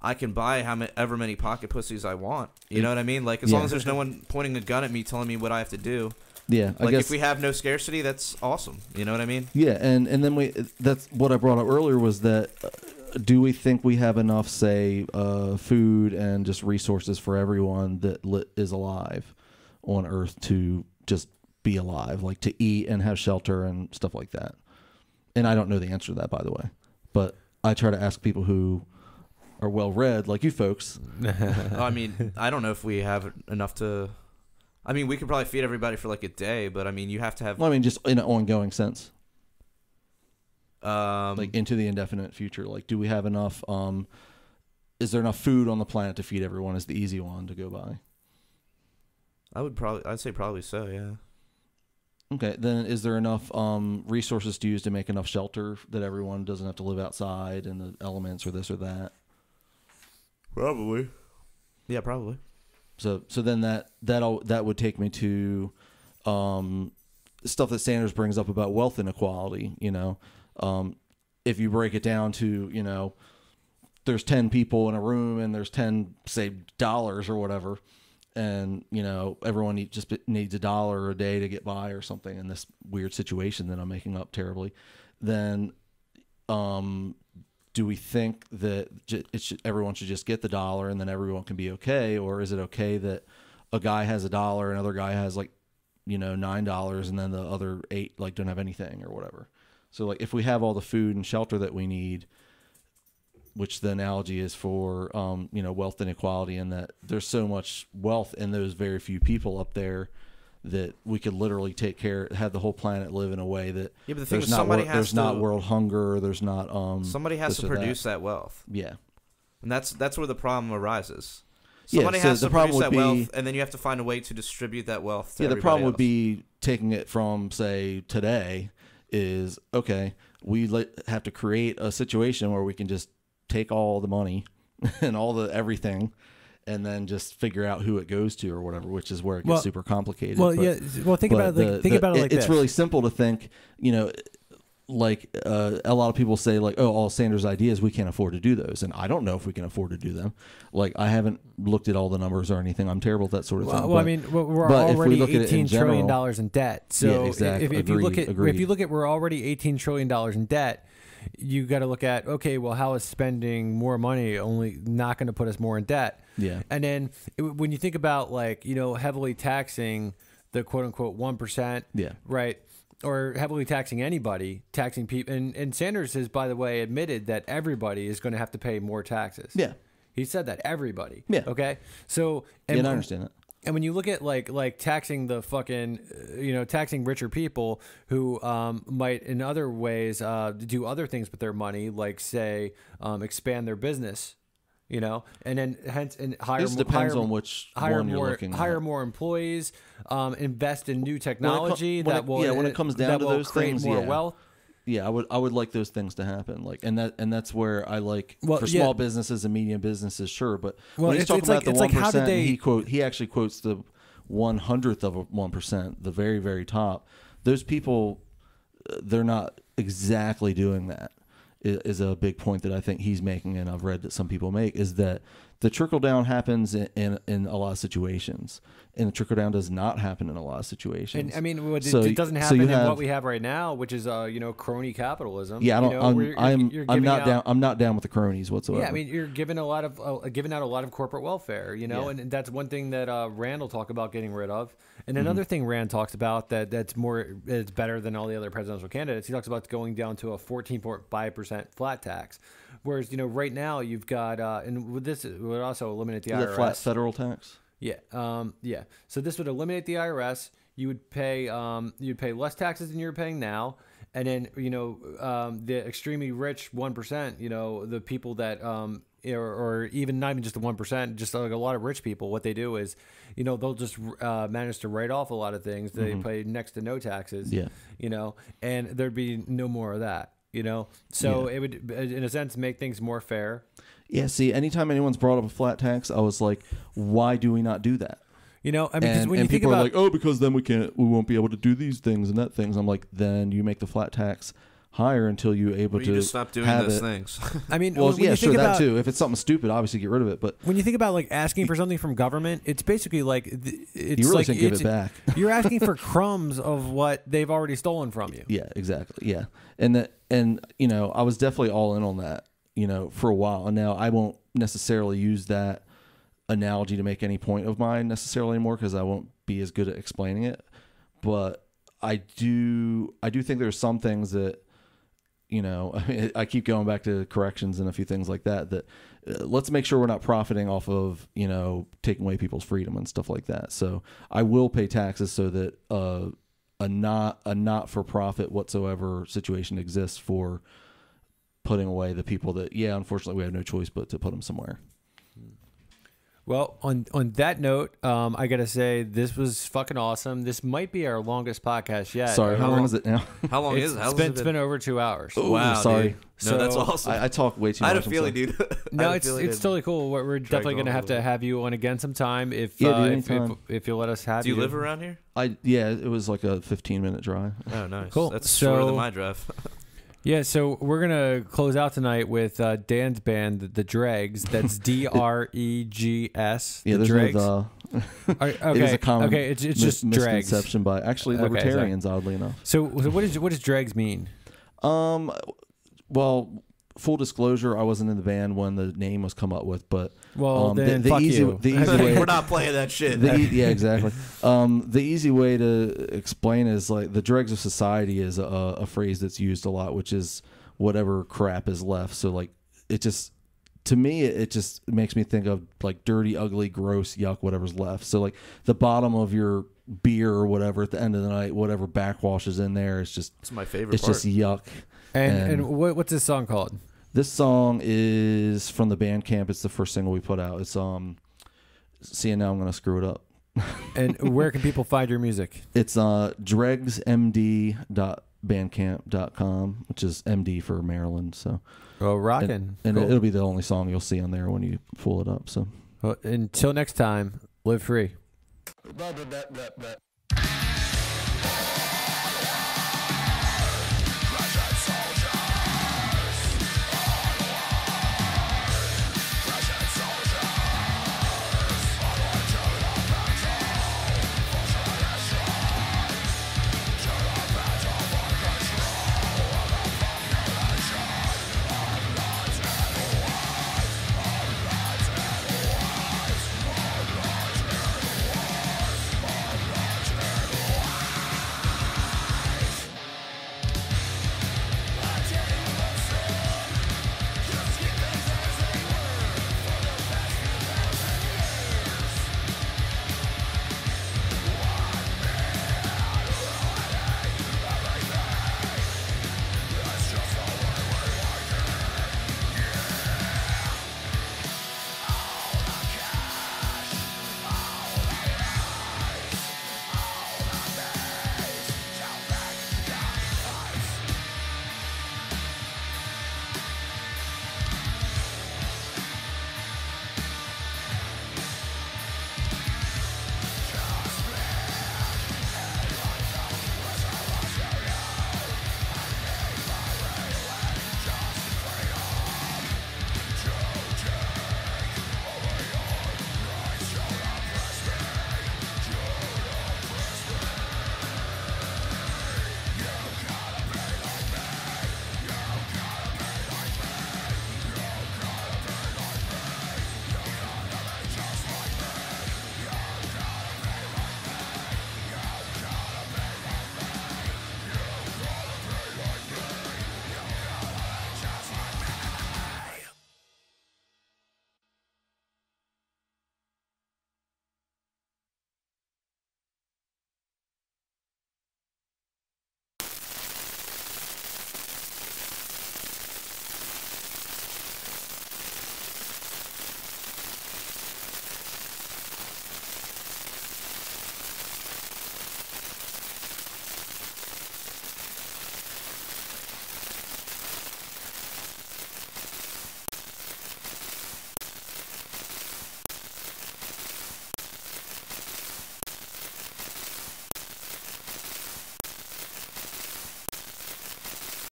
I can buy however many, pocket pussies I want. You know what I mean? Like as long as there's no one pointing a gun at me telling me what I have to do. yeah, I Like guess if we have no scarcity, that's awesome. You know what I mean? Yeah, and and then we that's what I brought up earlier was that uh, do we think we have enough say uh, food and just resources for everyone that li- is alive on earth to just be alive, like to eat and have shelter and stuff like that. And I don't know the answer to that by the way. But I try to ask people who are well read like you folks. I mean, I don't know if we have enough to. I mean, we could probably feed everybody for like a day, but I mean, you have to have Well, I mean just in an ongoing sense. um, like into the indefinite future. Like, do we have enough? Um, is there enough food on the planet to feed everyone? Is the easy one to go by. I would probably, I'd say probably so. Yeah. Okay, then is there enough um, resources to use to make enough shelter that everyone doesn't have to live outside in the elements or this or that? Probably. Yeah, probably. So, so then that that all that would take me to um, stuff that Sanders brings up about wealth inequality. You know, um, if you break it down to you know, there's ten people in a room and there's ten say dollars or whatever, and you know everyone need, just needs a dollar a day to get by or something in this weird situation that I'm making up terribly, then um, do we think that it should, everyone should just get the dollar and then everyone can be okay, or is it okay that a guy has a dollar, another guy has like you know nine dollars, and then the other eight like don't have anything or whatever? So like if we have all the food and shelter that we need, which the analogy is for um, you know wealth inequality, and that there's so much wealth in those very few people up there that we could literally take care, have the whole planet live in a way that Yeah, but the thing there's is, not somebody wor- has there's not world hunger, there's not um Somebody has to or that. produce that. wealth, Yeah, and that's that's where the problem arises. Yeah, Somebody so has to produce that be- wealth, and then you have to find a way to distribute that wealth. To yeah. The problem would be taking it from say today is okay. We have to create a situation where we can just take all the money and all the everything. And then just figure out who it goes to or whatever, which is where it gets Well- super complicated. Well, But- yeah. Well, think about it. Like, the- think the- about it like it's this. really simple to think you know like uh, a lot of people say like oh all sanders ideas we can't afford to do those and i don't know if we can afford to do them like i haven't looked at all the numbers or anything i'm terrible at that sort of thing Well, well, I mean, we're- we're but if we already look at in eighteen trillion dollars in debt. So Yeah, exact- if, if you look agreed, at if you look at we're already eighteen trillion dollars in debt, you got to look at okay, well, how is spending more money only not going to put us more in debt? Yeah. And then it, when you think about like you know heavily taxing the quote unquote one percent, Yeah. right. Or heavily taxing anybody, taxing people, and, and Sanders has, by the way, admitted that everybody is going to have to pay more taxes. Yeah. he said that everybody. Yeah. Okay. So and and i understand that and when you look at like like taxing the fucking you know taxing richer people who um, might in other ways uh, do other things with their money, like say um, expand their business, you know, and then hence and hire more, depends hire, on which hire one you're more hire at. more employees, um, invest in new technology when that it- will yeah, when it comes down to those things, more yeah. wealth. Yeah i would i would like those things to happen like and that and that's where i like Well, for yeah. small businesses and medium businesses sure but Well, when he's it's- talking it's about like- the one like, how they- he quote he actually quotes the one hundredth of one percent the very very top those people uh, they're not exactly doing that. Is a big point that I think he's making, and I've read that some people make, is that the trickle down happens in, in, in a lot of situations, and the trickle down does not happen in a lot of situations. And I mean, what, So- it doesn't so happen you in have- what we have right now, which is uh, you know crony capitalism. yeah, I You don't. know, I'm you're- I'm, you're I'm not out- down. I'm not down with the cronies whatsoever. Yeah, I mean, you're giving a lot of uh, giving out a lot of corporate welfare, you know, Yeah. and that's one thing that uh, Rand will talk about getting rid of. And Mm-hmm. another thing Rand talks about that that's more it's better than all the other presidential candidates. He talks about going down to a 14.5 percent flat tax, whereas you know right now you've got uh, and with this it would also eliminate the is IRS. flat federal tax? Yeah, um, yeah. So this would eliminate the IRS. You would pay, um, you'd pay less taxes than you're paying now, and then you know um, the extremely rich one percent. You know the people that um, or, or even not even just the one percent, just like a lot of rich people, what they do is, you know, they'll just uh, manage to write off a lot of things. They pay next to no taxes. Yeah. you know, and there'd be no more of that. You know, so Yeah. it would, uh, in a sense, make things more fair. Yeah. See, anytime anyone's brought up a flat tax, I was like, why do we not do that? You know, I mean, 'cause and, when and you think people about are like, oh, because then we can't, we won't be able to do these things and that things. I'm like, then you make the flat tax higher until you're able Or to you just stop doing have those it. things. I mean, Well, when yeah, you sure, think that too. If it's something stupid, obviously get rid of it. But When you think about like asking for something from government, it's basically like th- it's you really like shouldn't give it's, it back. you're asking for crumbs of what they've already stolen from you. Yeah, exactly. Yeah, and that, and you know, I was definitely all in on that. You know, for a while, and now I won't necessarily use that analogy to make any point of mine necessarily anymore because I won't be as good at explaining it. But I do, I do think there's some things that, you know, I, mean, I keep going back to corrections and a few things like that. That uh, let's make sure we're not profiting off of you know taking away people's freedom and stuff like that. So I will pay taxes so that uh, a not a not for profit whatsoever situation exists for putting away the people that yeah unfortunately we have no choice but to put them somewhere Well, on on that note, um, I gotta say this was fucking awesome. This might be our longest podcast yet. sorry how how long long- is it now How long It's, is it? How's it's been, it it's been over two hours. Ooh, wow, sorry. dude. No, that's awesome. I, I talk way too much. I had a much I'm feeling, sorry. dude. No, it's it's it- totally cool. We're, we're definitely on gonna have to have you on again sometime if Yeah, uh, dude, if, if anytime. if you let us have Do you live around here? I yeah it was like a 15 minute drive Oh, nice. Cool. That's So- shorter than my drive. Yeah, so we're gonna close out tonight with uh, Dan's band, the, the Dregs. That's D R E G S. yeah the Dregs. no the Are- it is okay, a common okay, it's, it's mis- just Dregs. misconception by actually Okay, libertarians oddly enough So, so what is what does Dregs mean? um well full disclosure I wasn't in the band when the name was come up with but Well, Um, the- then the fuck easy- you. the easy way- We're not playing that shit. The yeah, exactly. Um, the easy way to explain is like the dregs of society is a, a phrase that's used a lot, which is whatever crap is left. So like it just to me it, it just makes me think of like dirty, ugly, gross, yuck, whatever's left. So like the bottom of your beer or whatever at the end of the night, whatever backwash is in there, it's just It's my favorite it's part. just yuck. And and- and what, what's this song called? This song is from the Bandcamp. It's the first single we put out. It's um. Seeing now, I'm gonna screw it up. And where can people find your music? It's uh dregsmd.bandcamp.com, which is MD for Maryland. So Oh, rockin'. and, and Cool. it'll be the only song you'll see on there when you pull it up. So Well, until next time, live free.